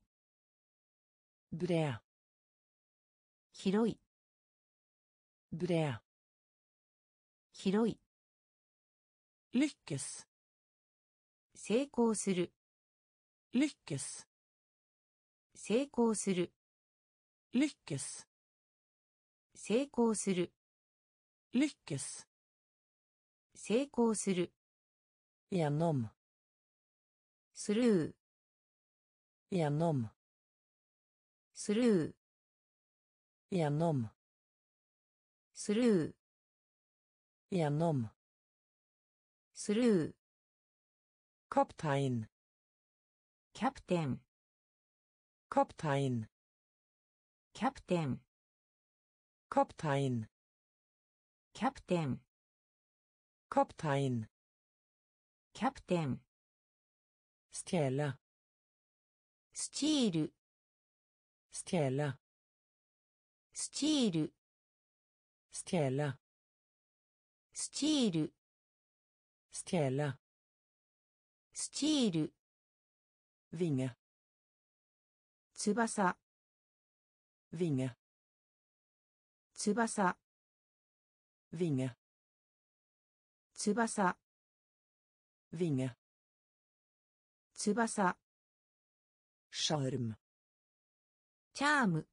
ブレア広い。ブレア広い。リッケス成功する。リッケス成功する。リッケス成功する。リッケス成功する,成功する。Genom. Sru. Genom. Sru. Genom. Sru. Genom. Sru. Kaptein. Kapten. Kaptein. Kapten. Kaptein. Kapten. Kaptein. キャプテン stjele スチール stjele スチール stjele スチール stjele スチール vinge 翼 vinge 翼 vinge 翼 vinge 翼 sjarm チャーム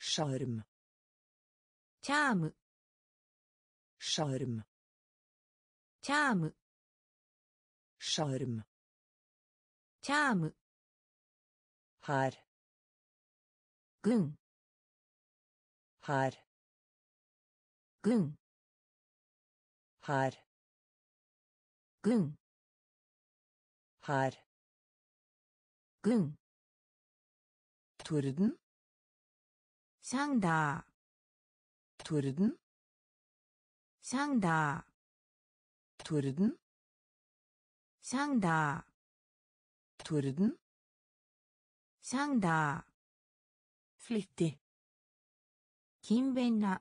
sjarm チャーム sjarm チャーム sjarm チャーム her 軍 her 軍 her 軍 her 軍 torden サンダー torden サンダー torden サンダー torden サンダー flittig 勤勉な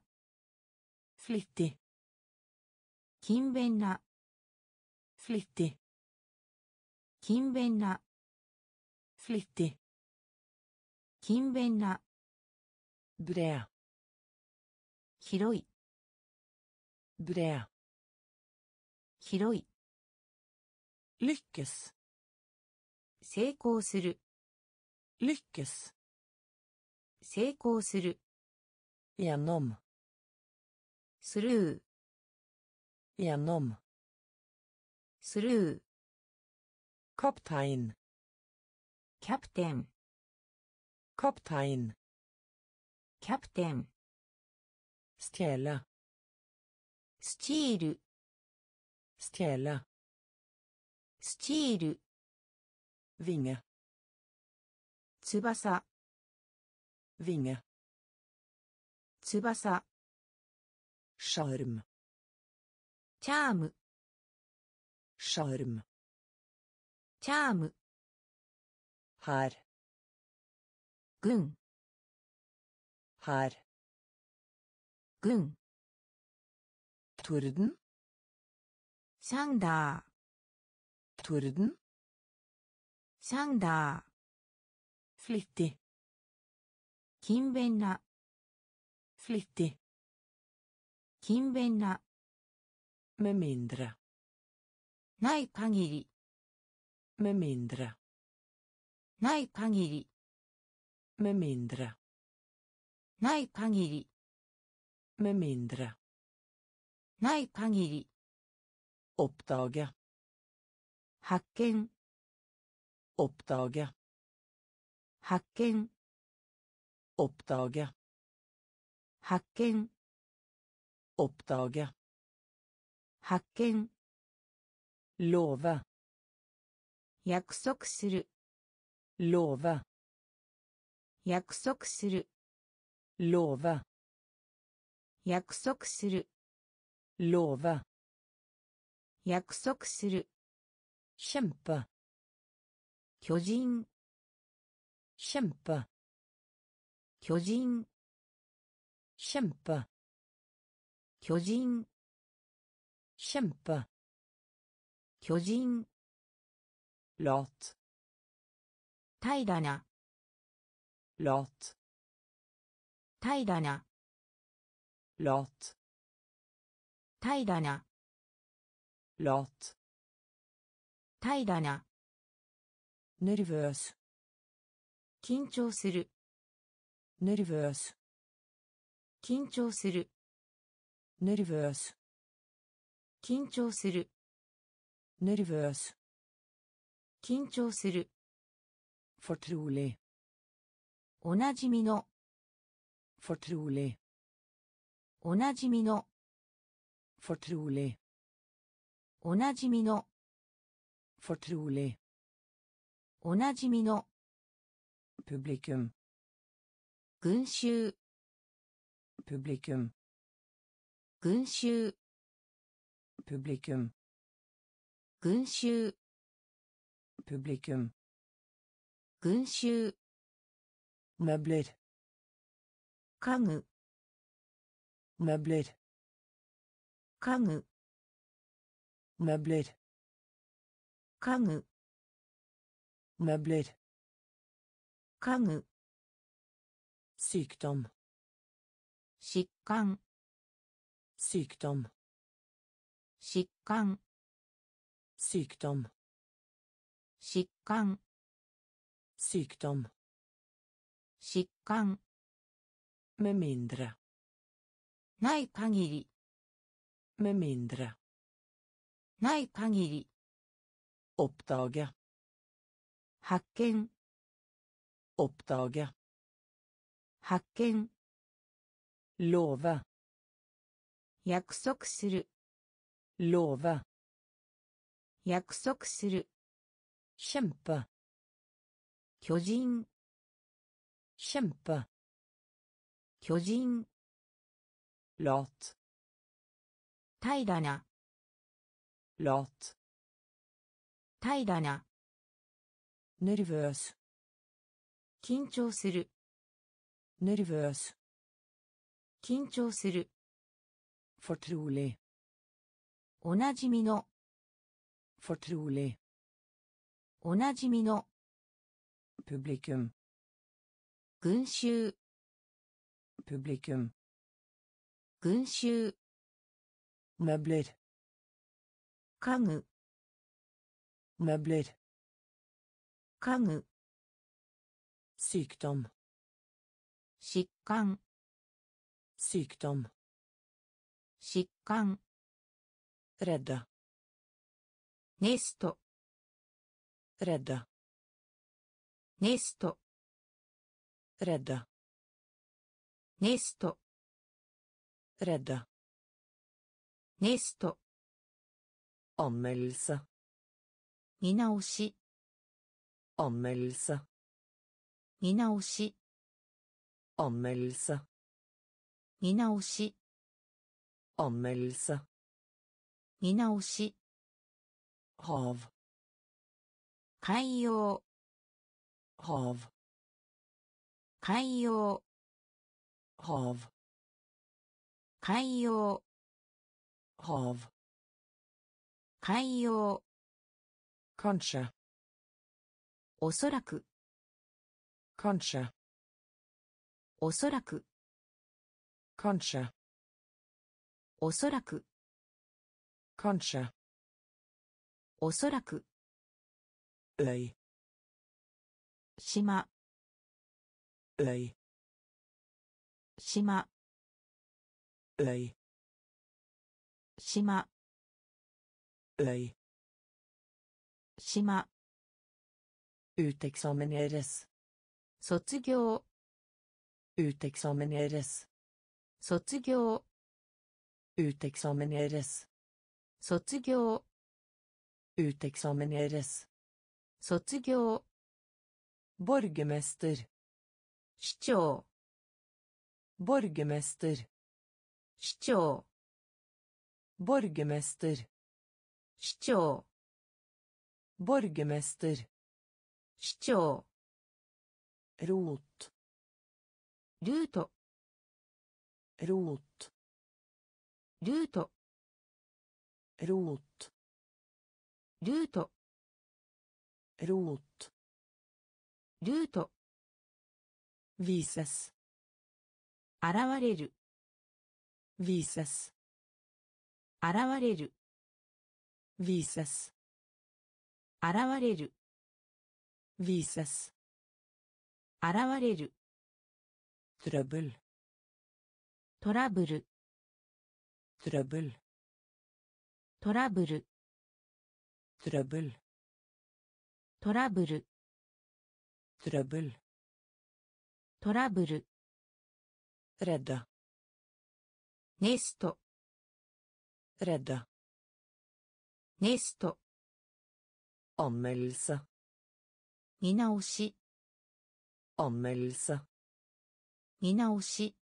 flittig 勤勉な flittig 勤勉な flittig 勤勉な bred 広い bred 広い lykkes 成功する lykkes 成功する gjennom スルー gjennom スルー kaptein キャプテン kaptein キャプテン stjele スチール stjele スチール vinge 翼 vinge 翼 sjarm チャーム sjarm チャーム her 軍 her 軍 torden サンダー torden サンダー flittig 勤勉な flittig 勤勉な med mindre ない限り med mindre ない限り med mindre ない限り med mindre ない限り oppdage 発見 oppdage 発見 oppdage 発見 oppdage 発見 Lova. 約束する。Lova. 約束する。Lova. 約束する。Lova. 約束する。シャンパ。巨人。シャンパ。巨人。シャンパ。巨人。シャンパ。巨人巨人。ロッタイダナロッタイダナロッタイダナロッタイダナネルヴース緊張する。ネルヴース緊張する。ネルヴース緊張する。Nervøs 緊張する fortrolig おなじみの fortrolig おなじみの fortrolig おなじみの fortrolig おなじみの publikum 群衆 publikum 群衆 publikum 群衆 publikum 群衆 møbler 家具 møbler 家具 møbler 家具 møbler 家具 sykdom 疾患 sykdom 疾患 sykdom 疾患 sykdom 疾患 med mindre ない限り med mindre ない限り oppdage 発見 oppdage 発見 love 約束する love 約束する。シャン。巨人。シャン。巨人。ロット。怠惰な。ロット。怠惰な。ネルヴース。緊張する。ネルヴース。緊張する。フォトローレ。おなじみの。Fortrolig おなじみの publikum 群衆 publikum 群衆 møbler 家具 møbler 家具 sykdom 疾患 sykdom 疾患 redde ネスト redde ネスト redde ネスト redde ネスト anmeldelse 見直し anmeldelse 見直し anmeldelse 見直し anmeldelse 見直し hav 海洋 hav 海洋 hav 海洋 hav 海洋 kanskje おそらく kanskje おそらく kanskje おそらく kanskje おそらく øy 島 øy 島 øy 島 øy 島 uteksamineres 卒業 uteksamineres 卒業 uteksamineres 卒業 uteksamineres 卒業 borgermester 市長 borgermester 市長 borgermester 市長 borgermester 市長 rot ルート rot ルート rot ルート rot ルート vises 現れる vises 現れる vises 現れる vises 現れる trøbbel トラブルトラブルトラブル trøbbel トラブル redde ネスト redde ネスト anmeldelse 見直し anmeldelse 見直し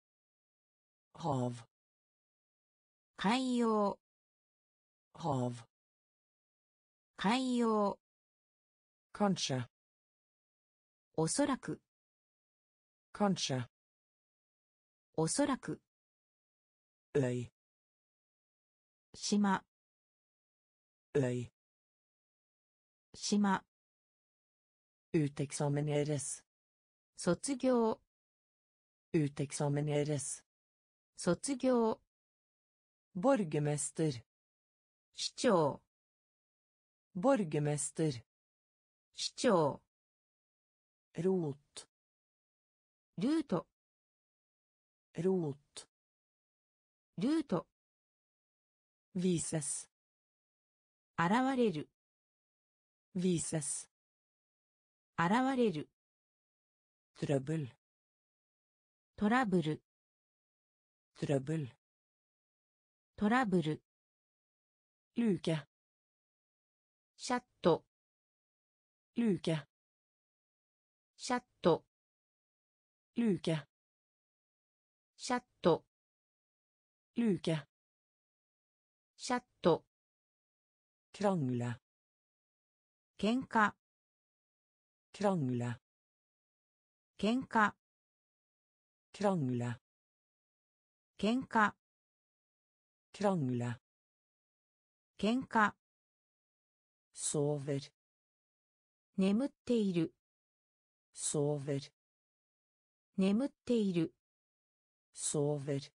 hav 海洋 hav 海洋 kanskje おそらく kanskje おそらく øy 島 øy 島 uteksamineres 卒業 uteksamineres 卒業 borgermester 市長 borgermester 市長 rot ルート rot ルート vises 現れる vises 現れる trøbbel トラブル trøbbel トラブル luke シャット luke シャット luke シャット luke シャット krangle 喧嘩 krangle 喧嘩 krangle 喧嘩 krangle 喧嘩 sover 眠っている sover 眠っている sover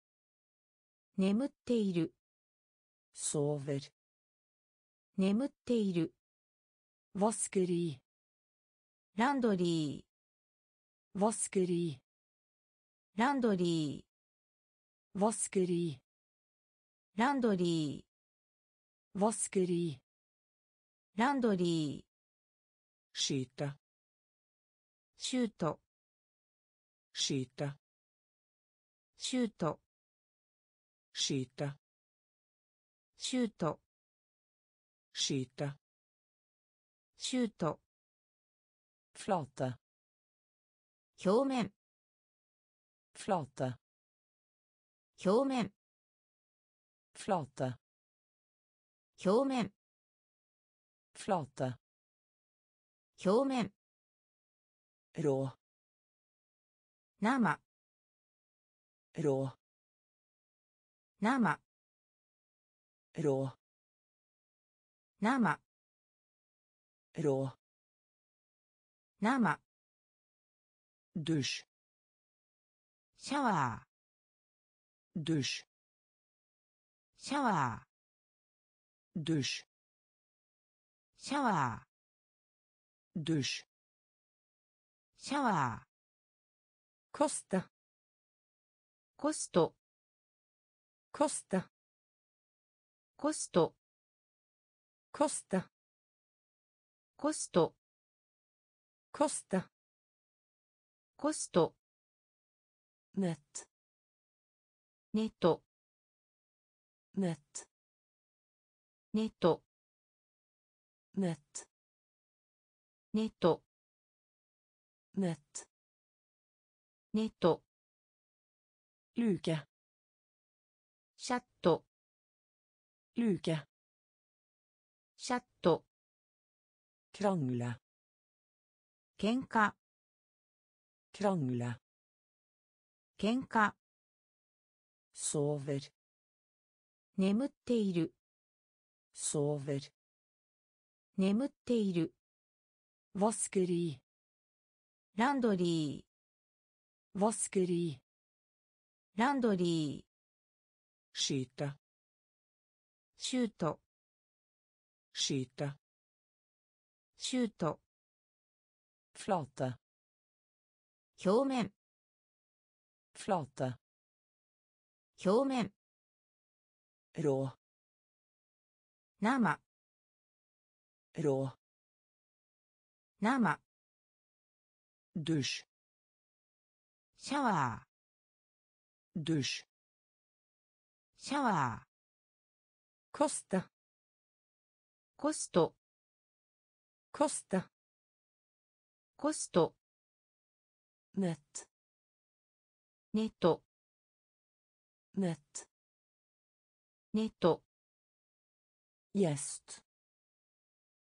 眠っている sover 眠っている vaskeri ランドリ vaskeri ーランドリ vaskeri ーランドリ vaskeri ーランドリー。シータシュートシータシュートシータシュートシータシュートフロータ表面フロータ表面フロータ表面 flate 表面 rå 生 rå 生 rå 生 rå 生 dusj シャワ dusj ーシャワ dusj ー シャワー。シ。ャワー。コスタ。コスト。コスタ。コスト。コスタ。コスト。コスタ。コスト。ネット。ネット。ネット。ネット。Luke シャット luke シャット krangle 喧嘩 krangle 喧嘩 sover 眠っている sover 眠っている。ヴスクリー。ランドリー。ヴスクリー。ランドリー。シータ。シュート。シータ。シュート。フラータ。表面。フラータ。表面。ロー。生。Rå 生 dusj シャワ dusj ーシャワ koste ーコスト koste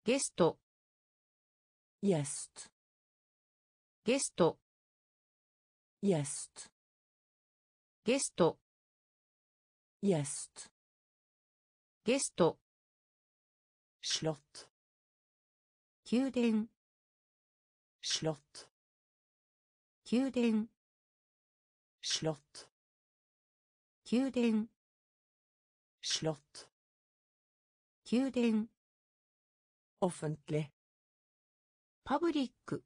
コスト nett ネット nett ネット gjest ゲスト gjest ゲスト gjest ゲスト gjest ゲスト slott 宮殿 slott 宮殿 slott 宮殿 slott 宮殿 offentlig パブリック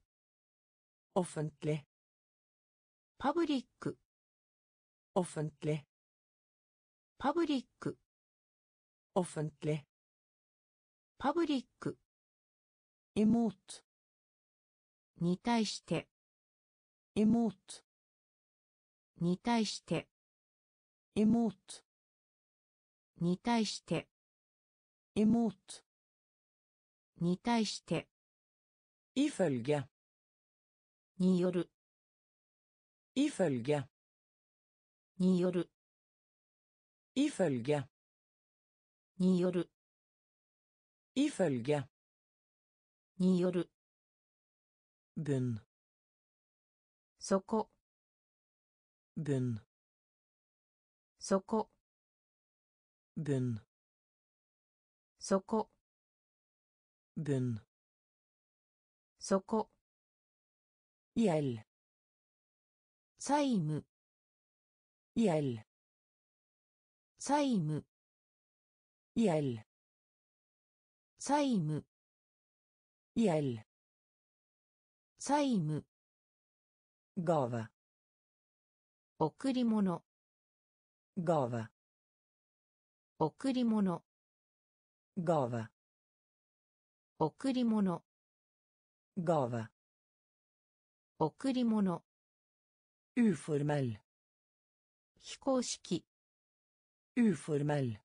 offentlig パブリック offentlig パブリック offentlig パブリック emot に対して emot に対して emot に対して imot に対して。いふうによる。いふうげによる。いふうげによる。いふうげによる。ぶ。そこ。ぶ。そこ。ぶ。そこ。Bunn そこ、gjeld 債務、gjeld 債務、gjeld 債務、gjeld 債務、gave 贈り物、gave 贈り物、gave 贈り物、gave 贈り物、uformell 非公式、uformell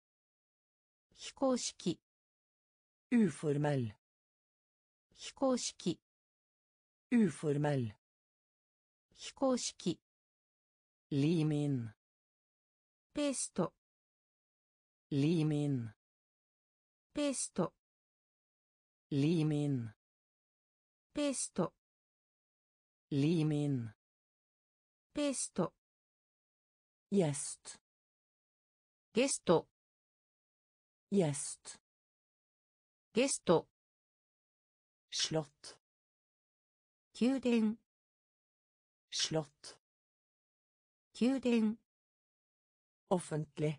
非公式、uformell 非公式、uformell 非公式、lim in ペースト、lim in ペースト、lim in ペースト、lim in ペースト、gjest ゲスト、gjest ゲスト、slott 宮殿、slott 宮殿、offentlig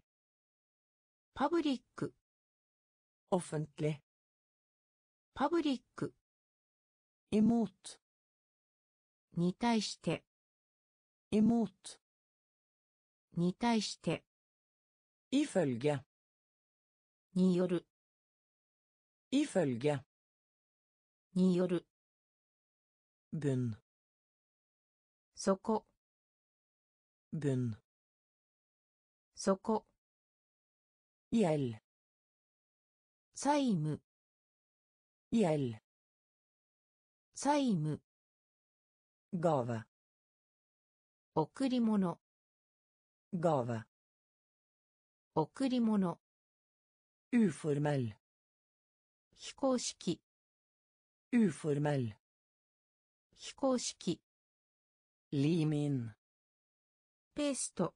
パブリック、offentlig パブリック。エモート。に対して。エモート。に対して。イフェルギャ。による。イフェルギャ。による。ブン。そこ。ブン。そこ。イエル。債務。Gjeld 債務、gave 贈り物、gave 贈り物、uformell 非公式、uformell 非公式、lim in ペースト、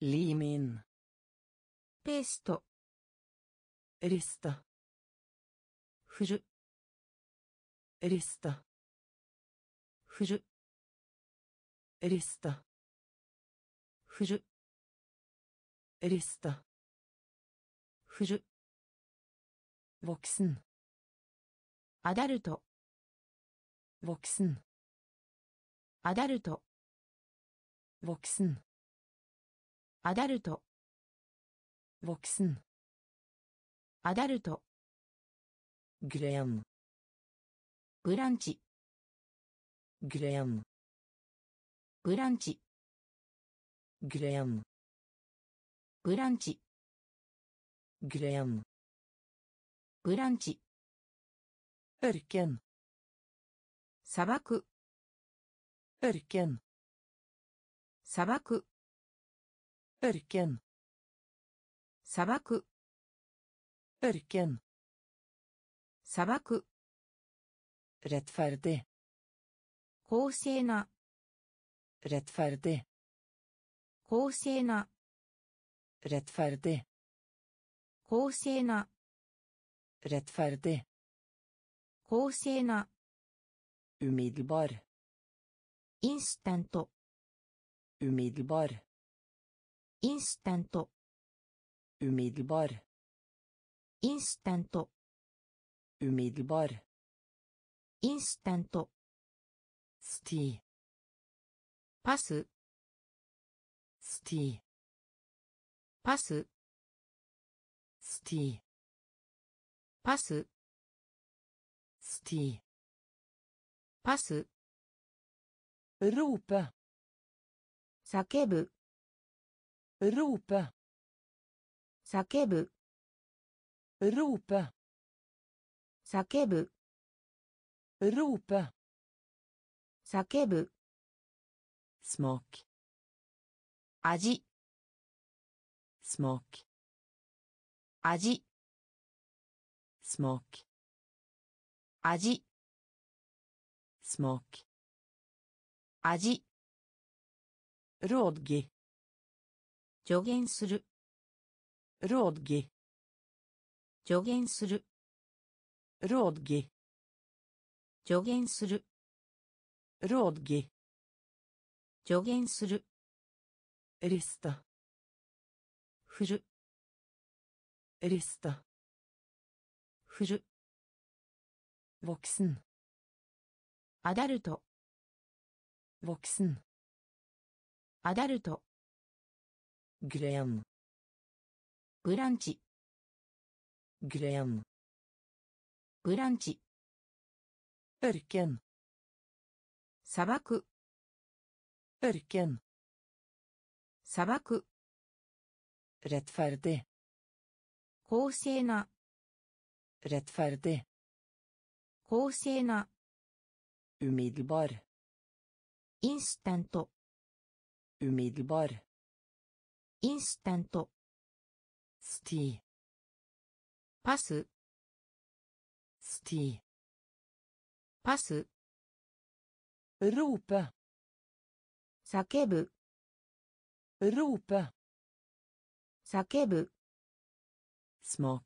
lim in ペースト、riste 振る、riste 振る、riste 振る、riste 振る、voksen アダルト、voksen アダルト、voksen アダルト、voksen アダルト、gren ブランチ、gren ブランチ、gren ブランチ、gren ブランチ、ørken 砂漠、ørken 砂漠、ørken 砂漠、ørken 砂漠。くレッファルテ公正な。レッファルテ公正な。レッファルテ公正な。レ公正な。ウミルバルインスタント。ウミルバルインスタント。ウミルバルインスタント,インスタント。Umiddelbar インスタント、sti パス、sti パス、sti パス、sti パス、rope 叫ぶ、rope 叫ぶ、rope 叫ぶ rope 叫ぶ smak 味 smak 味 smak 味 smak 味 rådgi 助言する rådgi 助言する rådge 助言する。rådge 助言する。エリスタ。フル。エリスタ。フルボクスンアダルト。ボクスンアダルト。グレアムブランチ。グレアムブランチ。エルケン。砂漠。エルケン。砂漠。レッファルデ。公正な。プレッファルデ。公正な。ウミルバル。インスタント。ウミルバル。インスタント。スティー。パス。Sti パス rope 叫ぶ rope 叫ぶ smak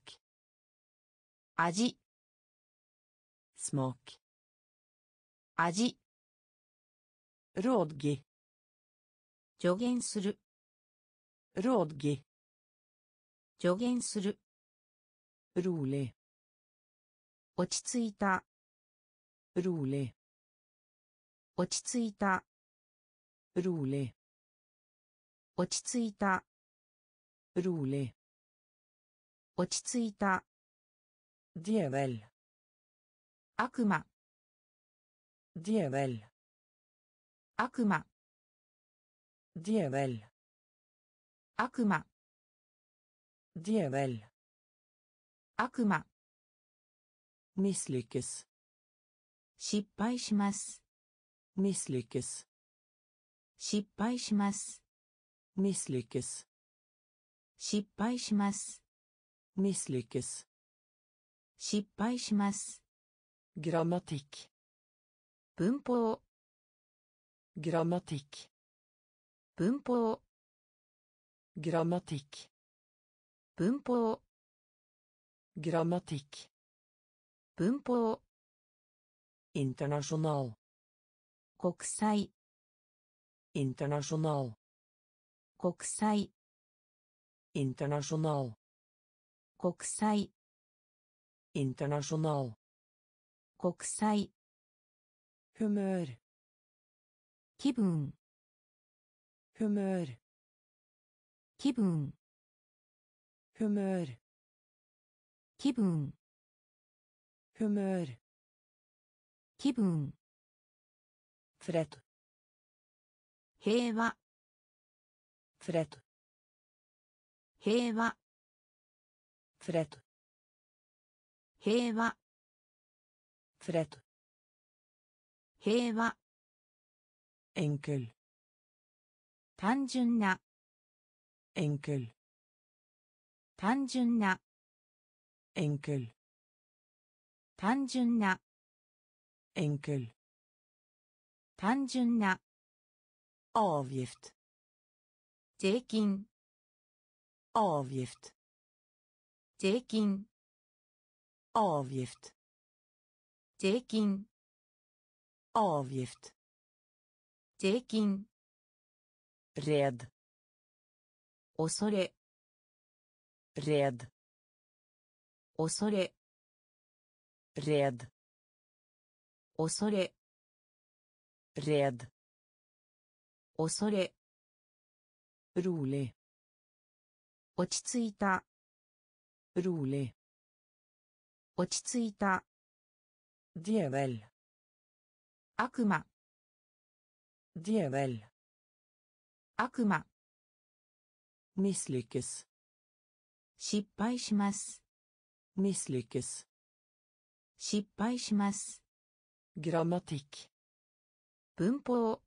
味 smak 味 rådgi 助言する rådgi 助言する rolig 落ち着いた rolig 落ち着いた rolig 落ち着いた rolig 落ち着いた djevel 悪魔 djevel 悪魔 djevel 悪魔 djevel 悪魔 misslyckes 失敗します misslyckes 失敗します misslyckes 失敗します misslyckes 失敗します grammatikk 文法 grammatikk 文法 grammatikk 文法 grammatikk 文法 internasjonal 国際 internasjonal 国際 internasjonal 国際 internasjonal 国際 humør 気分 humør 気分 humør 気分 humør 気分 fred 平和 fred 平和 fred 平和 fred 平和 enkel 単純な enkel 単純な enkel 単純な enkel 単純な avgift 税金 avgift 税金 avgift 税金 avgift 税金 red 恐れ red 恐れ red 恐れ red 恐れ rolig 落ち着いた rolig 落ち着いた djevel 悪魔 djevel 悪魔 misslyckes 失敗します Misslyckes. 失敗します。グラマティック文法。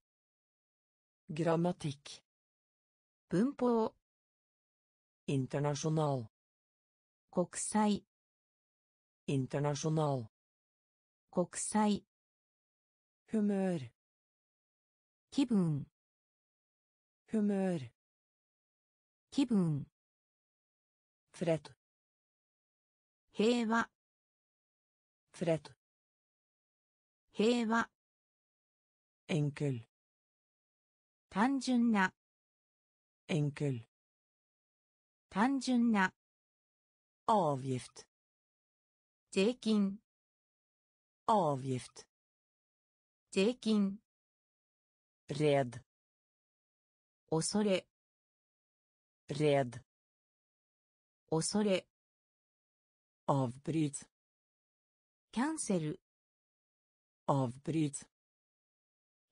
グラマティック文法。インターナショナル国際。インターナショナル国際。フムール気分。フムール気分。フレット平和。Fred. 平和、Enkel. 単純な、Enkel. 単純な、Avgift. 税金、Avgift. 税金、Red. 恐れ、Red. 恐れ、Avbryt. キャンセル。オフブリツ。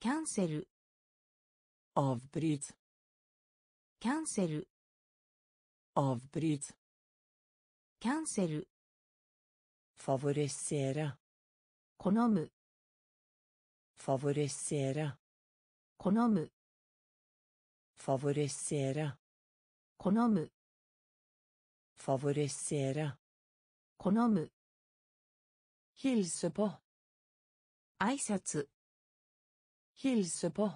キャンセル。オフブリツ。キャンセル。オフブリツ。キャンセル。フォレセーラ。好む。フォレセーラ。好む。フォレセーラ。好む。フォレセーラ。好む。Hilse på. 挨拶、Hilse på.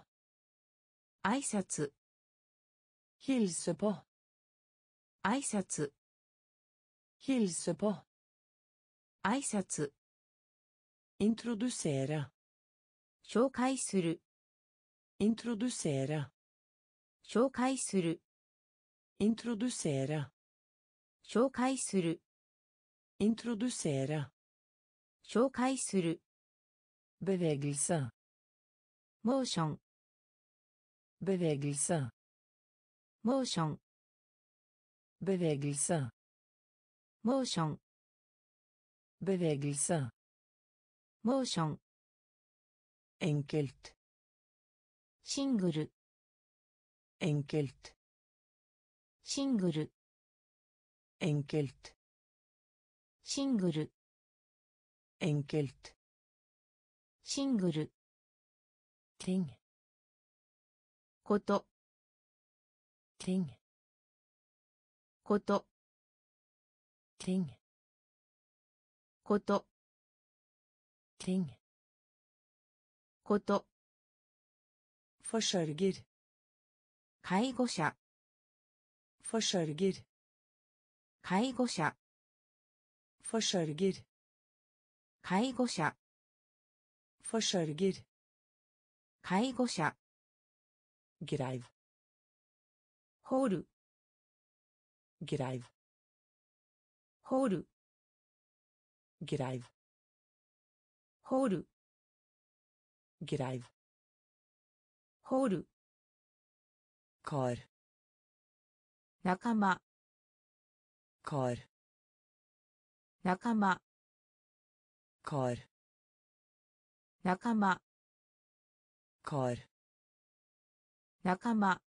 挨拶、Hilse på. 挨拶、Hilse på. 挨拶、Introdusere. 紹介する、Introdusere. 紹介する、Introdusere. 紹介する、Introdusere. 紹介する、Bevegelse. モーション、Bevegelse. モーション、Bevegelse. モーション、Bevegelse. モーション、Enkelt. シングル、Enkelt. シングル、Enkelt. シングル、Enkelt. シングル、Ting. こと、Ting. こと、Ting. こと、Ting. こと、Forsørger. 介護者、Forsørger. 介護者、Forsørger. 介護者、Forsørger. 介護者、Greiv. ホール、Greiv. ホール、Greiv. ホール、Greiv. ホール、Kar. 仲間、Kar. 仲間、Kar. 仲間、Kar. 仲間、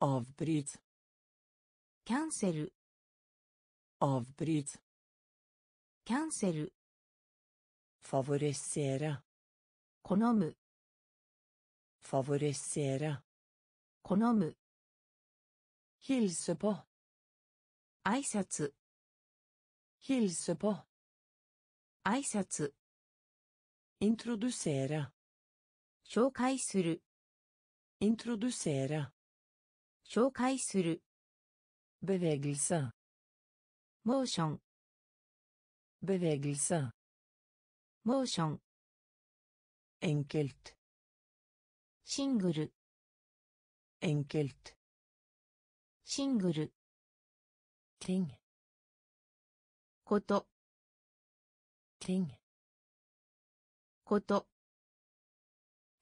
Avbryt. キャンセル、Avbryt. キャンセル、Favorisere. 好む、Favorisere. 好む、Hilse på. 挨拶、Hilse på. 挨拶、Introdusere. 紹介する、Introdusere. 紹介する、Bevegelse. モーション、Bevegelse. モーション、Enkelt. シングル、Enkelt. シングル、Ting. こと、Ting. こと、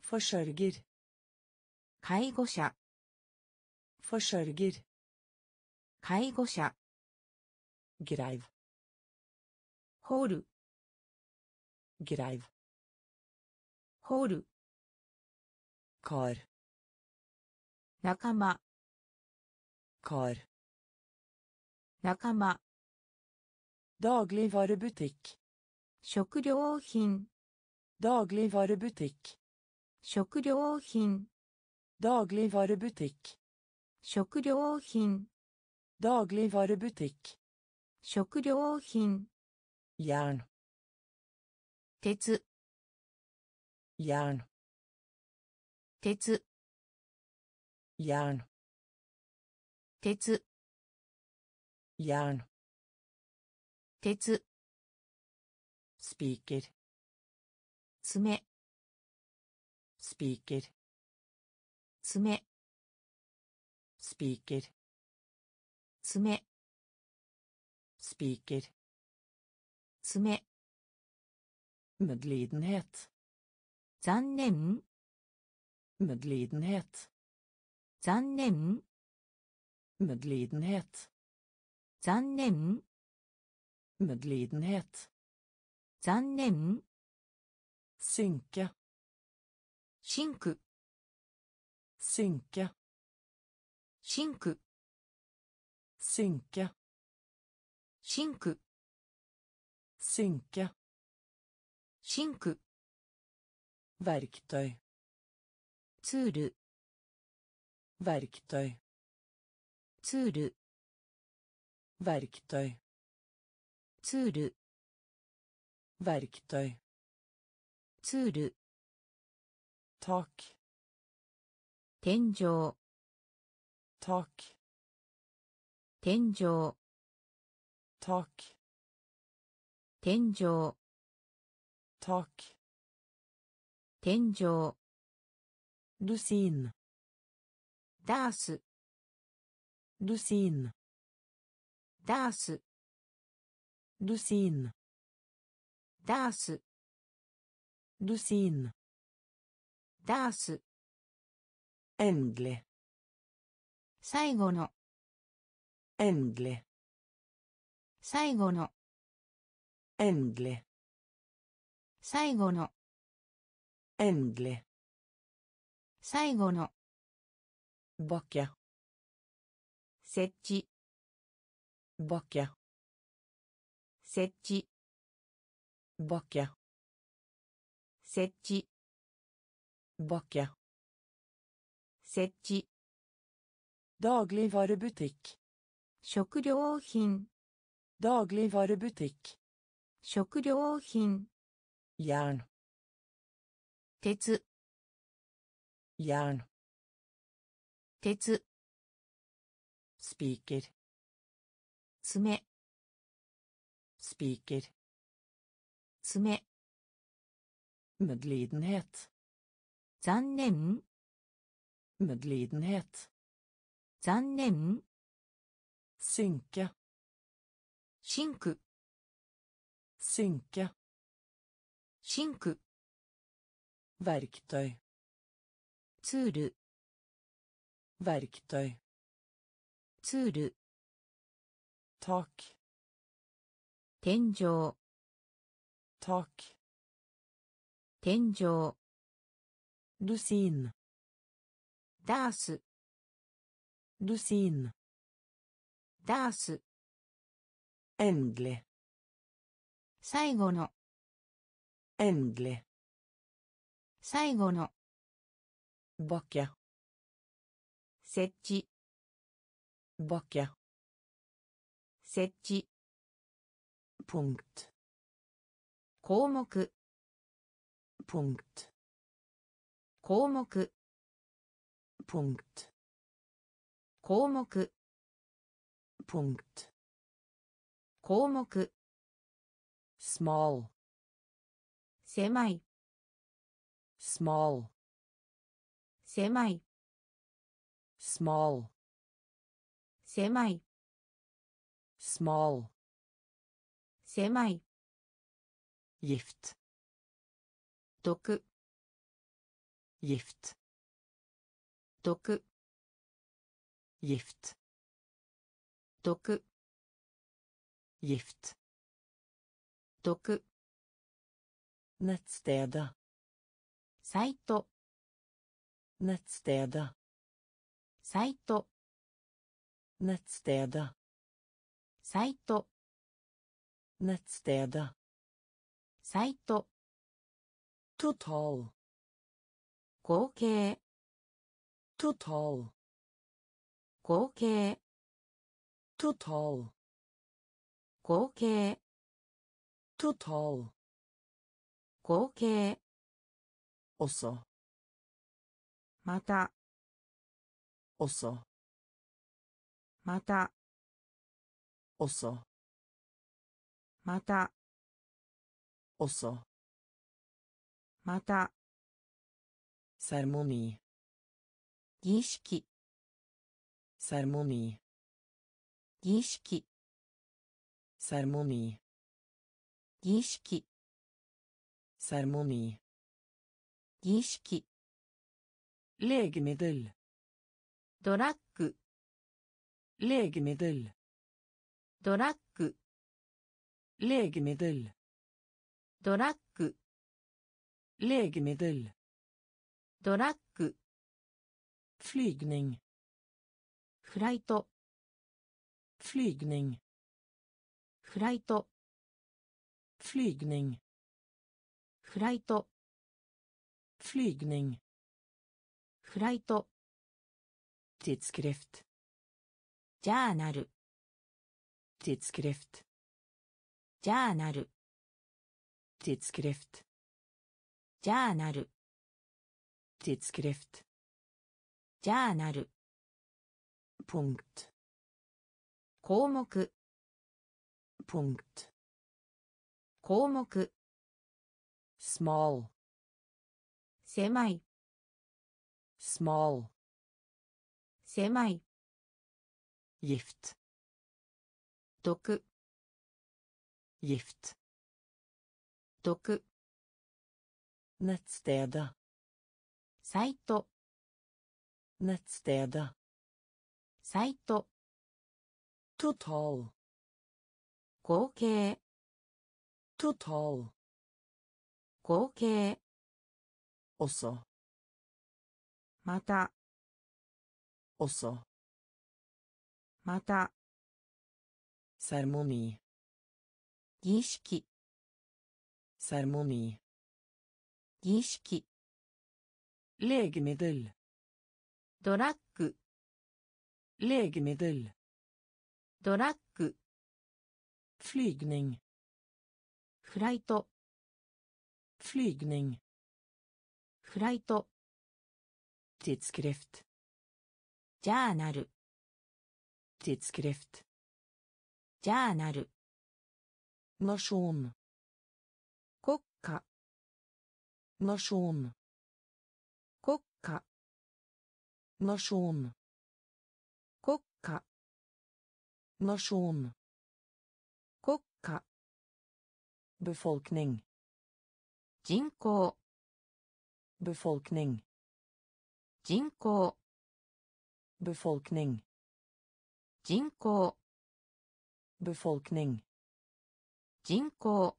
Forsørger. 介護者、Forsørger. 介護者、Greiv. ホール、Greiv. ホール、Kar. 仲間、Kar. 仲間、Dagligvarebutikk. 食料品 Dagligvarebutikk. 食料品 Dagligvarebutikk. 食料品 Dagligvarebutikk. 食料品 Jern. 鉄 Jern. 鉄 Jern. 鉄 Jern. 鉄 Spiker. 爪 Spiker. 爪 Spiker. 爪 Spiker. 爪 Medlidenhet. 残念 Medlidenhet. 残念 Medlidenhet. 残念 Medlidenhet. 残念。シンクシンクシンクシンクシンクシンクシンクシンクワルキトイツールワルキトイツールワルキトイツール Verktøy. ツール Tak. 天井 Tak. 天井 Tak. 天井 Tak. 天井 Dusin. ダース。ルシーン。ダース。エンデレ。最後の。エンデレ。最後の。エンデレ。最後の。エンデレ。最後の。ボキャ。設置。ボキャ。設置。Bakke. 設置 Bakke. 設置 Dagligvarebutikk. 食料品 Dagligvarebutikk. 食料品 Jern. 鉄 Jern. 鉄 Spiker. 爪 Spiker. 爪 Medlidenhet. 残念 Medlidenhet. 残念 Synke. シンク Synke. シンク Verktøy. ツール Verktøy. ツール Tak. 天井 Tak. 天井 Dusin. ダース Dusin. ダース Endelig. 最後の Endelig. 最後の Bakke. 設置 Bakke. 設置 Punkt. 項目。ポンクト項目。ポンクト項目。ポンクト項目。スモー狭い。スモー狭い。スモー狭い。Small. 狭い。Gift. 毒 Gift. 毒 Gift. 毒 Gift. 毒 Nettstedet. サイト Nettstedet. サイト Nettstedet. サイト Nettstedet. サイト Total. 合計 Total. 合計 Total. 合計 Total. 合計 Også. また Også. また Også. また Også. また Seremoni. 儀式 Seremoni. 儀式 Seremoni. 儀式 Seremoni. 儀式 Legemiddel. ドラッグ Legemiddel. ドラッグ Legemiddel. ドラッグ Legemiddel. ドラッグ Flygning. フライト Flygning. フライト Flygning. フライト Flygning. フライト Tidsskrift. ジャーナル Tidsskrift. ジャーナル Tidsskrift. ジャーナル Tidsskrift. ジャーナル Punkt. 項目 Punkt. 項目 small 狭い small 狭い Gift. 毒 Gift. 毒 Nettstedet. サイト Nettstedet. サイト Total. 合計 Total. 合計 Også. また Også. また Seremoni. 儀式 Seremoni. 儀式 Legemiddel. ドラッグ Legemiddel. ドラッグ Flygning. フライト Flygning. フライト Tidsskrift. ジャーナル Tidsskrift. ジャーナル Nasjon. 国家 Nasjon. 国家 Nasjon. 国家 Nasjon. 国家 Befolkning. 人口 Befolkning. 人口 Befolkning. 人口 Befolkning. 人口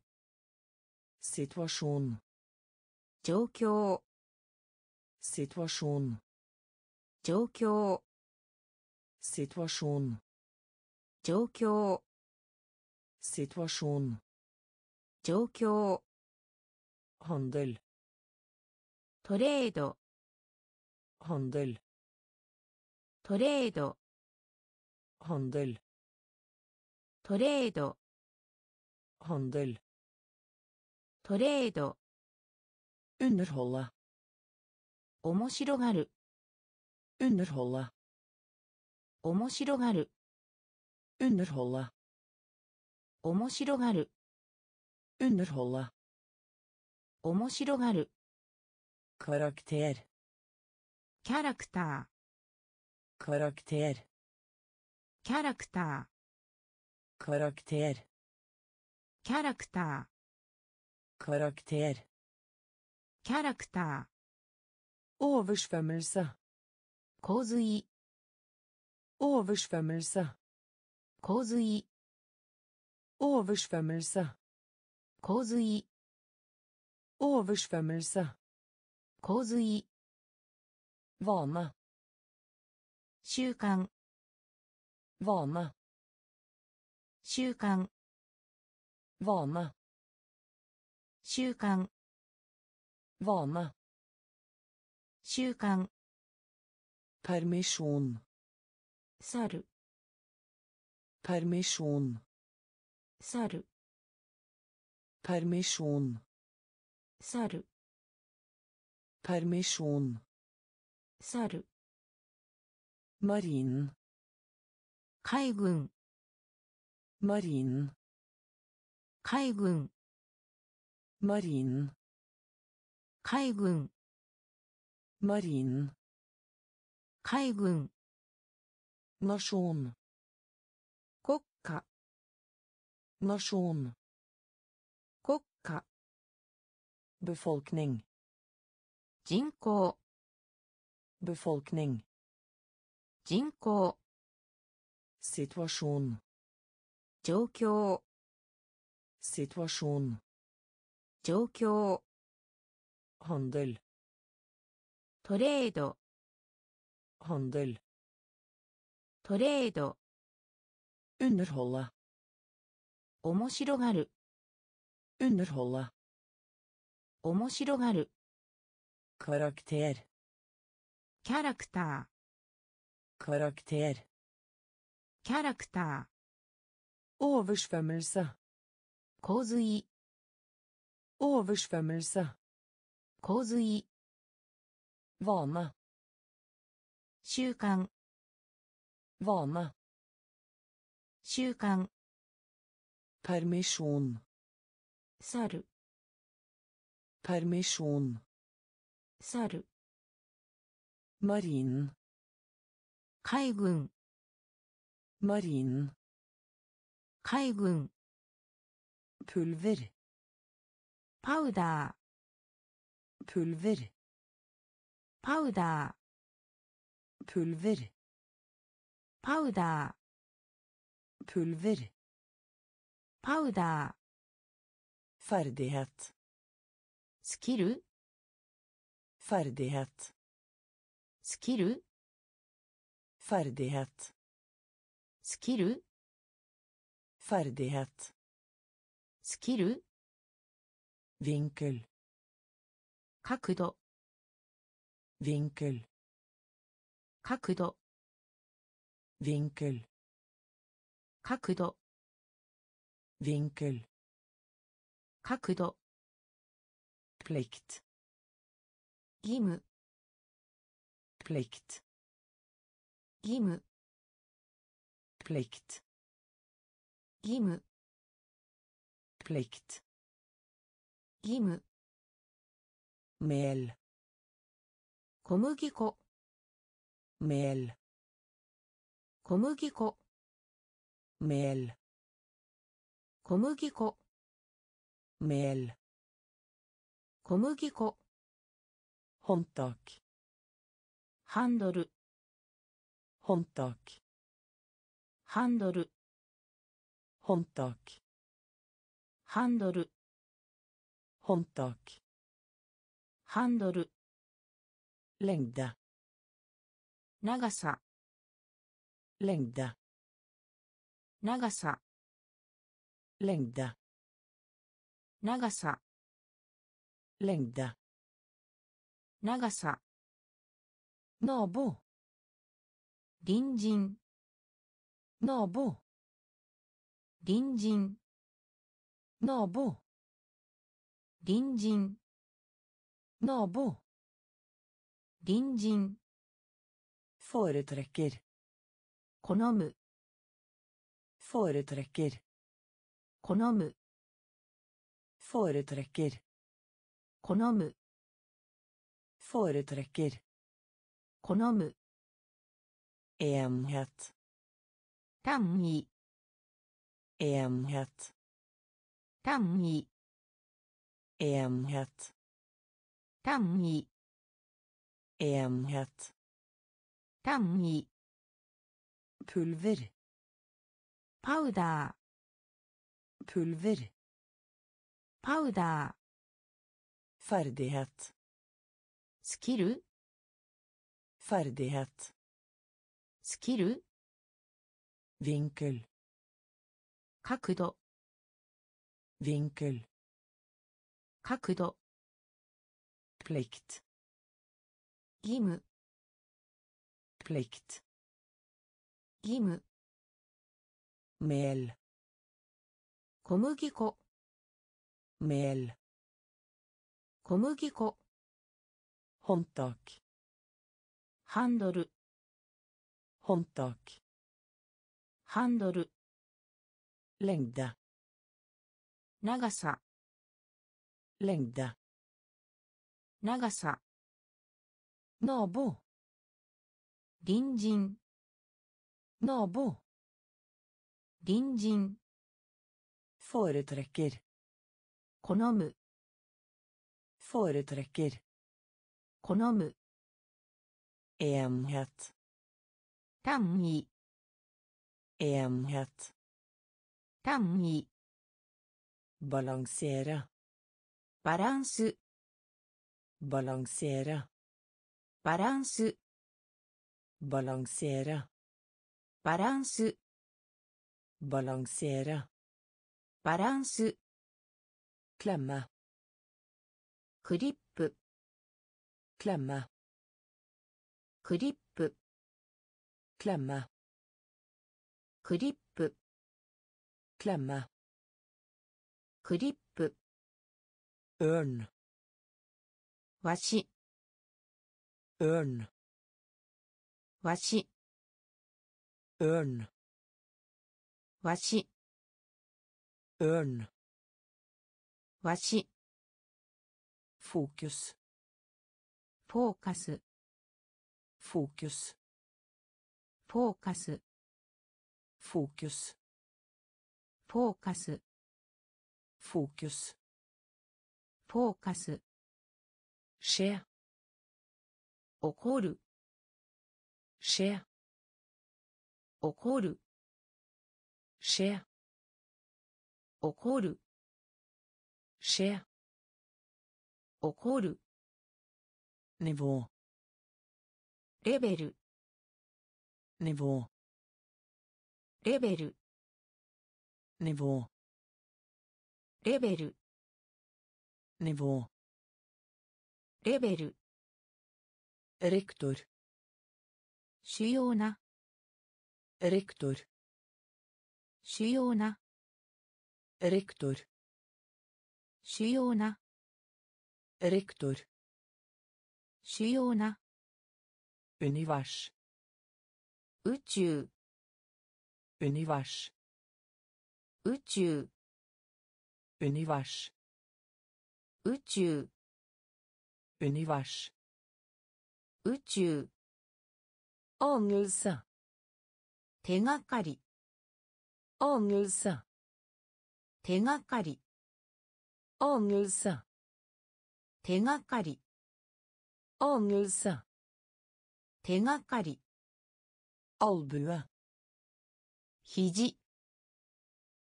Situasjon. 状況 Situasjon. 状況 Situasjon. 状況 Situasjon. 状況 Handel. トレード Handel. トレード Handel. トレード Handel. トレード Underholde. 面白がる Underholde. 面白がる Underholde. 面白がる Underholde. 面白がる Karakter. キャラクタ Karakter. ーキャラクタ Karakter. ーキャラクタ Karakter. ーキャラクタ Oversvømmelse. ー洪水 Oversvømmelse. 洪水 Oversvømmelse. 洪水 Oversvømmelse. 洪水 Vane. 習慣 Vane. 習慣 vane 習慣ワーナ習パーミションサルパーミションサルパーミションサルパーミションサルマリン海軍。マリン海軍。Marinen 海軍 marinen 海軍 nasjon 国家 nasjon 国家 befolkning 人口 befolkning 人口 situasjon 状況 situasjon 状況 handel トレード handel トレード underholde 面白がる underholde 面白がる karakter キャラクタ karakter ーキャラクタ oversvømmelse ー洪水 oversvømmelse 洪水 vane 習慣 vane 習慣 permisjon 去る permisjon 去る marinen 海軍 marinen 海軍 pulver パウダー pulver パウダー pulver パウダー pulver パウダー ferdighet スキル ferdighet スキル vinkel 角度 vinkel 角度 vinkel 角度 vinkel 角度 plikt 義務 plikt 義務 plikt 義務 plikt 義務。メール小麦粉。メール小麦粉。メール小麦粉。メール小麦粉。ホンタキハンドル。ホンタキハンドル。ホンタキハ,ンドル。Håndtak ハンドル lengde 長さ lengde 長さ lengde 長さ lengde 長さ nabo 隣人 nabo 隣人 nabo 隣人。ノボ隣人。フォール好む好む好む好むム enhet 単位 enhet 単位 pulver パウダー pulver パウダー ferdighet スキル ferdighet スキル vinkel 角度 vinkel 角度 plikt 義務 plikt 義務 mel 小麦粉 mel 小麦粉 håndtak ハンドル håndtak ハンドル längde 長さ längde 長さ nabo 隣人 nabo 隣人 foretrekker 好む foretrekker 好む enhet 単位 enhet 単位 balansere balanse. Balansere. Balanse. Balansere. Balanse. Balansere. Balanse. Klemme. Klipp klemme. Klipp klemme. Klipp klemme. Klipp リップ ørn わし ørn わし ørn わし ørn わし fokus フォーカス fokus フォーカス fokus フォーカス fokus フォーカス skje 起こる skje 起こる skje 起こる skje 起こる nivå レベル nivå レベル nivå レベル nivå level 主要なレクトル主要なレクトル主要なレクトル主要なユニバス宇宙ユニバス宇宙ユニバス宇宙 univers 宇宙 anelse 手がかり anelse 手がかり anelse 手がかり anelse 手がかり albue 肘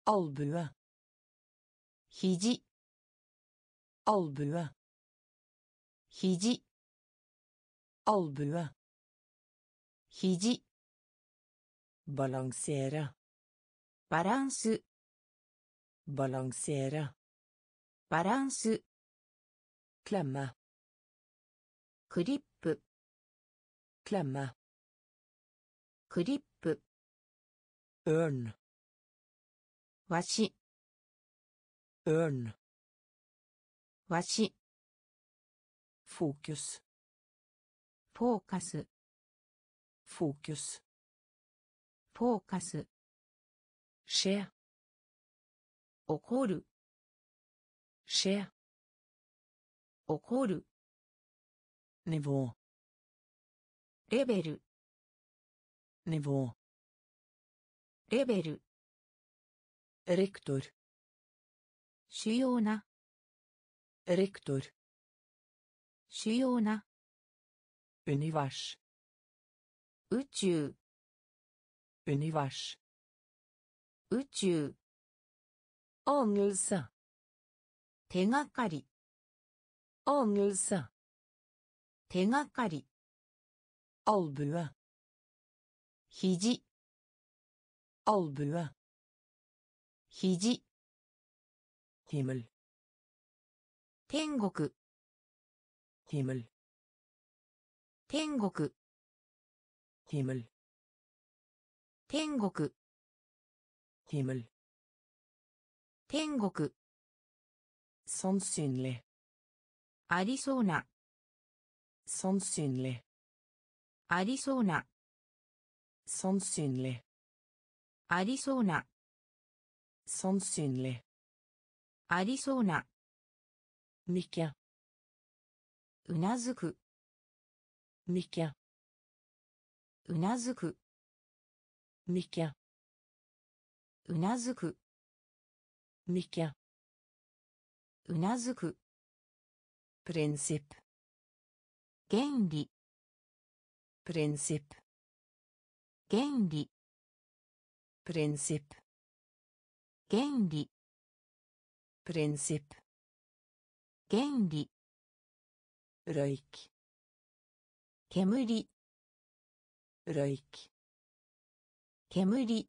albue 肘 albue 肘 albue 肘 balansere バランス balansere バランス klemme クリップ klemme クリップ ørn わし。フォーキュス。フォーカス。フォーキュス。フォーカス。シェア。起こる。シェア。起こる。ネボー。レベル。ネボー。レベル。レクトル。主要な。Rektor 主要な univers 宇宙 univers 宇宙 anelse 手がかり anelse 手がかり albue 肘 albue 肘 himmel 天国 himmel 天国 himmel 天国 himmel 天国 sannsynlig ありそうな sannsynlig ありそうな sannsynlig ありそうな sannsynlig ありそうなみきゃうなずくみきゃうなずくみきゃうなずくみきゃうなずくプリンシップ原理プリンシップ原理プリンシップ原理プリンセップ原理 røyk 煙 røyk 煙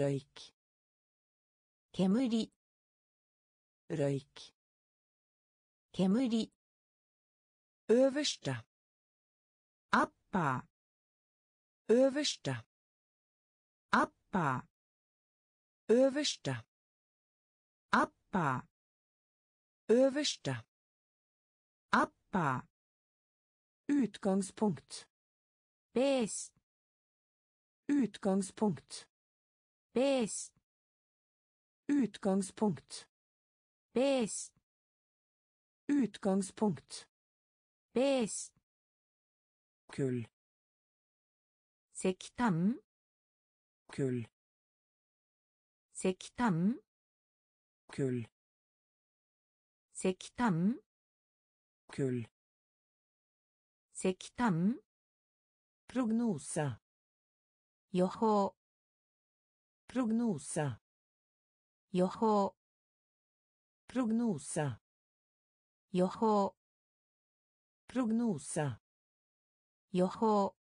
røyk 煙 røyk 煙 øverste アッパ øverste ーアッパ øverste ーアッパ øverste ーアッパ utgangspunkt ーベース utgangspunkt ベース utgangspunkt ベース utgangspunkt ベース kull 石炭 kull 石炭 kull 石炭 kull Sektan. Prognosa. Joho. Prognosa. Joho. Prognosa. Joho. Prognosa. Joho.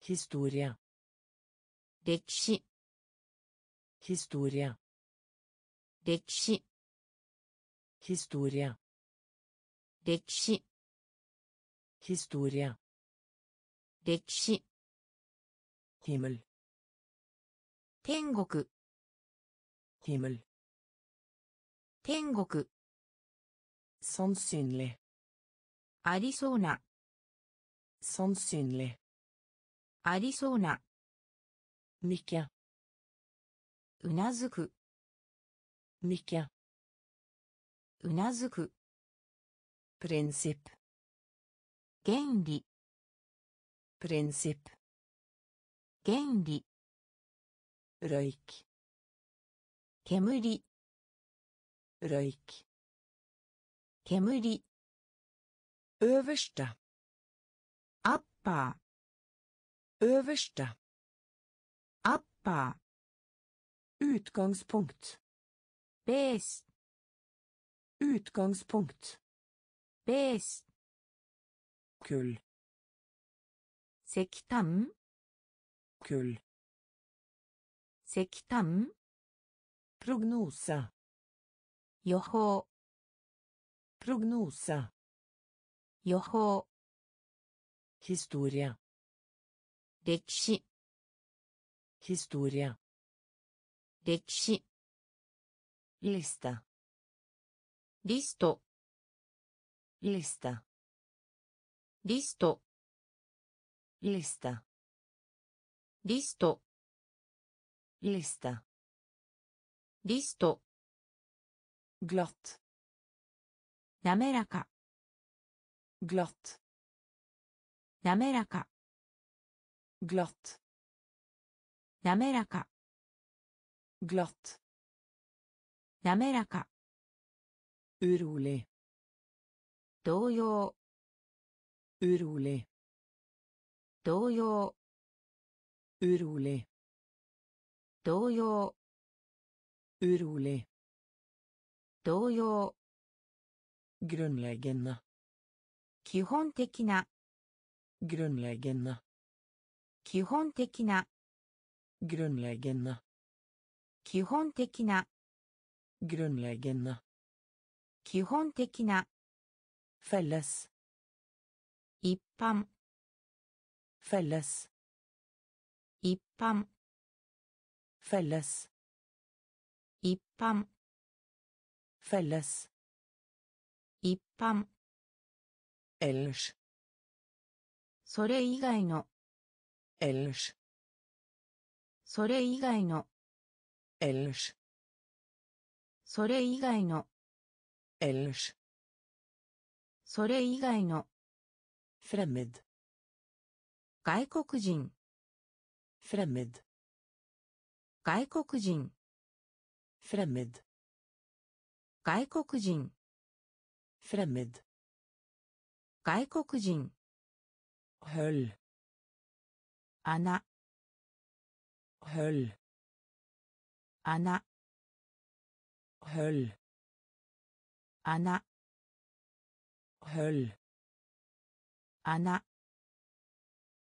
Historia. Lekshi. Historia. Lekshi. Historie 歴史 historie 歴史 himmel 天国 himmel 天国 sannsynlig ありそうな sannsynlig ありそうな nikke うなずく nikke うなずく。プリンシップ。原理。プリンシップ。原理。ロイキ煙。ロイキ煙。オーヴシタアッパー。オーヴシタアッパー。utgangspunkt best ース kull 石炭 kull 石炭 prognose 予報 prognose 予報 historie 歴史 historie 歴史 liste リスト liste リスト liste リスト liste リスト glatt 滑らか glatt 滑らか glatt 滑らか glatt 滑らか urolig 動揺 urolig 動揺 urolig 動揺 urolig 動揺 grunnleggende 基本的な grunnleggende 基本的な grunnleggende 基本的な Grunnleggende. 基本的な。フェルス。一般。フェルス。一般。フェルス。一般。フェルス。一般。エルシ。それ以外の。エルシ。それ以外の。エルシ。それ以外の。Ellers. それ以外の Fremmed. 外国人 Fremmed. 外国人 Fremmed. 外国人 Fremmed. 外国人 Høll. 穴 Høll. 穴 Høll. 穴。穴。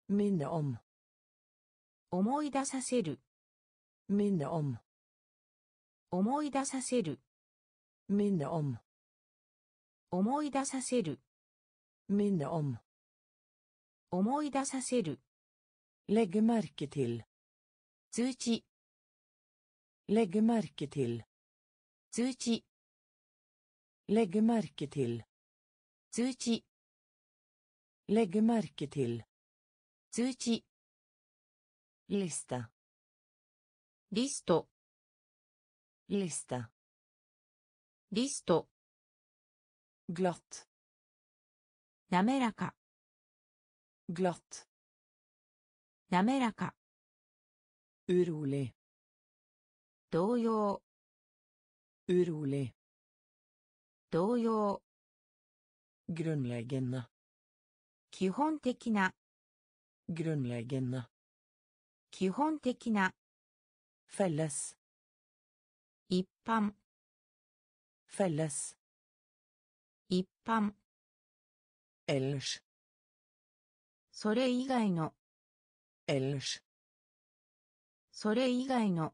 ミンオ思い出させる。ミンオ思い出させる。ミンオ思い出させる。ミンオ思い出させる。レグマーケティル通知。Legg merke til. Legge merke til. 通知 Legge merke til. 通知 Liste. リスト Liste. リスト Glatt. 滑らか Glatt. 滑らか Urolig. 動揺 Urolig. 動揺 Grunnleggende. 基本的な Grunnleggende. 基本的な Felles. 一般 Felles. 一般 Ellers. それ以外の Ellers. それ以外の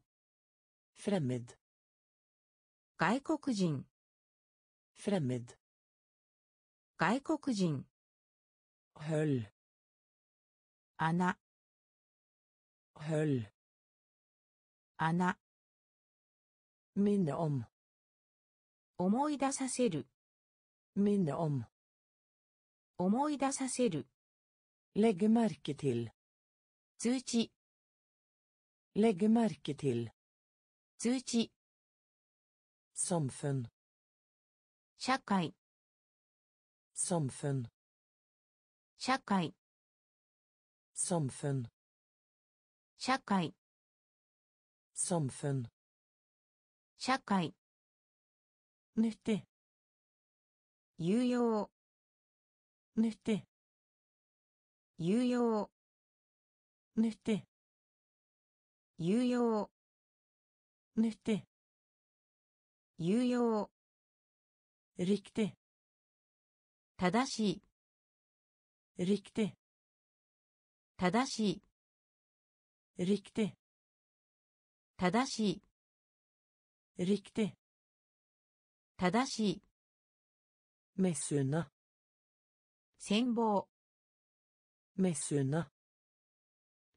Fremmed. 外国人 Fremmed. 外国人 Høll. 穴 Høll. 穴 Minne om. 思い出させる Minne om. 思い出させる Legge merke til. 通知 Legge merke til. 通知 Samfunn. 社会 Samfunn. 社会 Samfunn. 社会 Samfunn. 社会 Nyttig. 有用 Nyttig. 有用 Nyttig. 有用 Nyttig. 有用 Riktig. 正しい Riktig. 正しい Riktig. 正しい Riktig. 正しい Misunne. 戦望 Misunne.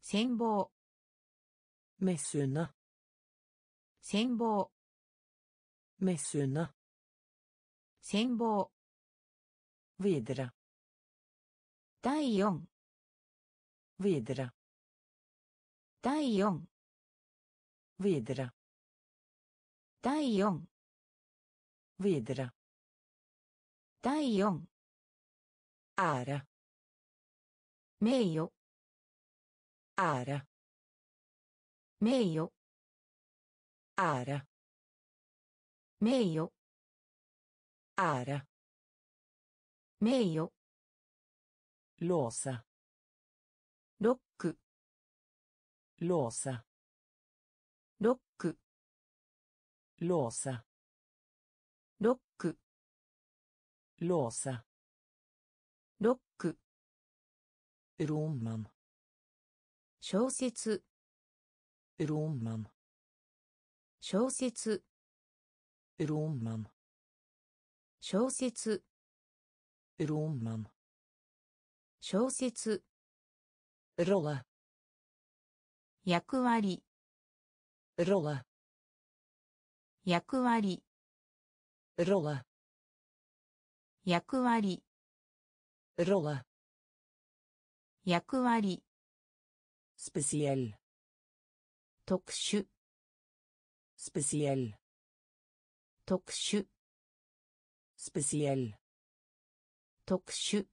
戦望 Misunne. 戦望 Misunne. 戦望 Videre. 第4 Videre. 第4 Videre. 第4 Videre. 第4 Ære. 名誉 Ære. 名誉 Ære. 名誉 Ære. 名誉 Låse. ロック Låse. ロック Låse. ロック Låse. ロック Roman. 小説 Roman. 小説 Roman. 小説。ロマン小説。ロラ役割。ロラ役割。ロラ役割。ロラ役割。スペシエル特殊。スペシエル特殊。Spesiell. 特殊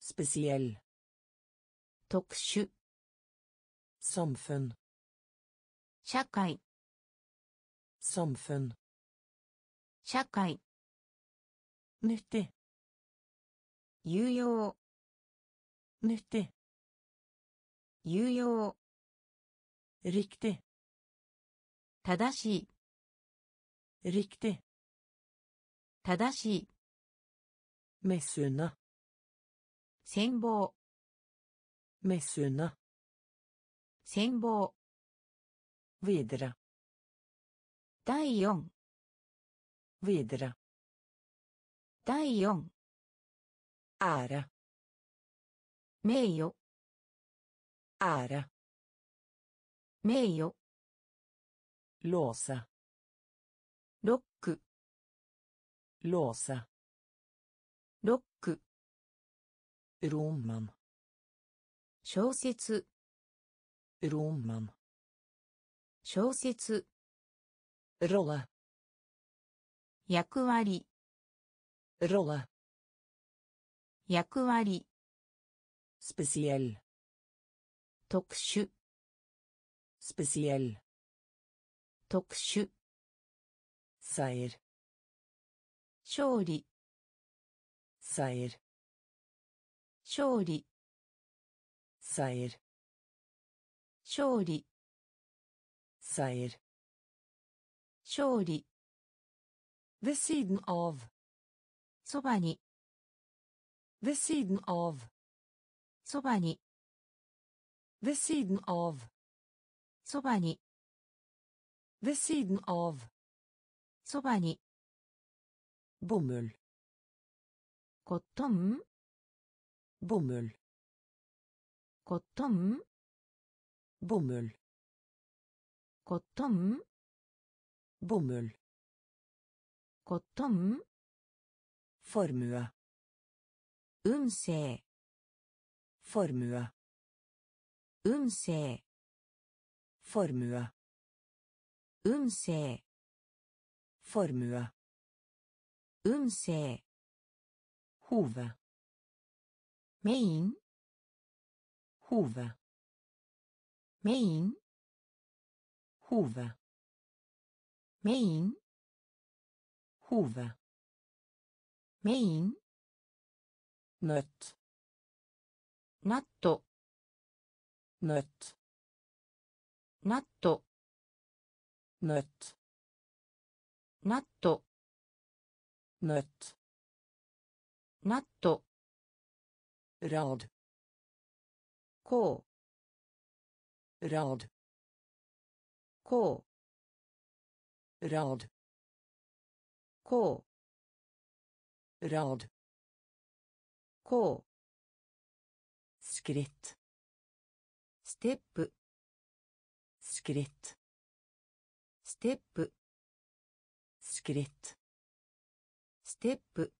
Spesiell. 特殊 Samfunn. 社会 Samfunn. 社会 Nyttig. 有用 Nyttig. 有用 Riktig. 正しい Riktig. 正しい。メスナ。戦争。メスナ。戦争。ウィデラ。第四。ウィデラ。第四。アラ。名誉。アラ。名誉。ローサ。ック Roman. 小説 Roman. 小説 Rolle. 役割 Rolle. 役割 Spesiell. 特殊 Spesiell. 特殊 Seier. 勝利 Seier. 勝利 Seier. 勝利 Seier. 勝利 Ved siden av. そばに Ved siden av. そばに Ved siden av. そばに Ved siden av. そばに Bomull. コットン Bomull. コットン Bomull. コットン Bomull. コットン Formue. 運勢 Formue. 運勢 Formue. 運勢 Formue. 運勢。ホーメインホーヴメインホーヴメインホーヴメインナットナットナットナットナット Nøtt. ナット Nøtt. ナット Nøtt. ナット Nøtt. ナット Rad. こ Rad. うこ Rad. うこう Rad. こう Skritt. ステップ Skritt. ステップ Skritt. ステップ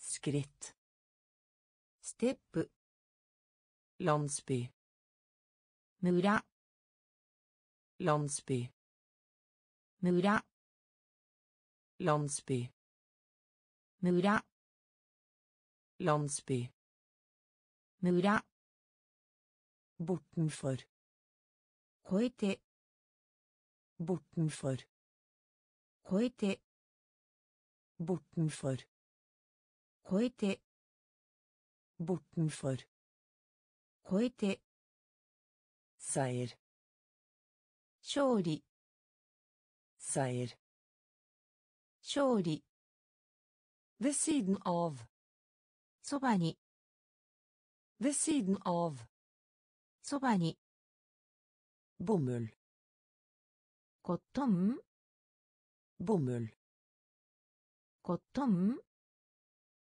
Skritt. ステップ Landsby. 村 Landsby. 村 Landsby. 村 Landsby. 村 Bortenfor. 超えて Bortenfor. 超えて Bortenfor. 超えて Bortenfor. 超えて Seier. 勝利 Seier. 勝利 Ved siden av. そばに Ved siden av. そばに Bomull. コットン Bomull. コットン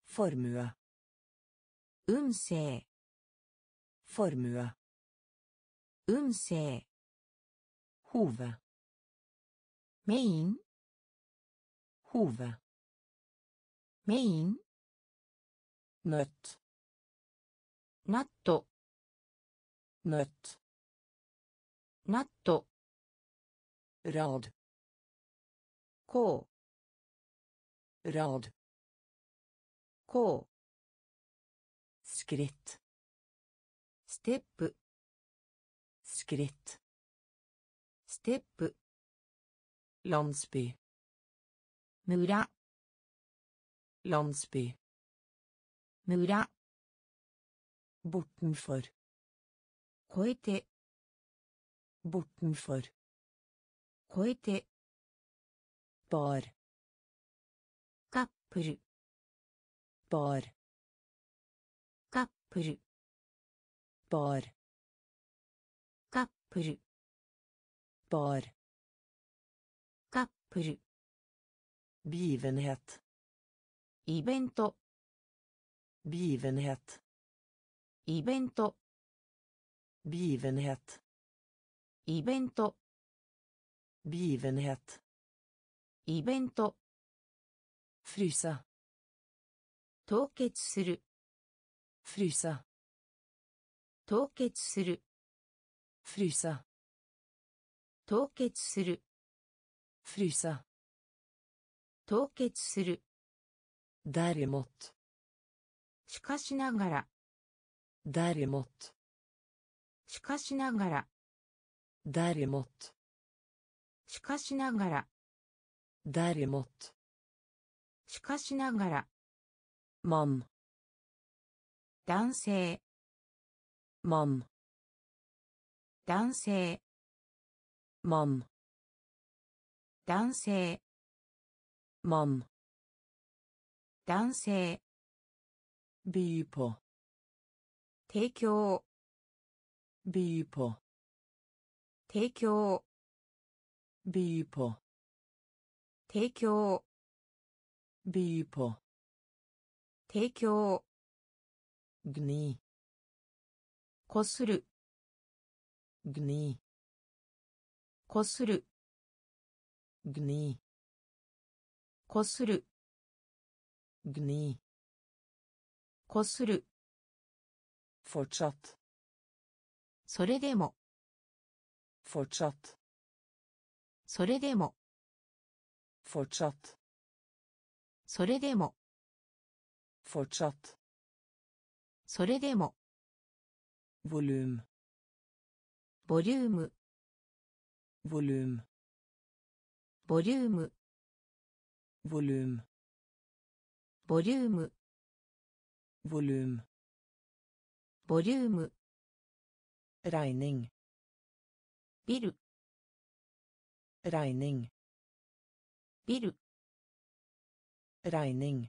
Formue. 運勢 Formue. 運勢 Hove. メイン Hove. メイン Nøtt. ナット Nøtt. ナット Rad. こう Rad. こう Skritt. ステップ Skritt. ステップ Landsby. 村 Landsby. 村 Bortenfor. 超えて Bortenfor. 超えて Bar. カップルップル.カップル Bar. カップル Begivenhet. イベント Begivenhet. イベント Begivenhet. イベント Begivenhet. イ frysa 凍結する。frysa 凍結する。frysa 凍結する。frysa 凍結する。誰もしかしながら。誰もしかしながら。誰もしかしながら。誰もしかしながら。マン男性。ン男性。マン男性。マン男性。ビーポ。提供。ビーポ。提供。ビーポ。提供。By på. 提供 Gni. こする Gni. こする Gni. こする Gni. こする Fortsatt. それでも Fortsatt. それでも Fortsatt. それでも Fortsatt. それでも Volum. ボリューム Volum. ボリューム Volum. ボリューム Volum. ボリューム Regning. ビル Regning. ビル Regning.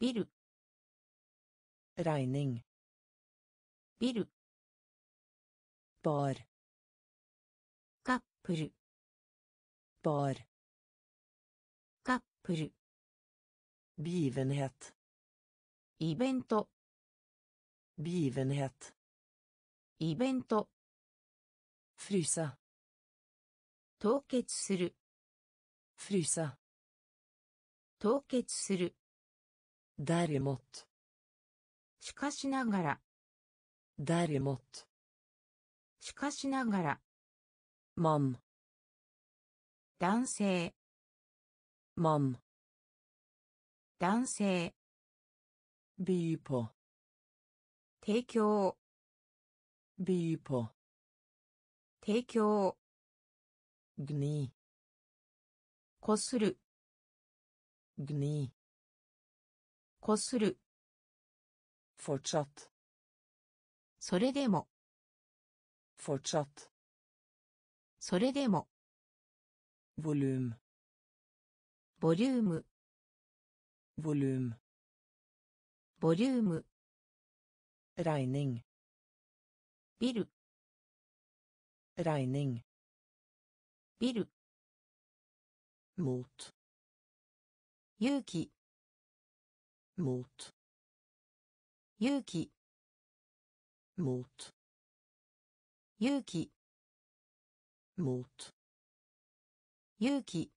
ビル Regning. ビル Bar. カップル Bar. カップル Begivenhet. イベント Begivenhet. イベント Fryse. 凍結する Fryse. 凍結する。誰もっしかしながら。誰もっしかしながら。マン男性。マン男性。ビーポ。提供。ビーポ。提供。グニー。こする。Gni. こする Fortsatt. それでも Fortsatt. それでも Volum. ボリューム Volum. ボリューム Regning. ビル Regning. ビル mot 勇気 mot 勇気 mot 勇気 mot 勇気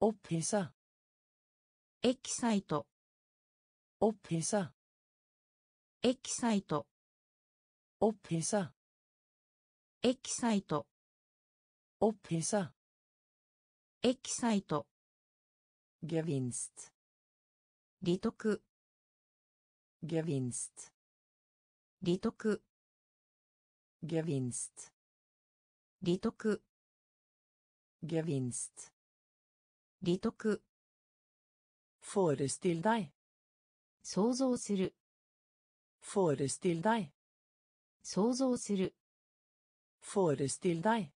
opphissa エキサイト opphissa エキサイト opphissa エキサイト opphissa エキサイト gevinst 利得 gevinst 利得 gevinst 利得 gevinst 利得 forestill deg 想像する forestill deg 想像する forestill deg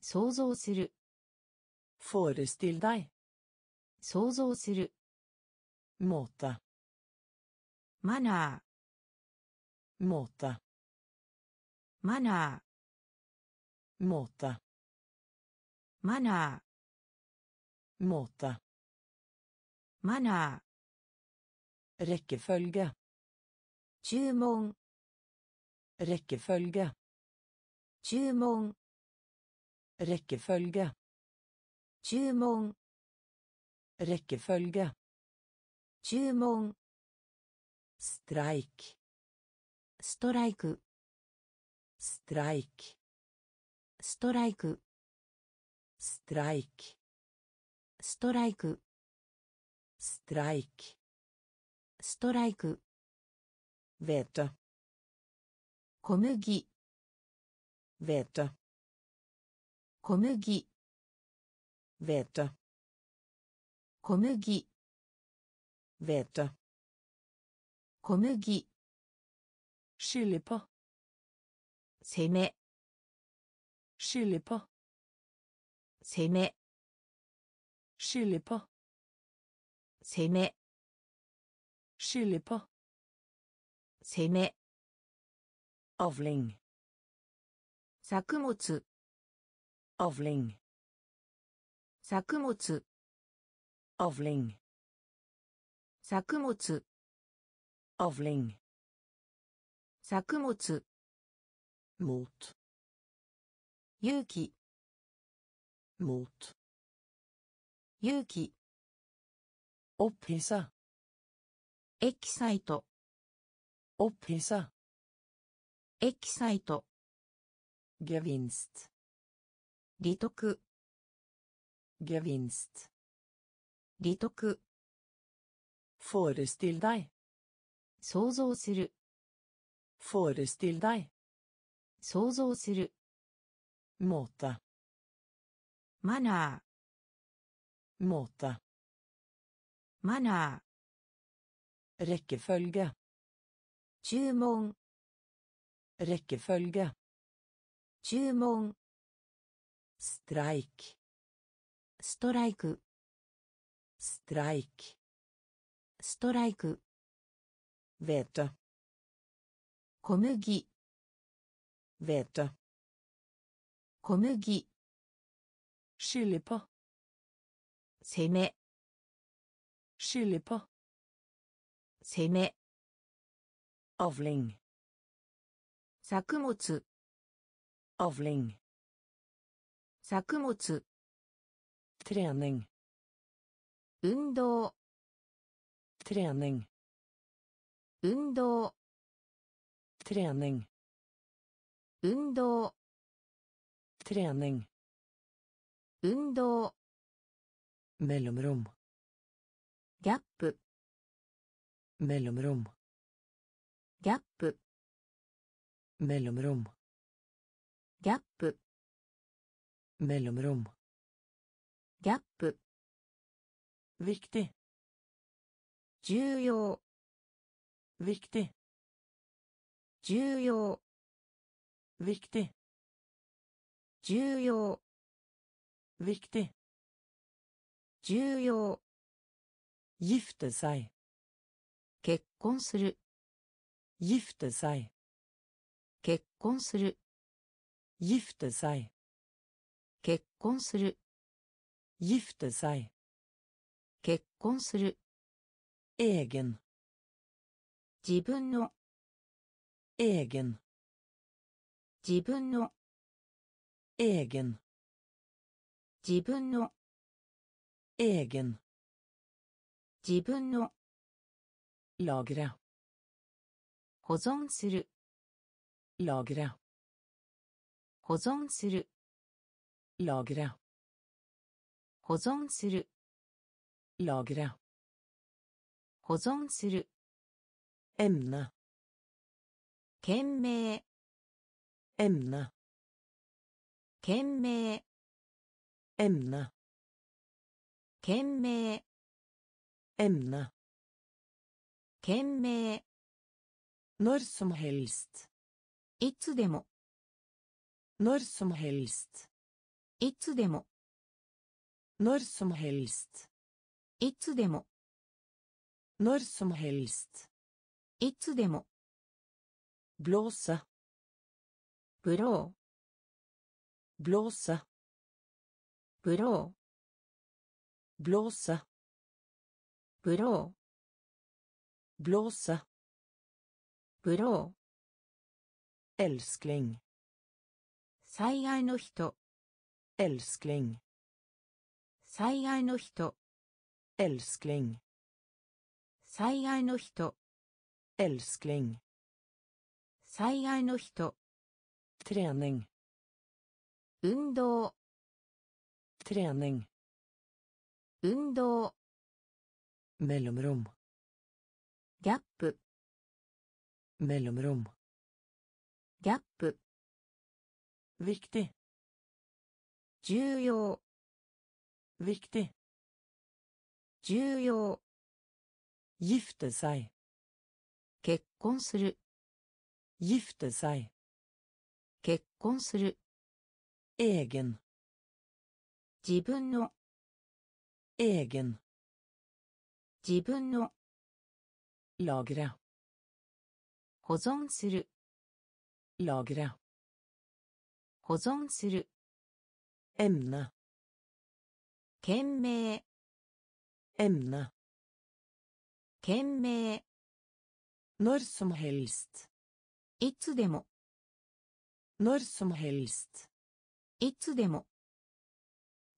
想像する forestill deg 想像する måte マナ måte ーマナ måte ーマナ måte ーマナ rekkefølge ー注文 rekkefølge 注文 rekkefølge 注文 rekkefølge 注文 streik ストライク streik ストライク streik ストライク streik ストライク hvete 小麦 hvete 小麦 hvete 小麦。ベタ。小麦。シルパ。攻め。シルパ。攻め。シルパ。攻め。シルパ。攻め。オフリン。作物。オフリン。作物。Avling 作物 avling 作物 mot 勇気 mot 勇気 opphissa エキサイト opphissa エキサイト gevinst 利得 gevinst 利得 forestill deg 想像する forestill deg 想像する måte マナ måte ーマナ rekkefølge ー注文 rekkefølge 注文 streik ストライク streik ストライク hvete 小麦 hvete 小麦 skylde på 攻め skylde på 攻め avling 作物 avling 作物 trening 運動 trening 運動 trening 運動 trening 運動 mellomrom ギャップ mellomrom ギャップ mellomrom ギャップ mellomrom ギャップ viktig 重要 viktig 重要 viktig 重要 viktig 重要 gifte seg 結婚する gifte seg 結婚する gifte seg 結婚する Gifte seg. 結婚する。egen. 自分の。Egen. 自分の。Egen. 自分の。Egen. 自分の。Lagre. 保存する。Lagre. 保する。Lagre. 保存する,保存する。Lagre. 保存する Emne. 懸命 Emne. 懸命 Emne. 懸命 Emne. 懸命 Når som helst. いつでも Når som helst. いつでも Når som helst. いつでも Når som helst. いつでも Blåse. ブロ Blåse. ーブロ Blåse. ーブロ Blåse. ーブロー Elskling. 最愛の人 Elskling. 最愛の人 Elskling. 最愛の人 Elskling. 最愛の人 Trening. 運動 Trening. 運動 Mellomrom. ギャップ Mellomrom. ギャップ Viktig. 重要 Viktig. 重要 Gifte seg. 結婚する Gifte seg. 結婚する Egen. 自分の Egen. 自分の Lagre. 保存する Lagre. 保存する Emne. 懸命 Emne. 懸命 Når som helst. いつでも Når som helst. いつでも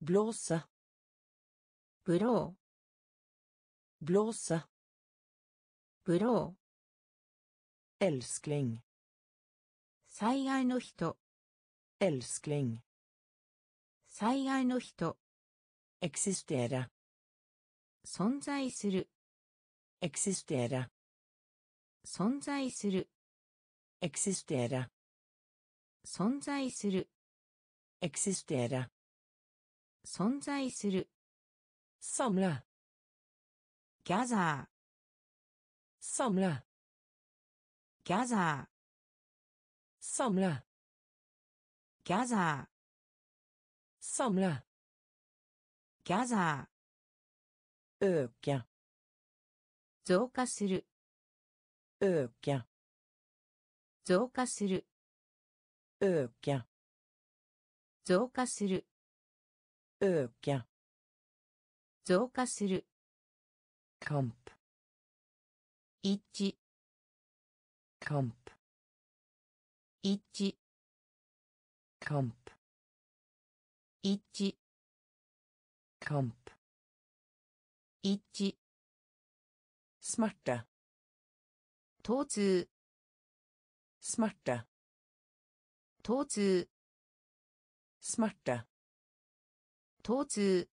Blåse. ブロ Blåse. ーブロー Elskling. 最愛の人 Elskling. 最愛の人 Eksistere. 存在する Eksistere. 存在する Eksistere. 存在する Eksistere. 存在する Samle. ギャザ Samle. ーギャザー Samle. ギャザー Samle. ギャザ Øke. ー増加する Øke. 増加する Øke. 増加する Øke. 増加する Kamp. 一致 Kamp. 一致 Kamp. 一致 Kamp. 一致。まったとうつ。スマッタ。疼痛。スマッタ。疼痛。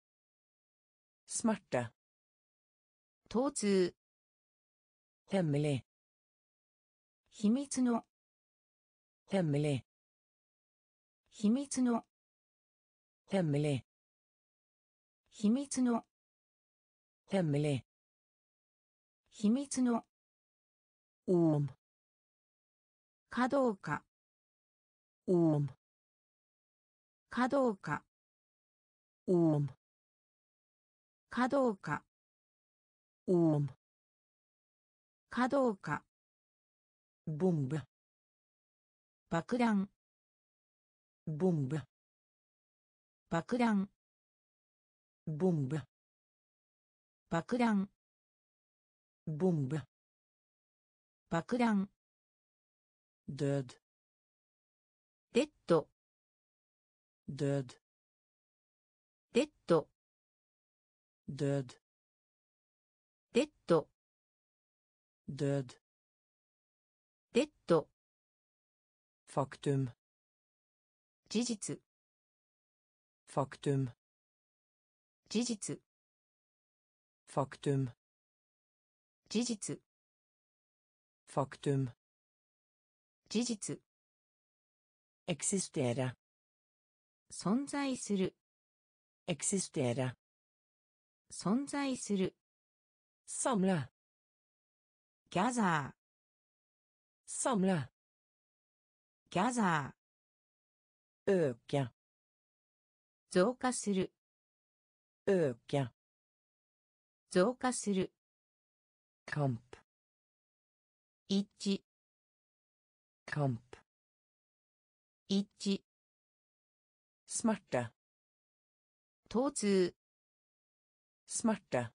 スマッタ。疼痛。ヘムレ。秘密の。ヘムレ。秘密の。ヘムレ。秘密の。hemlig. 秘密の。オーム。かどうか。オーム。かどうか。オーム。かどうか。オーム。かどうか。ボンブ。爆弾。ボンブ。爆弾。ボンブ。爆弾。ボンブ爆弾。デッデッドデッデッドデッデッドデッデッドファクトゥム事実ファクトゥム事実 faktum 事実 faktum 事実 existere 存在する existere 存在するギャザ øke ー増加する øke 増加する kamp 一致一致 smerte 疼痛 smerte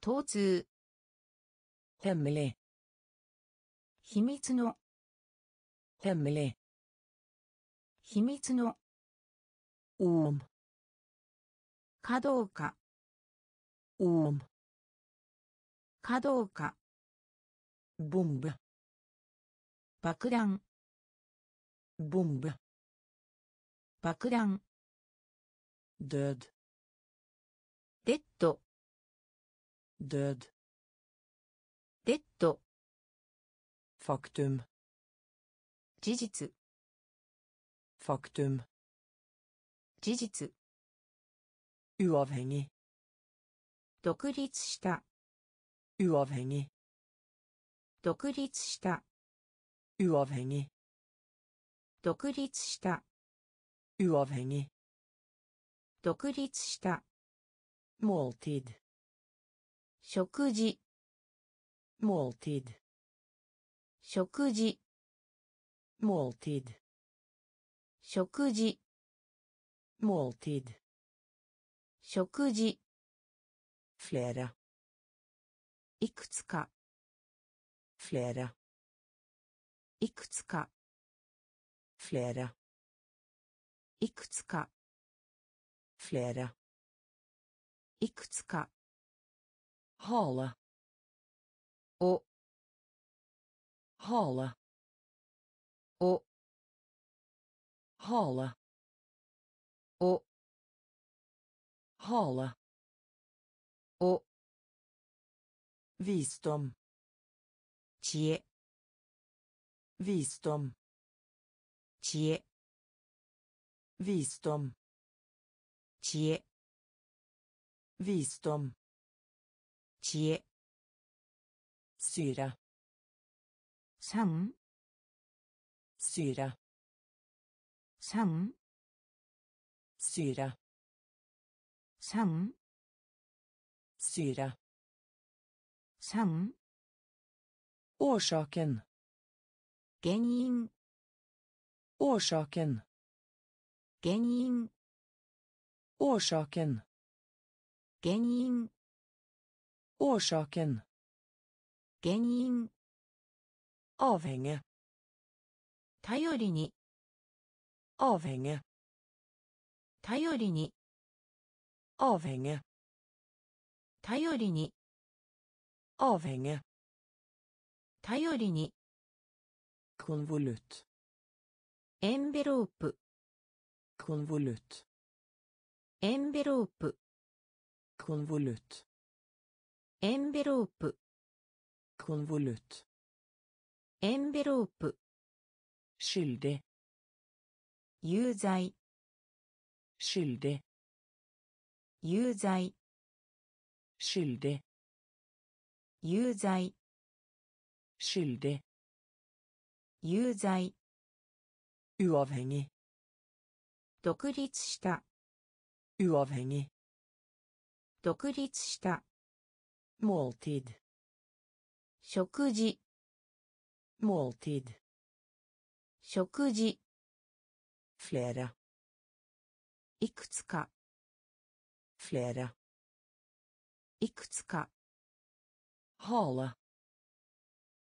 疼痛 hemmelig 秘密の hemmelig 秘密の om かどうか om かどうか bombe 爆弾 bombe 爆弾 død デッド død デッド faktum 事実 faktum 事実 uavhengig 独立した uavhengig 独立した uavhengig 独立した uavhengig 独立した måltid 食事 måltid 食事 måltid 食事 måltid 食事 flere いくつか flere いくつか flere いくつか flere いくつか hale お hale お hale お hale お visdom 知恵 visdom 知恵 visdom 知恵 visdom 知恵 syre 酸 syre 酸 syre 酸 syre 酸 årsaken 原因 årsaken 原因 årsaken 原因 årsaken 原因 avhenge 頼りに avhenge 頼りに avhenge 頼りに avhenge 頼りに konvolutt エンベロープ konvolutt エンベロープ konvolutt エンベロープ konvolutt エンベロープ skyldig 有罪 skyldig 有罪 skyldig 有罪 skyldig 有罪 uavhengig 独立した uavhengig 独立した måltid 食事 måltid 食事 flere いくつか flere いくつか hale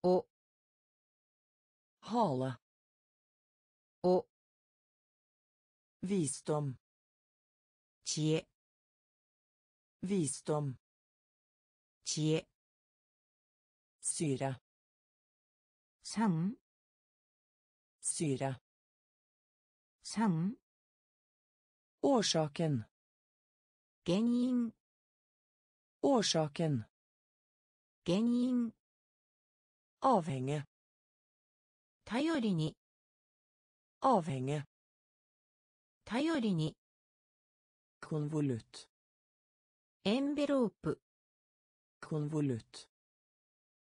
お hale お visdom 知恵 visdom 知恵 syre 酸 syre 酸 årsaken 原因 årsaken 原因 avhenge 頼りに avhenge 頼りに konvolutt エンベロープ konvolutt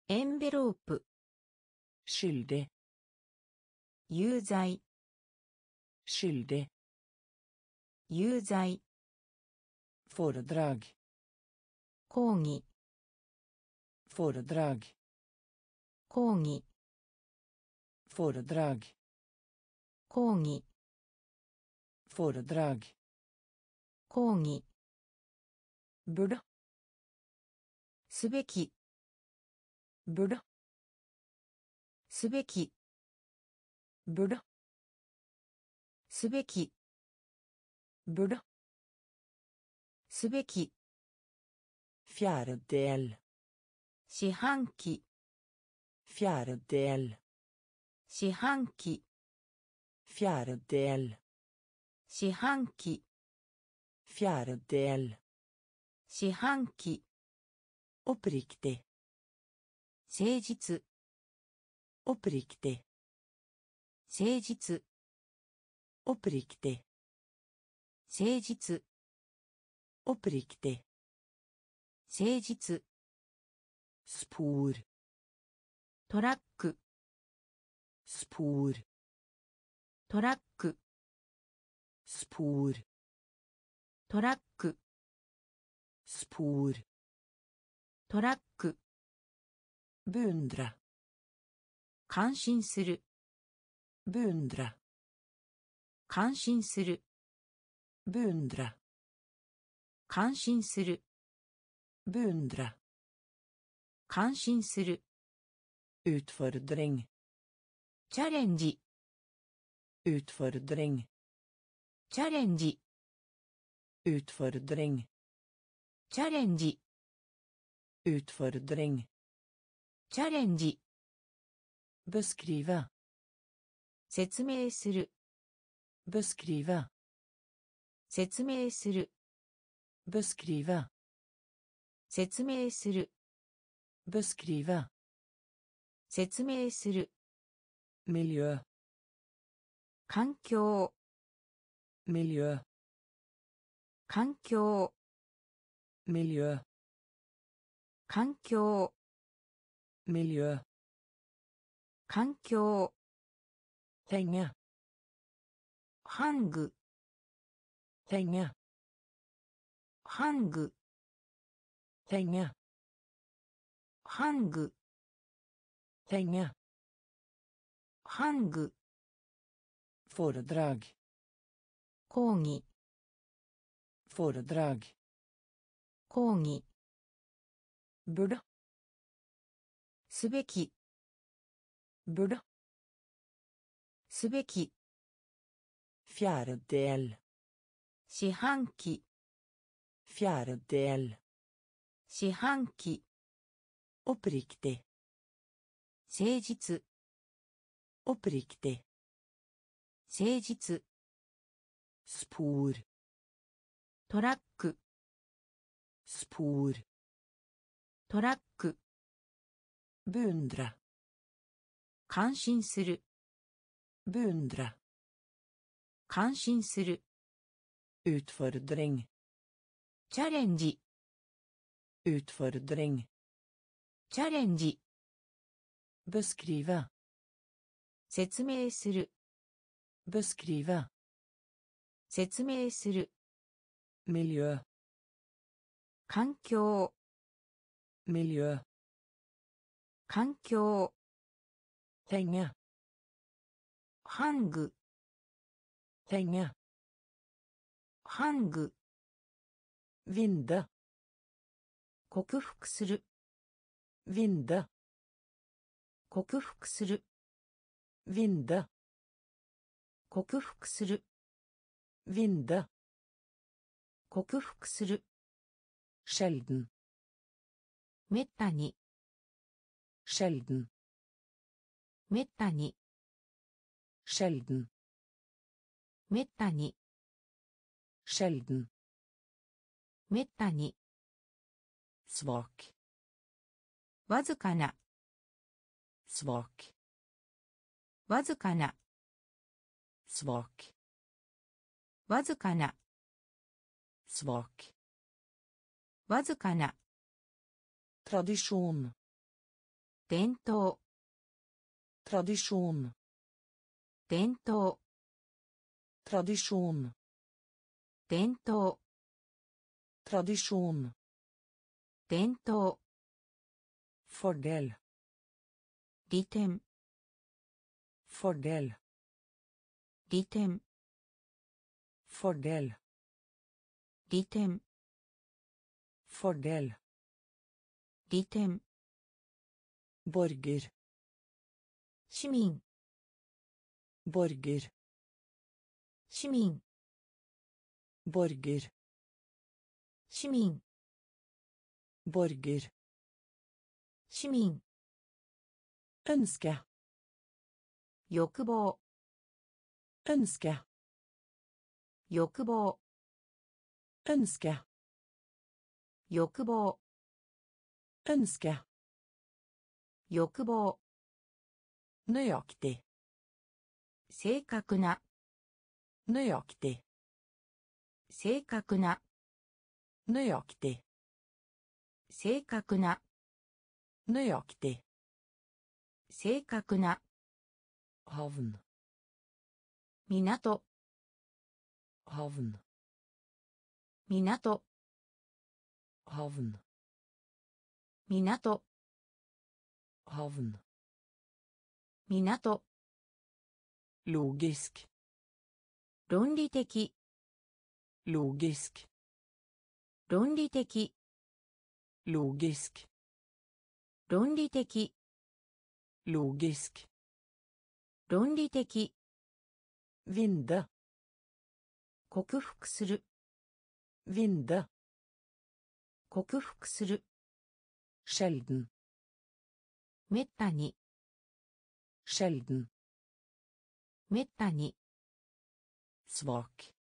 エンベロープ skyldig 有罪 skyldig 有罪 foredrag 講義 foredrag 講義 foredrag 講義 foredrag 講義 burde すべき burde すべき burde すべき burde すべき fjerdedel 四半期 fjerdedel 四半期 fjerdedel 四半期 fjerdedel 四半期 oppriktig 誠実 oppriktig 誠実 oppriktig 誠実 oppriktig 誠実。スポールトラック。スポールトラック。スポールトラック。スポールトラック。ブンドラ感心する。ブンドラ感心する。ブンドラ感心する。Beundre 感心する utfordring チャレンジ utfordring チャレンジ utfordring チャレンジ utfordring チャレンジ beskrive 説明する beskrive 説明する beskrive 説明する beskrive 説明する miljø 環境 miljø 環境 miljø 環境 miljø 環境 henge ハング henge ハング henge ハング henge ハング foredrag 講義 foredrag 講義 burde すべき burde すべき fjerdedel 四半期 fjerdedel 四半期。オプリキテ。誠実。オプリキテ。誠実。スプール。トラック。スプール。トラック。ブンドラ。感心する。ブンドラ。感心する。チャレンジ。Utfordring チャレンジ beskrive 説明する beskrive 説明する miljø 環境 miljø 環境 henge ハング henge ハング vindu 克服する vindu 克服する vindu 克服する vindu 克服する sjelden めったに sjelden めったに sjelden めったに sjelden めったに svak わずかな svak わずかな svak わずかな svak わずかな tradisjon 伝統 tradisjon 伝統 tradisjon 伝統 tradisjon 伝統 fordel 利点 fordel 利点 fordel 利点 fordel 利点 borger 市民 borger 市民 borger 市民 borger 市民 ønske 欲望 ønske 欲望 ønske 欲望 ønske 欲望 nøyaktig 正確な nøyaktig 正確な nøyaktig 正確な。ぬやきて。正確な。ハブン。港。ハブン。港。ハブン。港。ハブン。港。logisk 論理的 logisk 論理的 logisk 論理的 logisk 論理的 vindu 克服する vindu 克服する sjelden めったに sjelden めったに svak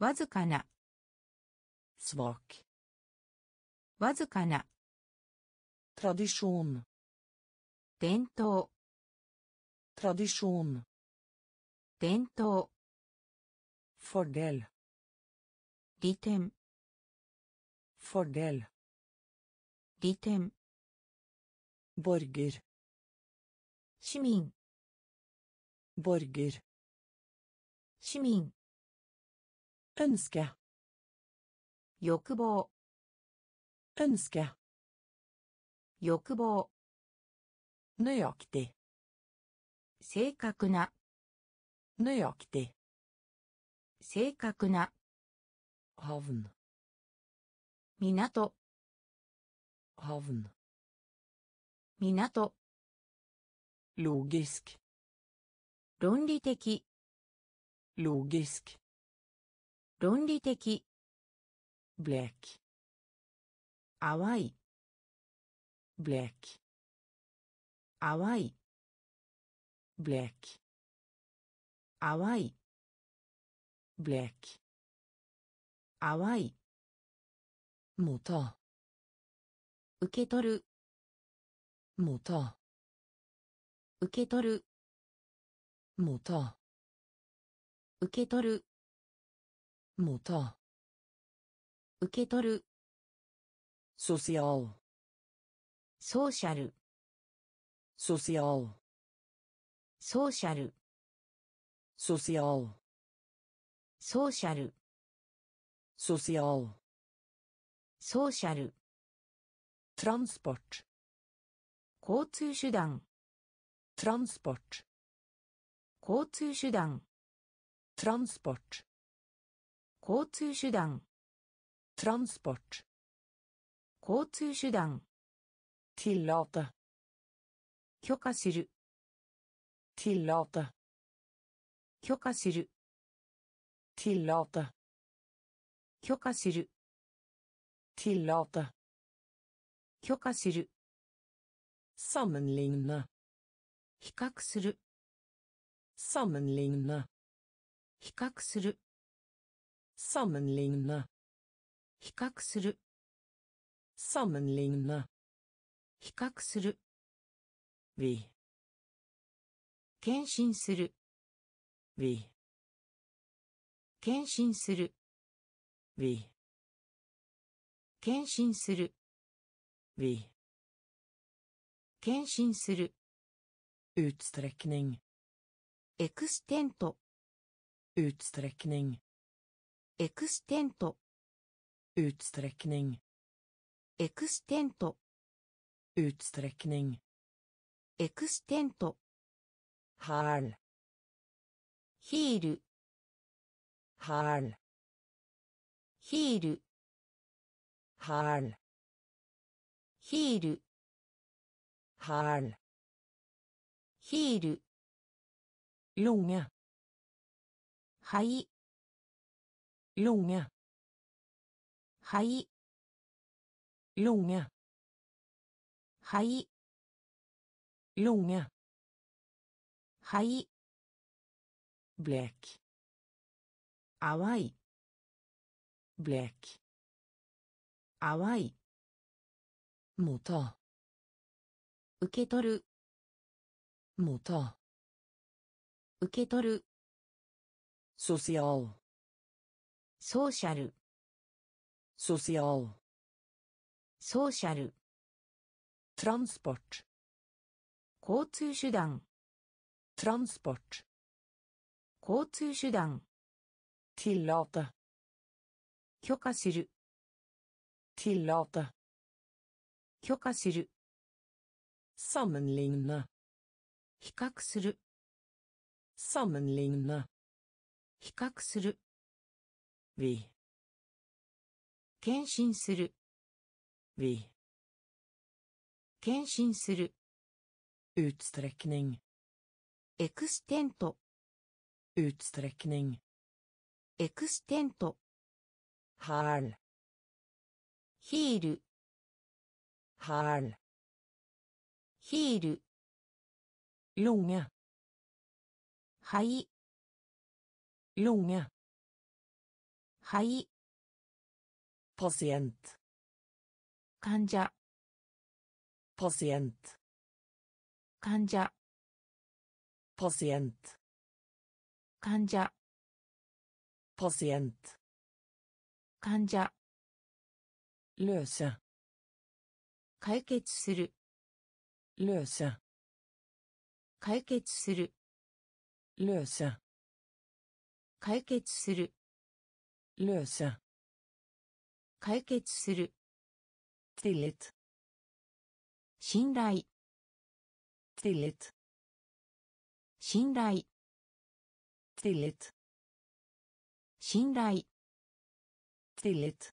わずかな svak わずかな tradisjon 伝統 tradisjon 伝統 fordel 利点 fordel 利点 borger 市民 borger 市民 ønske 欲望 ønske 欲望 nøyaktig 正確な nøyaktig 正確な havn 港 havn 港 logisk 論理的 logisk 論理的 blek 淡いブキ淡いキ淡いブキ淡い受け取る受け取る受け取る受け取る sosial ソーシャル sosial ソーシャル sosial ソーシャル sosial ソーシャル transport 交通手段 transport 交通手段 transport 交通手段 Transport. 交通手段 Tillate. 許可する Tillate. 許可する Tillate. 許可する Tillate. 許可する Sammenligne. 比較する Sammenligne. 比較する Sammenligne. 比較する Sammenligne. 比較する Vi. 献身する Vi. 献身する Vi. 献身する Vi. 献身する Utsträckning. エクステント Utsträckning. エクステント Utsträckning. エクステント Utsträckning. エクステント Häl. ヒール Häl. ヒール Häl. ヒール Häl. ヒール Lunge. 肺 Lunge. 肺 Lunge. 肺 Lunge. 肺 Blek. 淡い Blek. 淡い Motta. 受け取る Motta. 受け取る Social. ソーシャル Social. ソーシャル。トランスポット。交通手段。トランスポット。交通手段。ティーータ。許可する。ティーータ。許可する。サムンリンナ。比較する。サムンリンナ。比較する。ウィ。検診する。Vi. 献身する Utsträckning. エクステント Utsträckning. エクステント Häl. ヒール Häl. ヒール Lunge. 肺 Lunge. 肺 Patient. 患者。パシエント患者。パシエント患者。パシエント患者。ルーシ解決する。ルーシ解決する。ルーシ解決する。ルーシ解決する。Tillit. 信頼 Tillit. 信頼 Tillit. 信頼 Tillit.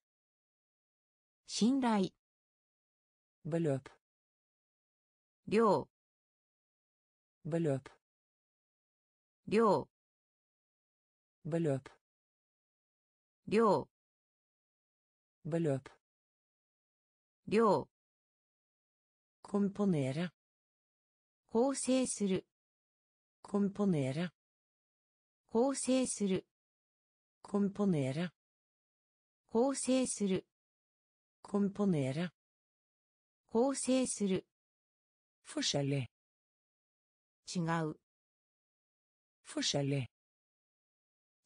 信頼 Beløp. 量 Beløp. 量 Beløp. 量 Beløp. 量 Komponere. 構成する Komponere. 構成する Komponere. 構成する Komponere. 構成する Forskjellig. 違う Forskjellig.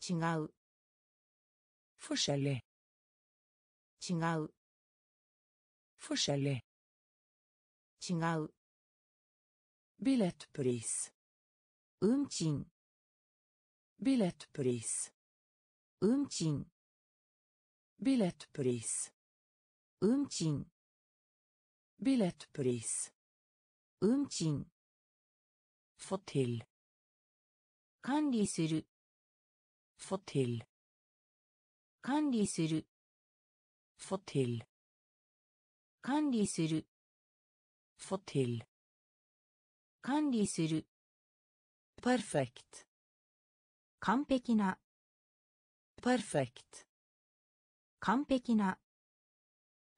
違う Forskjellig. 違う Forskjellig. 違う Billettpris. 運賃 Billettpris. 運賃 Billettpris. 運賃 Billettpris. 運賃 Få til. 管理する Få til. 管理する Få til. 管理する Få til. 管理する Perfekt. 完璧な Perfekt. 完璧な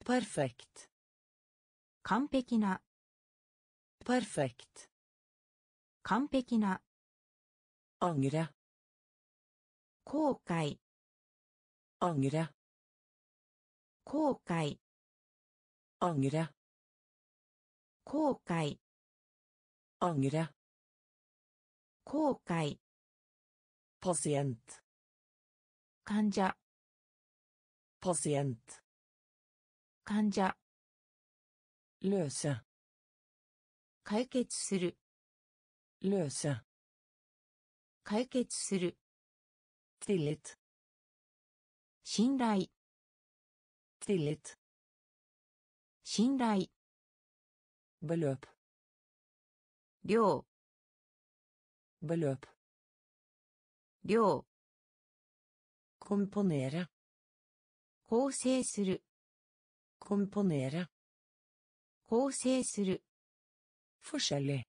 Perfekt. 完璧な Perfekt. 完璧な Angre. 後悔 Angre. 後悔 Angre. 後悔 Angre. 後悔 Pasient. 患者 Pasient. 患者 Løse. 解決する Løse. 解決する Tillit. 信頼 Tillit. 信頼 Beløp. 量 Beløp. 量 Komponere. 構成する Komponere. 構成する Forskjellig.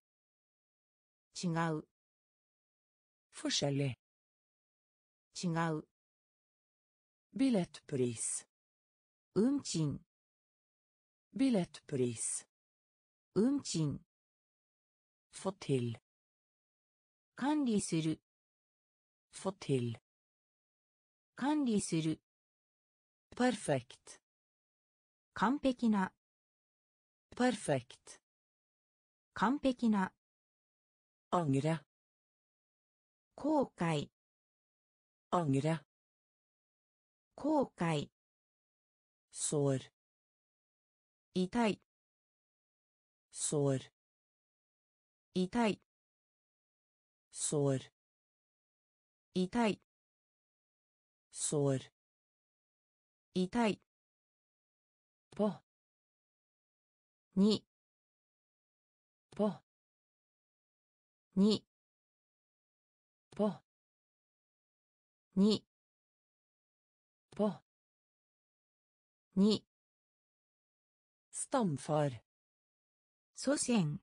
違う Forskjellig. 違う Billettpris. 運賃 Billettpris. 運賃 Få til. 管理する Få til. 管理する Perfekt. 完璧な Perfekt. 完璧な Angre. 後悔 Angre. 後悔 Sår. 痛い。sår。痛い。sår。痛い。sår。痛い。ぽ。に。ぽ。に。ぽ。に。ぽ。に。Stamfar. 祖先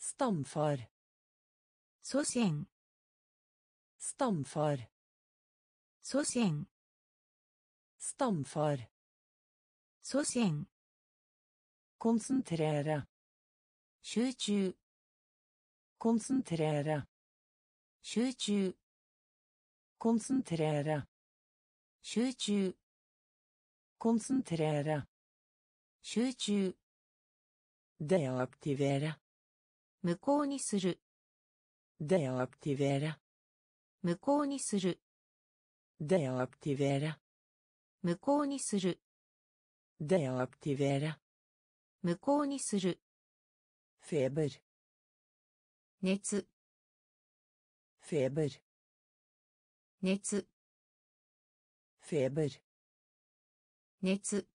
Stamfar. 祖先 Stamfar. 祖先 Stamfar. 祖先 Konsentrere. 集中 Konsentrere. 集中 Konsentrere. 集中 Konsentrere. 集中。でアクティベラ。無効にする。でアクティベラ。無効にする。でアクティベラ。無効にする。でアクティベラ。無効にする。フェーブル。熱。フェーブル。熱。フェーブル。熱。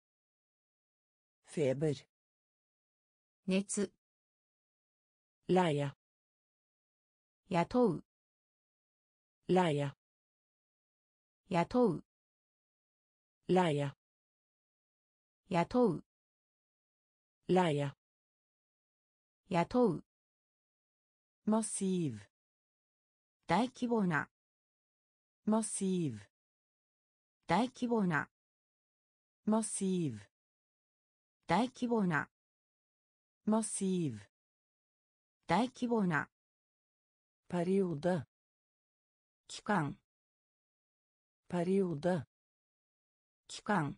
Feber. 熱 Leie. 雇う Leie. 雇う Leie. 雇う Leie. 雇う Massiv. 大規模な Massiv. 大規模な Massiv. 大規模な Massiv. 大規模な Periode. 期間 Periode. 期間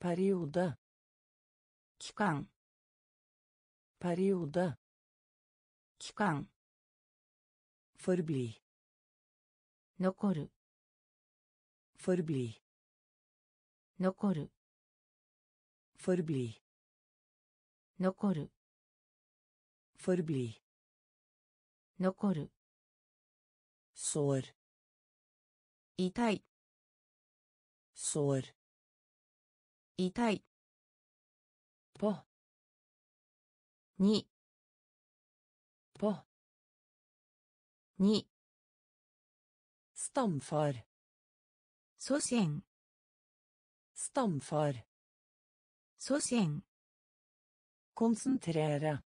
Periode. 期間 Periode. 期間 Forbli. 残る Forbli. 残る Forbli. 残る Forbli. 残る Sår. 痛い Sår. 痛い På. に På. に Stamfar. 祖先 Stamfar. 祖先 Konsentrere.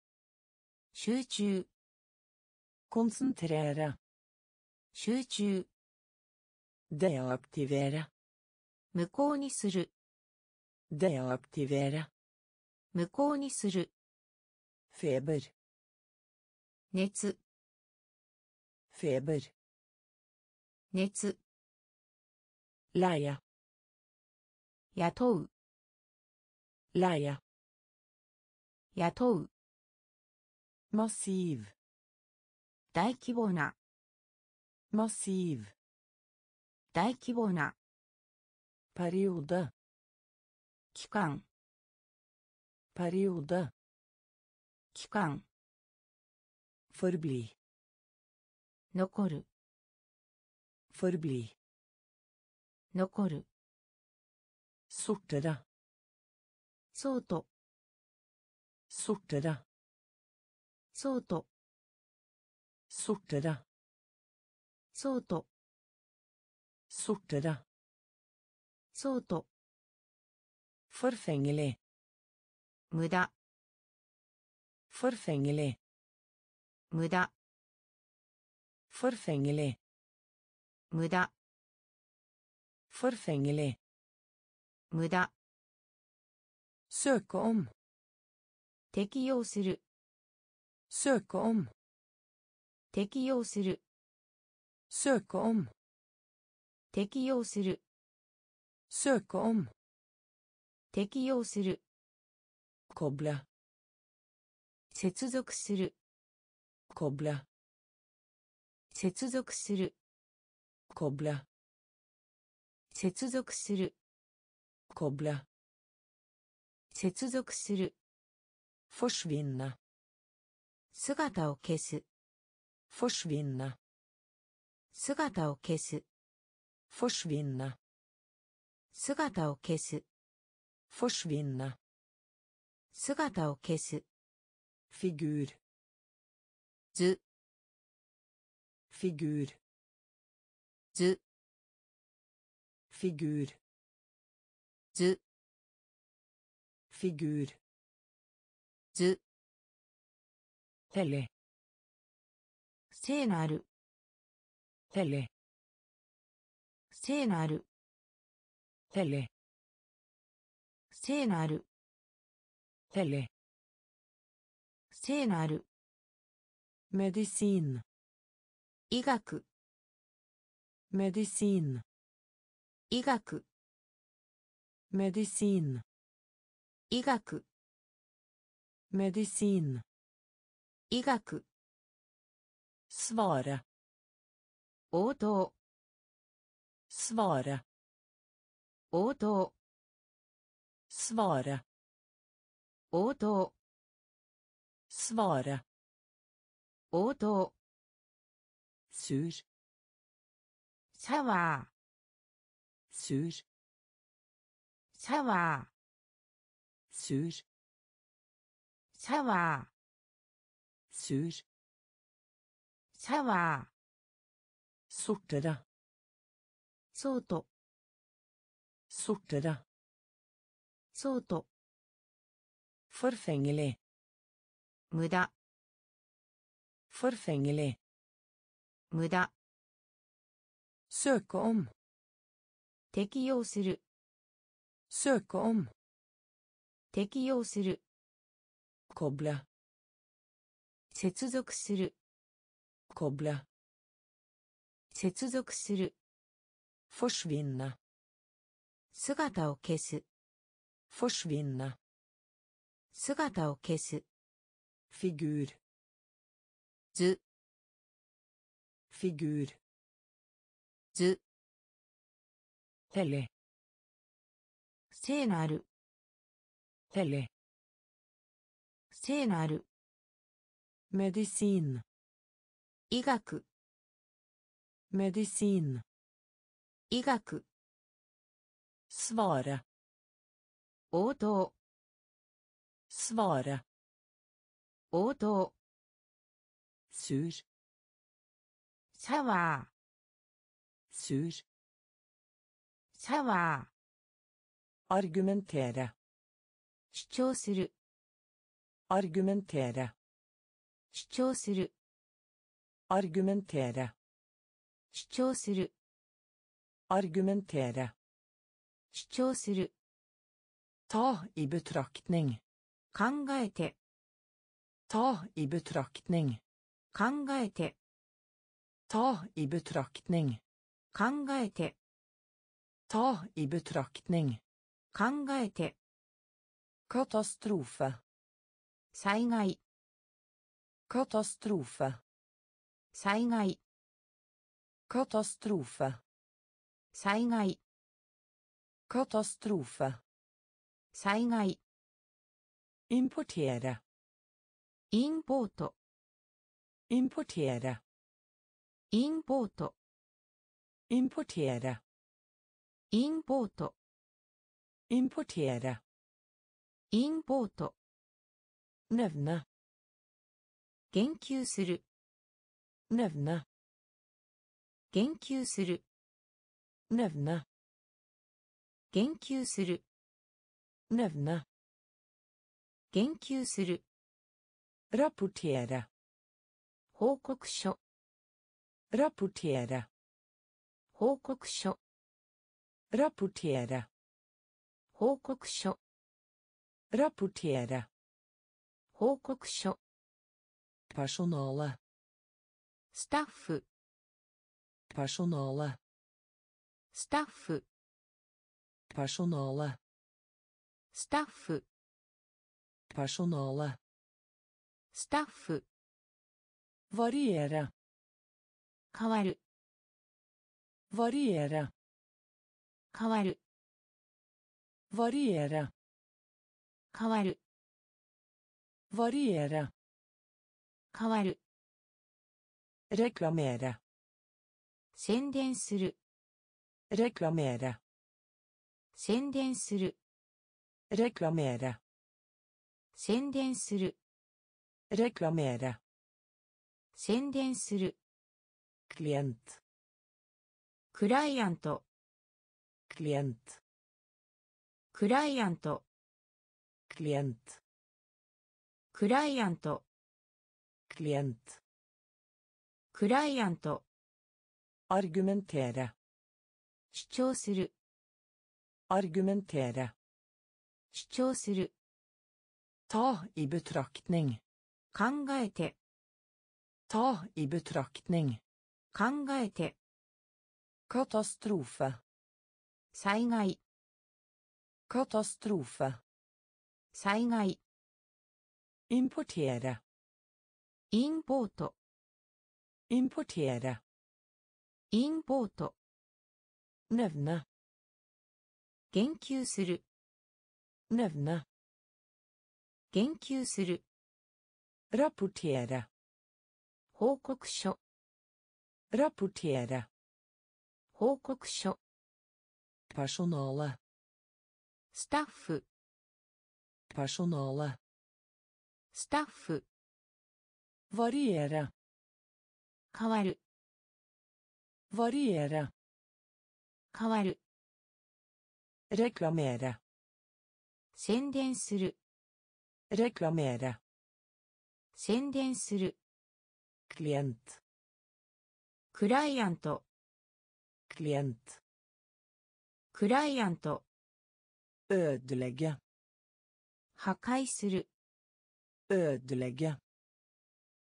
集中 Konsentrere. 集中 Deaktivere. 無効にする Deaktivere. 無効にする Feber. 熱 Feber. 熱 Leie. 雇う Leie. 雇う Massiv. 大規模な Massiv. 大規模な Periode. 期間 Periode. 期間 Forbli. 残る Forbli. 残る Sortere. ソートソートだソートソートだソートソートだソートフ無駄無駄無駄無駄 Søke om. 適用する Søke om. 適用する Søke om. 適用する Søke om. 適用する Koble. 接続する Koble. 接続する Koble. 接続する Koble. 接続する Forsvinne. 姿を消す Forsvinne. 姿を消す Forsvinne. 姿を消す Forsvinne. 姿を消す Figur. 図 Figur. 図 Figur. 図 figur. ずテレ聖なるテレ聖なるテレ聖なるテレ聖なるメディシン医学メディシン医学メディシン医学。メディシン医学。スワラ応答。スワラ応答。スワラ応答。スワラ応答。スーシャワー。シューシャワー。シャワー Sortere. そうと Sortere. そうと Forfengelig. 無駄 Forfengelig. 無駄 Søke om. 適用する。コブラ。接続する。コブラ。接続する。フォシュヴンナ。姿を消す。フォシュヴンナ。姿を消す。フィギュール。図。フィギュール。図。テレ。聖なる。Hellig. 聖なる Medisin. 医学 Medisin. 医学 Svare. 応答 Svare. 応答 Sur. シャワ Sur. ーシャワ argumentere 主張する argumentere 主張する argumentere 主張する argumentere 主張する ta i betraktning 考えて ta i betraktning 考えて ta i betraktning 考えて ta i betraktning 考えて katastrofe 災害 katastrofe 災害 katastrofe 災害 katastrofe 災害 importere インポート importere インポート importere インポート importere インポート。ナ。言及する。ナヴナ。言及する。ナヴナ。言及する。ナヴナ。言及する。ラプ。報告書。ラプティエラ。報告書。ラプティエラ。報告書。rapportere 報告書 personale スタッフ personale スタッフ personale スタッフ personale スタッフ variere 変わる variere 変わる variere 変わる。変わる変わる。reklamera 宣伝する。reklamera 宣伝する。reklamera 宣伝する。reklamera 宣伝する。クリエント。クライアント。クリエント。クライア。ント klient クライアント klient クライアント argumentere 主張する argumentere 主張する ta i betraktning 考えて ta i betraktning 考えて katastrofe 災害 katastrofe 災害 importere インポート importere インポート nevne 言及する nevne 言及する rapportere 報告書 rapportere 報告書 personale スタッフ personale スタッフ variere 変わる variere 変わる reklamere 宣伝する reklamere 宣伝する klient クライアント klient クライアント ødelegge 破壊する ødelegge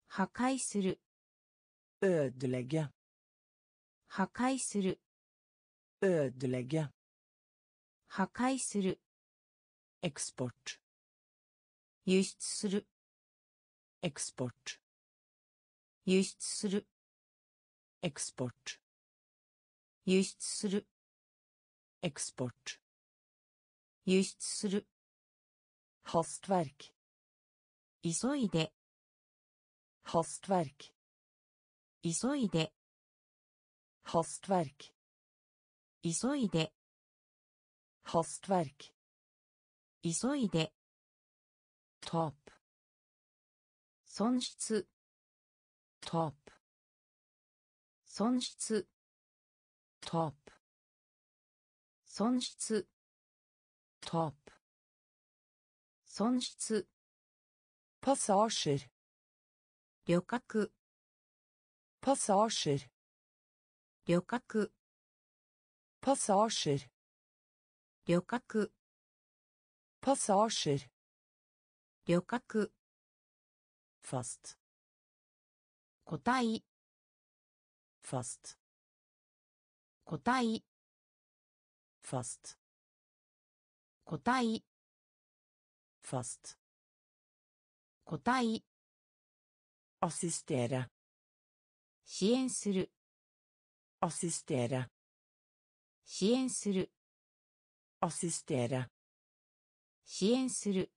破壊する ødelegge 破壊する ødelegge 破壊する eksport 輸出する eksport 輸出する eksport 輸出する eksport 輸出する hastverk 急いで hastverk 急いで hastverk 急いで hastverk 急いで tap 損失 tap 損失 tap 損失 tap, 損失 passasjer, 旅客 passasjer, 旅客 passasjer, 旅客 passasjer, 旅客 fast, 個体 fast, 個体 fast, 個体 fast, 個体 assistere, 支援する assistere, 支援する assistere, 支援する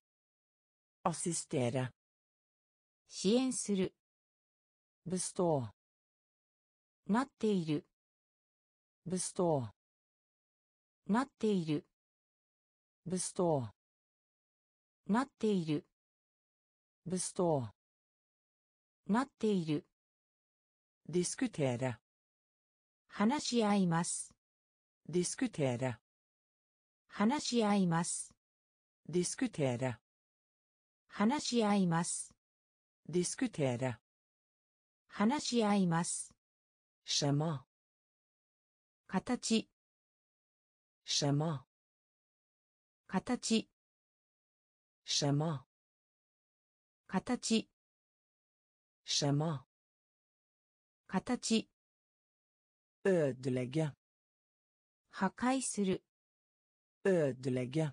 assistere, 支援する bestå, なっている bestå, なっている bestå, なっている。なっている。diskutera。話し合います。diskutera。話し合います。diskutera。話し合います。diskutera。話し合います。シャマ。形。シャマ。形。形。シ。形。ウドレギャ。破壊する。ウドレギャ。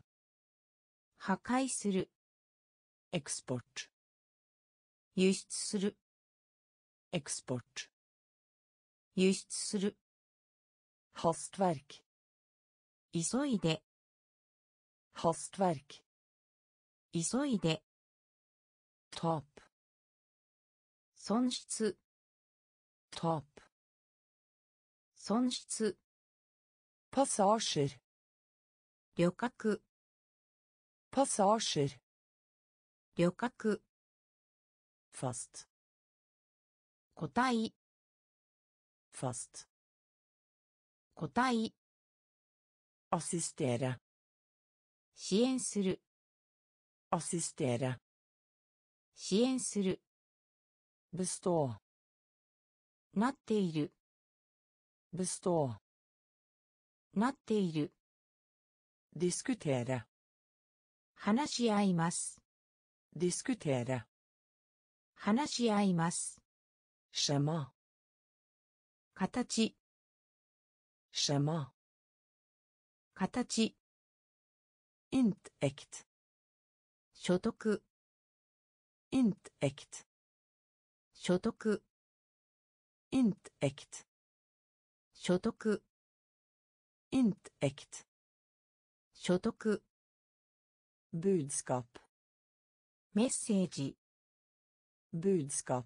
破壊する。エクスポート。輸出する。エクスポート。輸出する。ハストワーク。急いで。ハストワーク。急いで。トップ。損失。トップ。損失。パサーシェ旅客。パサーシェ旅客。ファスト個体。ファスト個体。アシステラ支援する。Assistere, 支援する、bestå, なっている、bestå, なっている、diskutere, 話し合います。diskutere, 話し合います。skjema, 形、skjema, 形、inntekt, 所得、inntekt, 所得、inntekt, 所得、inntekt, 所得、budskap, メッセージ、budskap,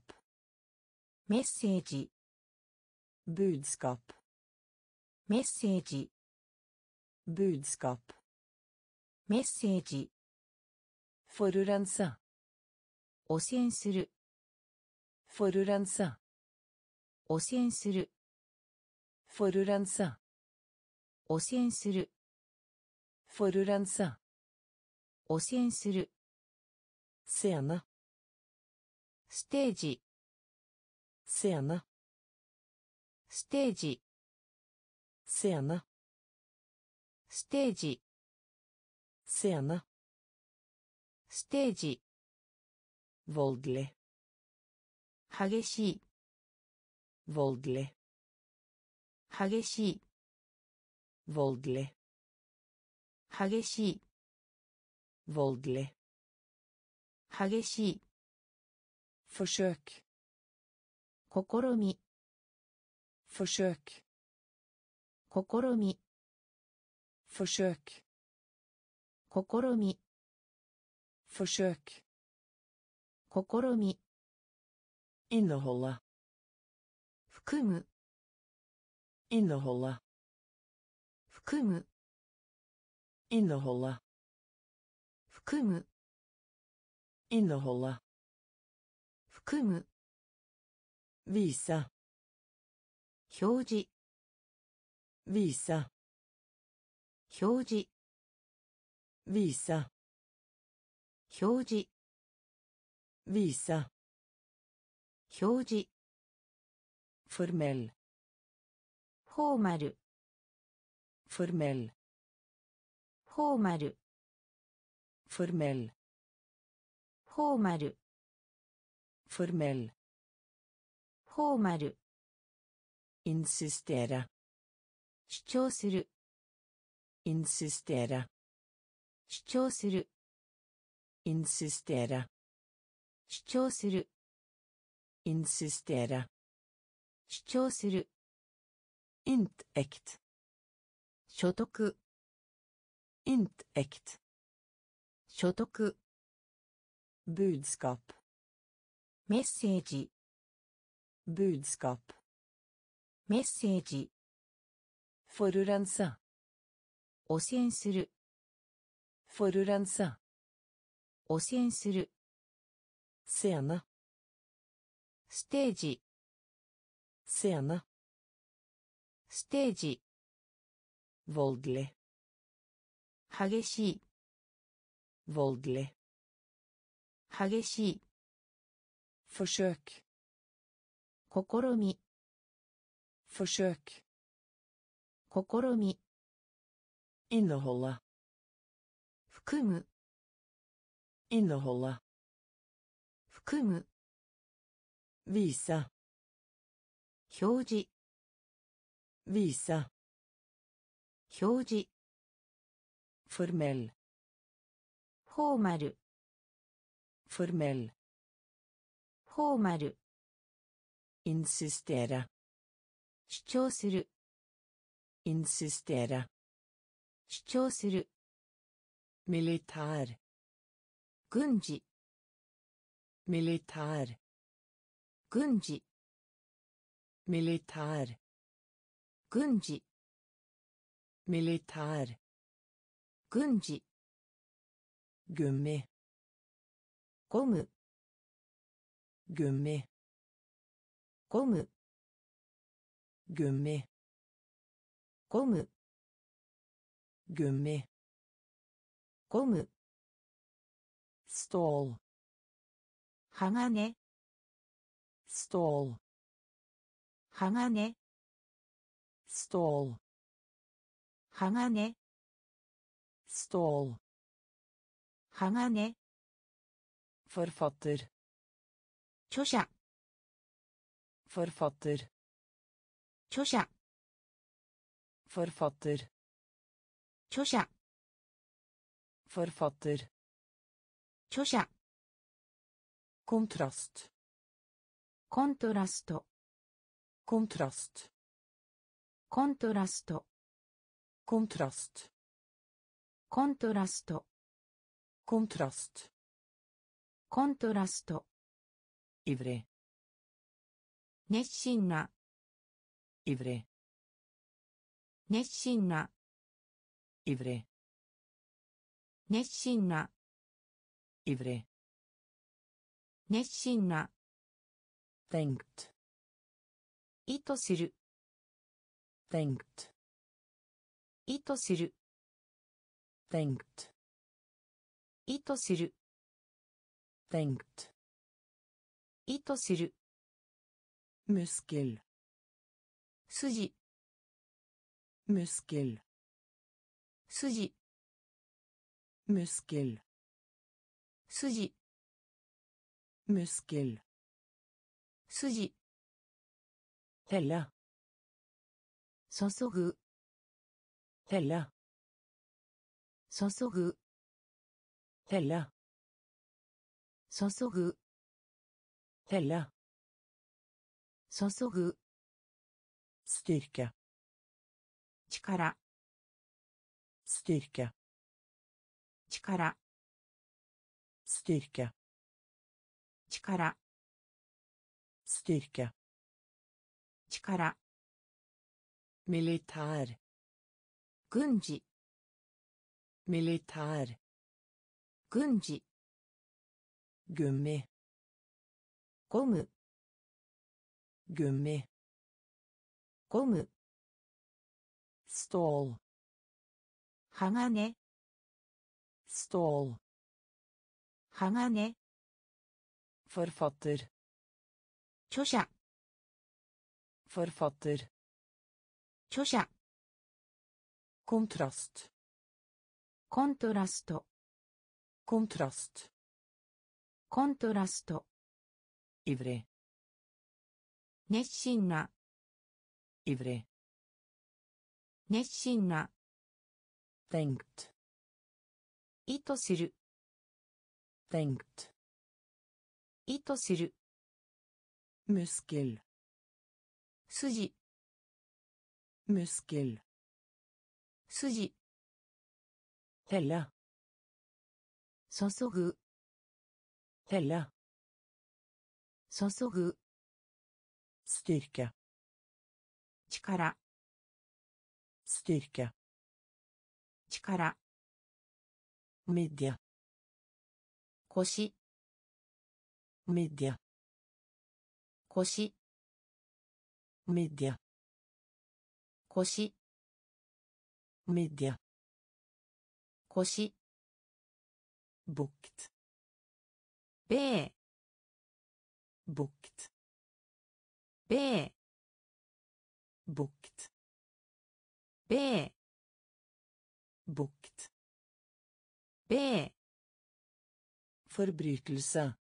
メッセージ、budskap, メッセージ、budskap, メッセージ、フォルランさん汚染する。フォルランさん汚染する。フォルランさん汚染する。汚染する。せやなステージ。せやなステージ。せやなステージ。せやなステージ、voldelig, 激しい、voldelig, 激しい、voldelig, 激しい、voldelig, 激しい、forsøk, 試み、forsøk, 試み、forsøk, 試み、forsøk, 試み、inneholde, 含む、inneholde, 含む、inneholde, 含む、inneholde, 含む、vise, 表示、vise, 表示、visa 表示 visa 表示 formell フォーマル formell フォーマル formell フォーマル formell フォーマル insistere 主張する insistere 主張する insistere 主張する insistere 主張する intäkt 所得 intäkt 所得 budskap メッセージ budskap メッセージ forurense 汚染する forurense 汚染する scene ステージ scene ステージ voldelig 激しい voldelig 激しい forsøk 試み forsøk 試み inneholde 含む inneholde 含む vise 表示 vise 表示 formell フォーマル formell フォーマル insistere 主張する insistere 主張する militær 軍事, stål 鋼 stål 鋼 stål 鋼 stål 鋼 forfatter 著者 forfatter 著者 forfatter 著者 forfatter 著者。コントラストコントラストコントラストコントラストコントラストコントラストコントラストコントラストイブレ熱心なイブレ熱心なイブレ熱心な ivrig 熱心な tenkt 意図する tenkt 意図する tenkt 意図する tenkt 意図する muskel 筋 muskel 筋 muskel 筋。ムスキル筋。ヘラ注ぐヘラ注ぐヘラ注ぐヘラ注ぐステルキャ力ステルキャ力 styrke 力 styrke 力 militær 軍事 militær 軍事 gummi ゴム gummi ゴム stål 鋼 Stål. 鋼 Forfatter. 著者 Forfatter. 著者 Kontrast. コントラスト Kontrast. コントラスト Ivrig. 熱心な Ivrig. 熱心な Tenkt. 意図する Tenkt. 意図する Muskel. 筋 Muskel. 筋 Helle. 注ぐ Helle. 注ぐ Styrke. 力 Styrke. 力 Midje. 腰。メディア腰。メディア腰。メディア腰ボボックトベー Forbrytelse.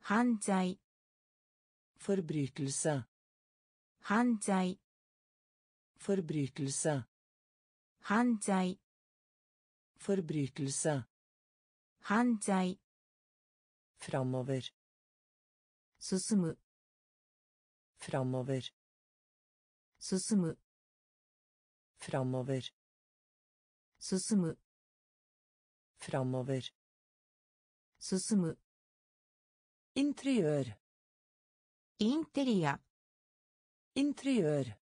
犯罪 Forbrytelse. 犯罪 Forbrytelse. 犯罪 Forbrytelse. 犯罪 Framover. 進む Framover. 進む Framover. 進む Framover. 進む。インテリア。インテリア。インテリア。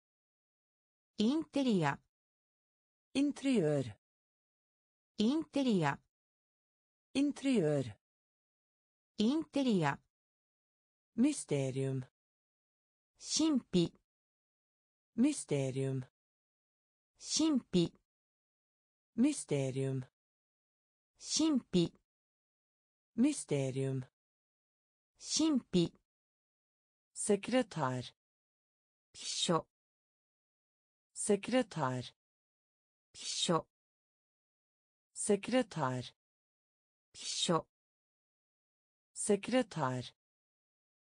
インテリア。インテリア。インテリア。ミステリウム。神秘。ミステリウム。神秘。ミステリウム。神秘。書 Sekretær. 秘書 Sekretær.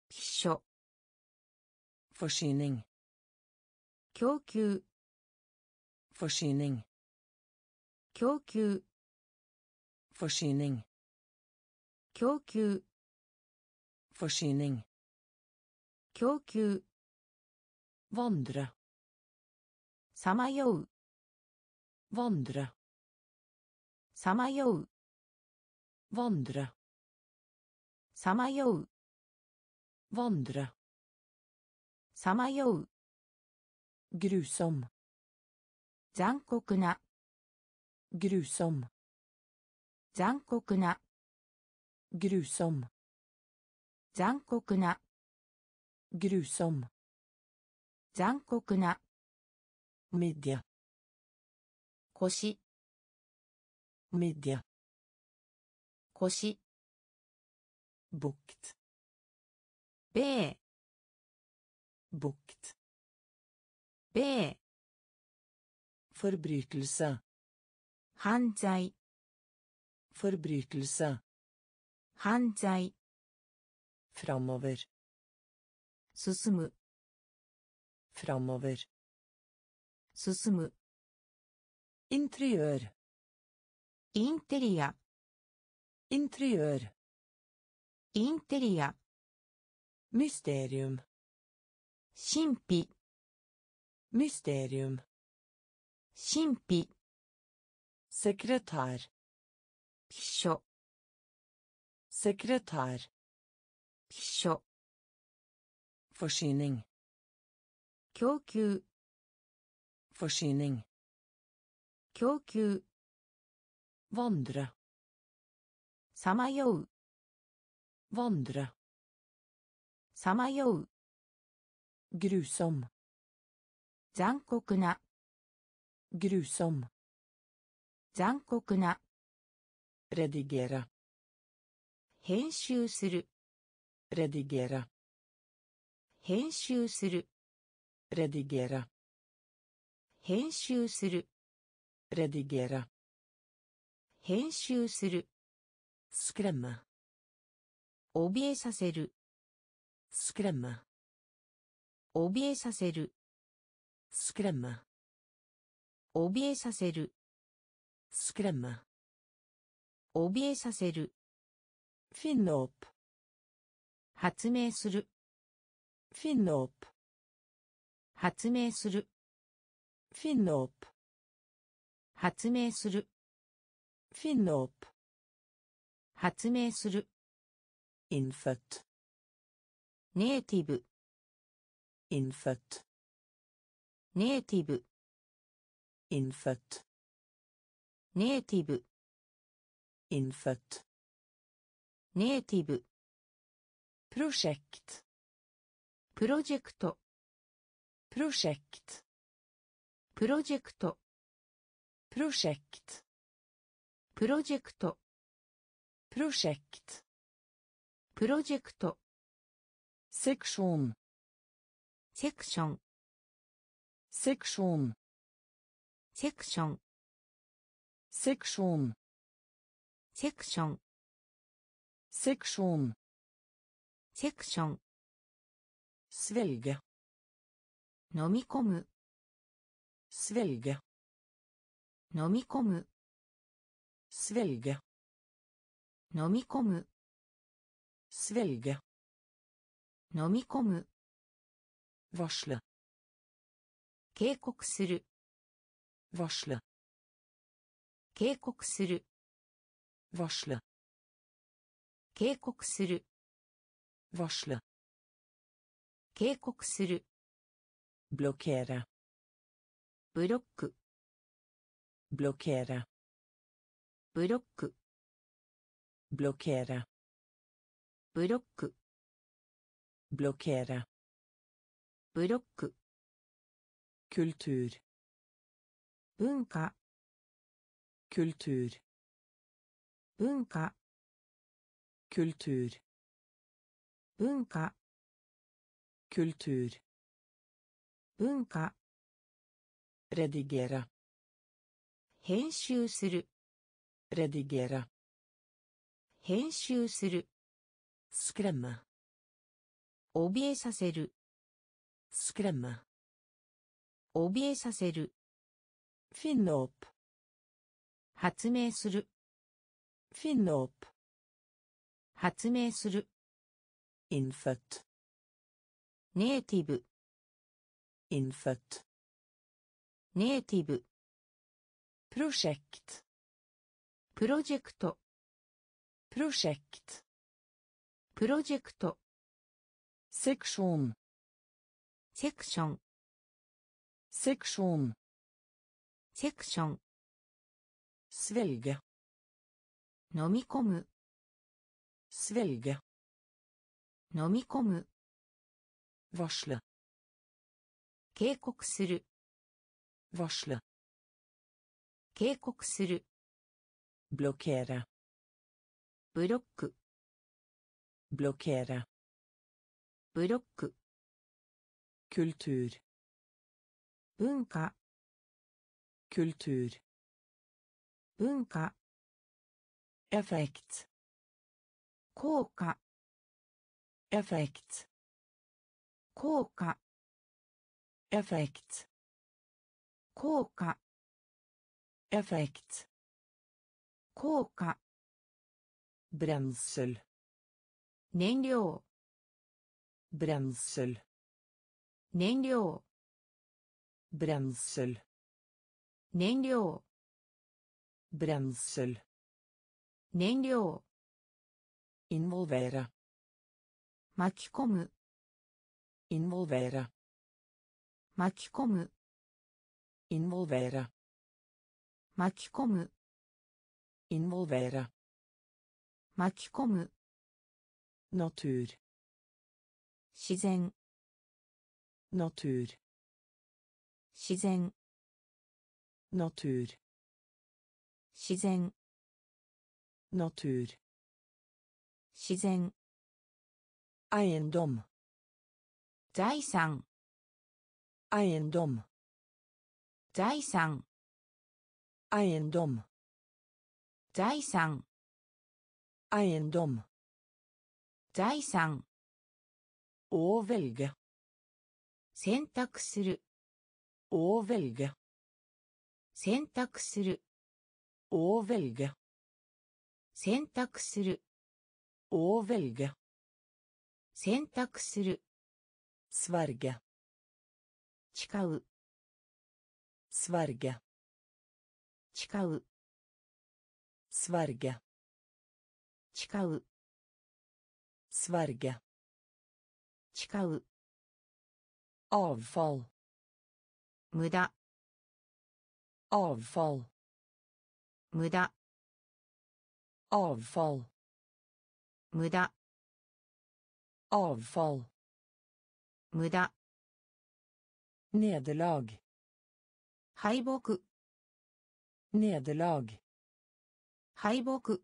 秘書 Forsyning. 供給 Forsyning. 供給 Forsyning. 供給 Forsyning. 供給 Vandre. さまよう Vandre. さまよう Vandre. さまよう Vandre. さまよう Grusom. 残酷な Grusom. 残酷な Grusom. 残酷な Grusom. 残酷な Midje. 腰 Midje. 腰 Bukt. 米 Bukt. 米 Forbrytelse. 犯罪 Forbrytelse. 犯罪 Framover. 進む Framover. 進む Interiør. インテリア Interiør. インテリア Mysterium. 神秘 Mysterium. 神秘 Sekretær. 秘書 Sekretær. 秘書 Forsyning. 供給 Forsyning. 供給 Vandre. さまよう Vandre. さまよう Grusom. 残酷な Grusom. 残酷な redigere 編集する。redigera 編集する。redigera 編集する。redigera 編集する。スクラム怯えさせる。スクラム怯えさせる。スクラム怯えさせる。スクラム怯えさせる。発明する。フィンノープ発明する。フィンノープ発明する。フィンノープ発明する。インファットネイティブ。インファットネイティブ。インファットネイティブ。インファットプロジェクト。プロジェクト。プロジェクト。プロジェクト。プロジェクト。セクション。セクション。セクション。セクション。セクション。セクション svelge 飲み込む svelge 飲み込む svelge 飲み込む svelge 飲み込む varsle 警告する varsle 警告する varsle 警告する varsle 警告する blokkere ブロック blokkere ブロック blokkere ブロック blokkere ブロック kultur 文化 kultur 文化 kultur 文化 kultur 文化 redigere 編集する redigere 編集する skremme 怯えさせる skremme 怯えさせる finne opp 発明する finne opp 発明する innfødt ネイティブ innfødt ネイティブプロジェクト prosjekt プロジェクト seksjon セクション seksjon セクション svelge 飲み込む svelge 飲み込む varsle 警告する varsle 警告する blokkere ブロック blokkere ブロック kultur 文化 kultur 文化 effekt 効果。フェクト効果。フェクト効果。フェクト効果。ブレンス燃料。ブンスル燃料。ブ燃料。Involvere 巻き込む involvere 巻き込む involvere 巻き込む involvere 巻き込む natur 自然 natur 自然 natur 自然 Natur. 自然。Eiendom 財産。Eiendom 財産。Eiendom 財産。Eiendom 財産。ヴェルゲ。選択する。おおヴェルゲ。選択する。おおヴェルゲ。選択する。Å velge. 選択する Sverge. 誓う Sverge. 誓う Sverge. 誓う Sverge. 誓う Avfall. 無駄 Avfall. 無駄 Avfall. 無駄 Avfall. 無駄 Nederlag. 敗北 Nederlag. 敗北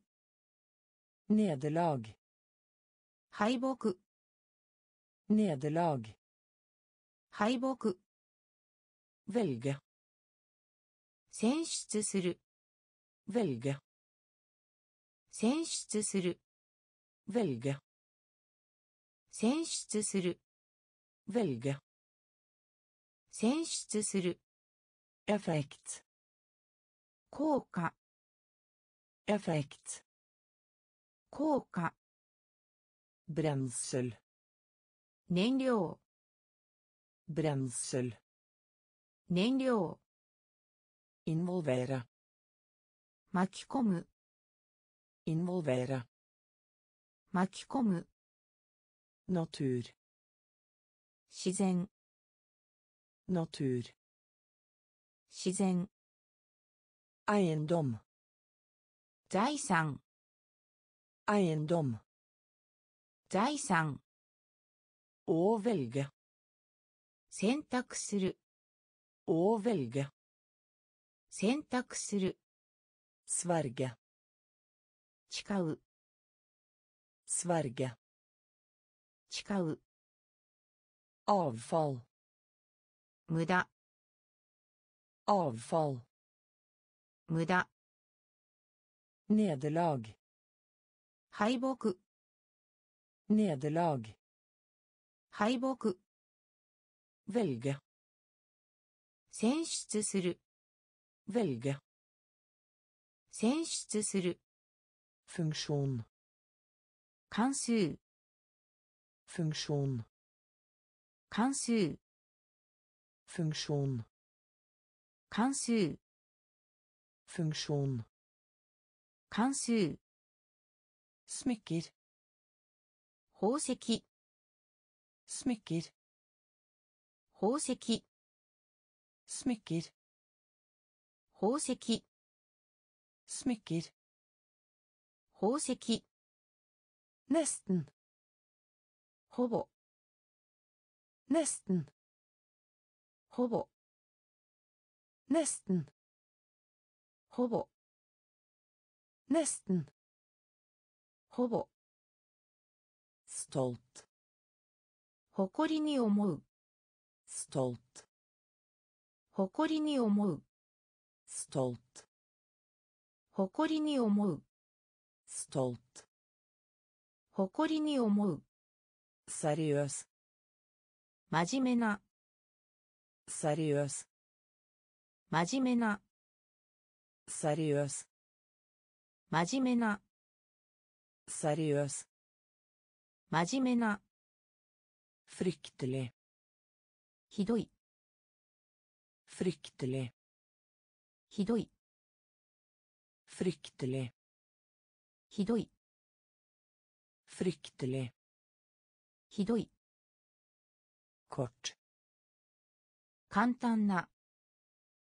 Nederlag. 敗北 Nederlag. 敗北 Velge. 選出する Velge. 選出する Velge. 選出する Velge. 選出する Effekt. 効果 Effekt. 効果 Brensel. 燃料 Brensel. 燃料 Involvere. 巻き込む Involvere. 巻き込む Natur. 自然 Natur. 自然 Eiendom. 財産 Eiendom. 財産 Å velge. 選択する Å velge. 選択する Sverge. 誓う Sverge. 誓う Avfall. 無駄 Avfall. 無駄 Nederlag. 敗北 Nederlag. 敗北 Velge. 選出する Velge. 選出する Funksjon. 関数。関数。関数。関数。宝石。宝石。宝石,宝石。Nesten. ほぼ Nesten. ほぼ Nesten. ほぼ Nesten. ほぼ Stolt. 誇りに思う Stolt. 誇りに思う Stolt. 誇りに思う Stolt. 誇りに思う Seriøs. 真面目な Seriøs. 真面目な Seriøs. 真面目な Seriøs. 真面目な Fryktelig. ひどい Fryktelig. ひどい Fryktelig. ひどい Fryktelig. ひどい Kort. 簡単な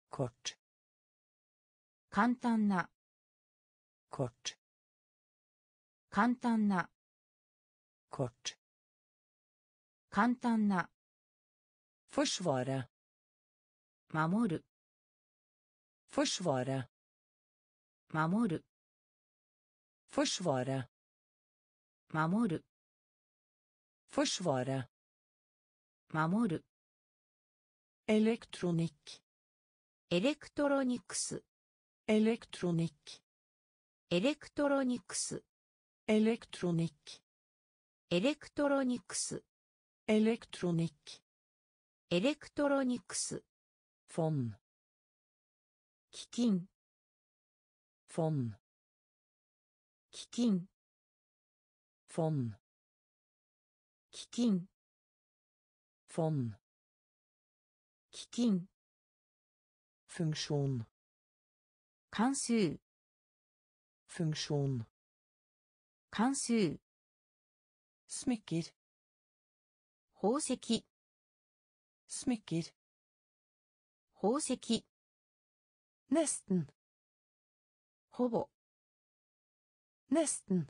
Kort. 簡単な Kort. 簡単な Kort. 簡単な Forsvare. 守る Forsvare. 守る Forsvare. 守る Forsvare. 守る Elektronikk. エレクトロニクス Elektronikk. エレクトロニクス Elektronikk. エレクトロニクス Elektronikk. エレクトロニクス Fond. 基金 Fond. 基金 Fond. 基金 Fond. 基金 Funksjon. 関数 Funksjon. 関数 Smykker. 宝石 Smykker. 宝石 Nesten. ほぼ Nesten.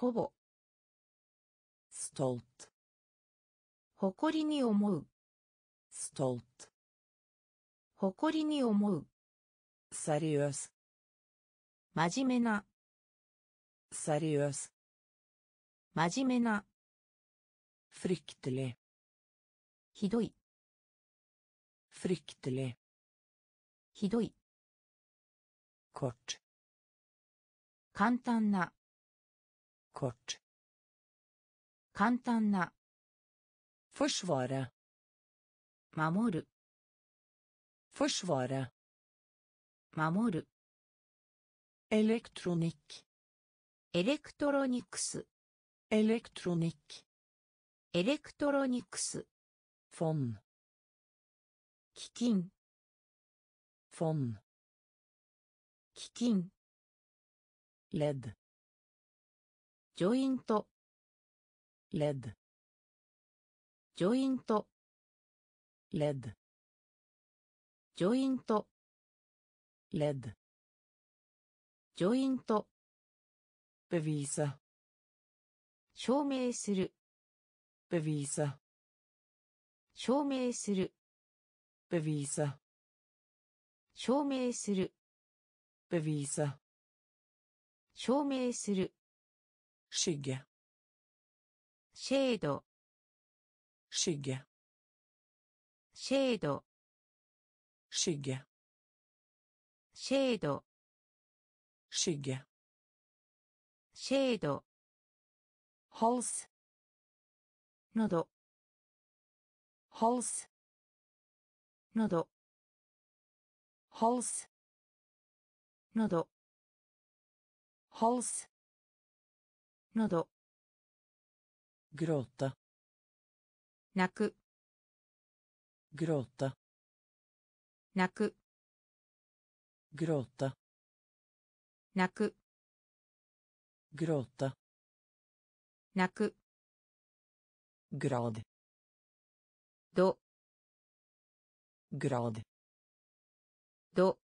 ほぼ Stolt. 誇りに思う Stolt. 誇りに思う Seriøs. 真面目な Seriøs. 真面目な Fryktelig. ひどい Fryktelig. ひどい Kort. 簡単な kort. Kantanna. Forsvare. Mamoru. Forsvare. Mamoru. Elektronikk. Elektroniks. Elektronikk. Elektroniks. Fond. Kikin. Fond. Kikin. led ジョイント Ledd. ジョイント Ledd. ジョイント Ledd. ジョイント Bevise. 証明する Bevise. 証明する Bevise. 証明する Bevise. 証明する Skygge. シェード Skygge. シェード Skygge. シェード Skygge. シェード Hals. 喉 Hals. 喉 Hals. 喉 Hals. 喉 Gråte. 泣く Gråte. 泣く Gråte. 泣く Gråte. 泣く Grad. ど Grad. ど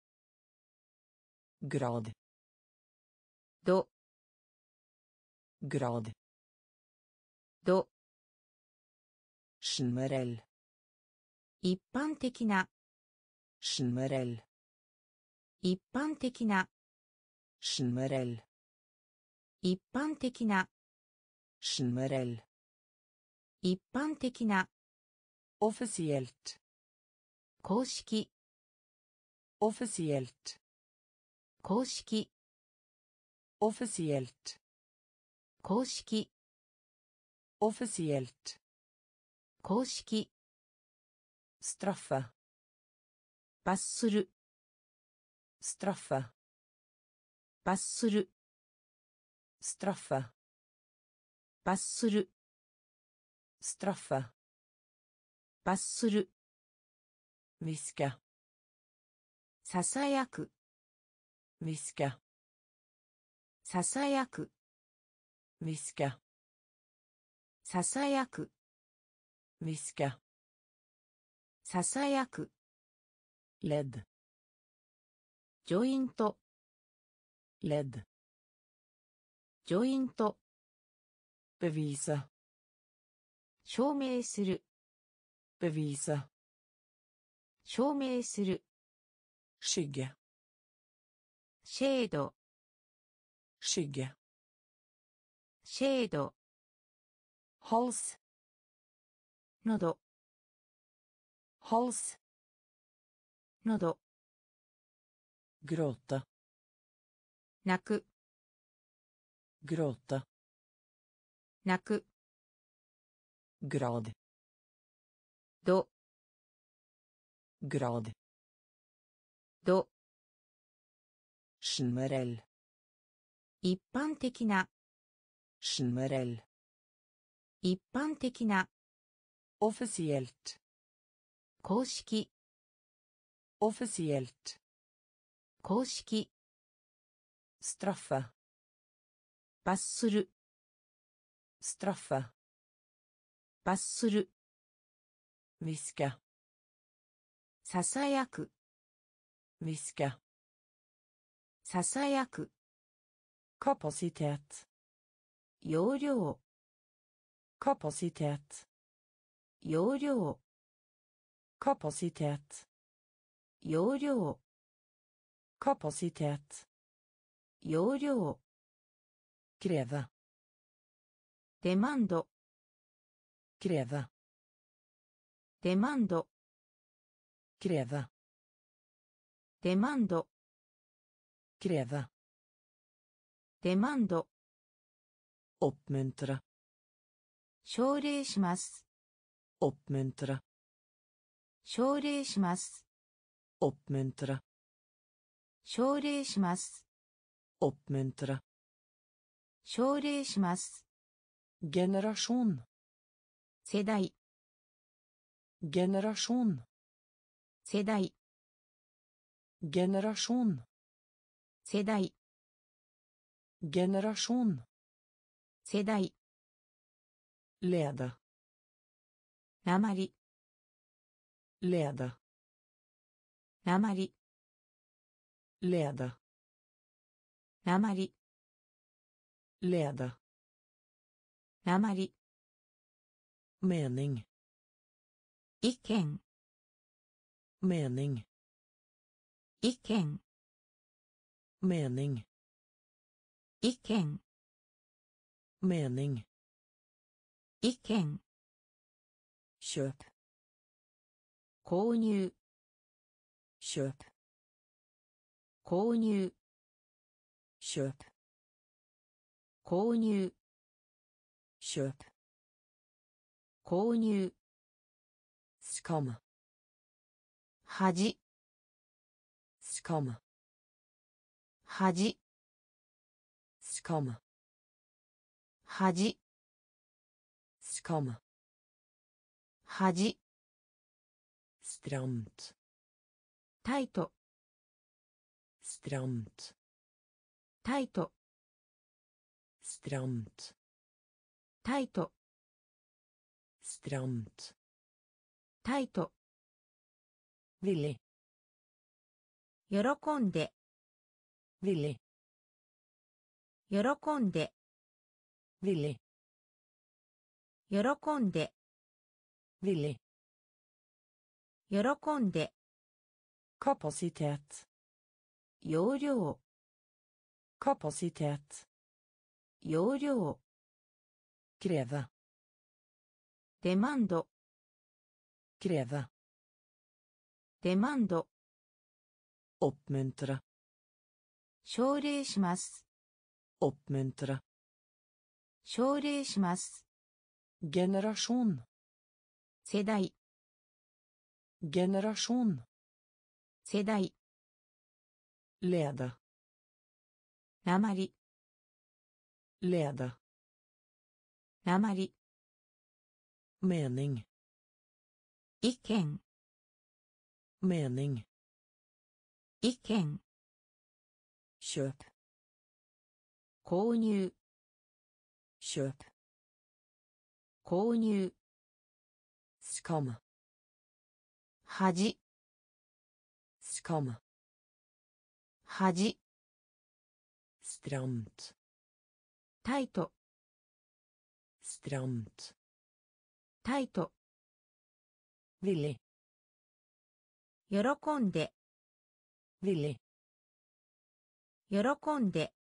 Grad. ど Grad. ど Generell. 一般的な Generell. 一般的な Generell. 一般的な Generell. 一般的な Offisielt. 公式 Offisielt. 公式 Offisielt. 公式 Offisielt. 公式 Straffe. 罰する Straffe. 罰する Straffe. 罰する Straffe. 罰する Hviske. ささやく Hviske. ささやく Hviske. ささやく Hviske. ささやく Ledd. ジョイント Ledd. ジョイント Bevise. 証明する Bevise. 証明する Skygge. シェード skygge シェード。ホース。喉。ホース。喉。グロッタ。泣く。グロッタ。泣く。グロード。ド。グラード。ンマレル。一般的な。generell 一般的な officielt 公式 officielt 公式 straffe 罰する straffe 罰する viske ささやく viske ささやく kapasitet 容量 kapasitet 容量 kapasitet 容量 kapasitet 容量 kreve デマンド kreve デマンド kreve デマンド kreve デマンド oppmuntre 奨励します oppmuntre 奨励します oppmuntre 奨励します oppmuntre 奨励します generasjon 世代 generasjon 世代 generasjon 世代 generasjon 世代 lede なまり lede なまり lede なまり lede なまり mening 意見 mening 意見 mening 意見 Mening 意見 kjøp 購入 kjøp 購入 kjøp 購入 kjøp 購入 skam 恥 skam 恥 skam 恥 skam 恥 stramt タイト stramt タイト stramt タイト stramt タイト villig 喜んで villig 喜んで villig 喜んで villig 喜んで kapasitet 容量 kapasitet 容量 kreve デマンド kreve デマンド oppmuntre 奨励します oppmuntre 奨励します generasjon 世代 generasjon 世代 lede なまり lede なまり mening 意見 mening 意見 kjøp 購入 kjøp 購入 skam 恥 skam 恥 stramt タイト stramt タイト villig 喜んで villig 喜んで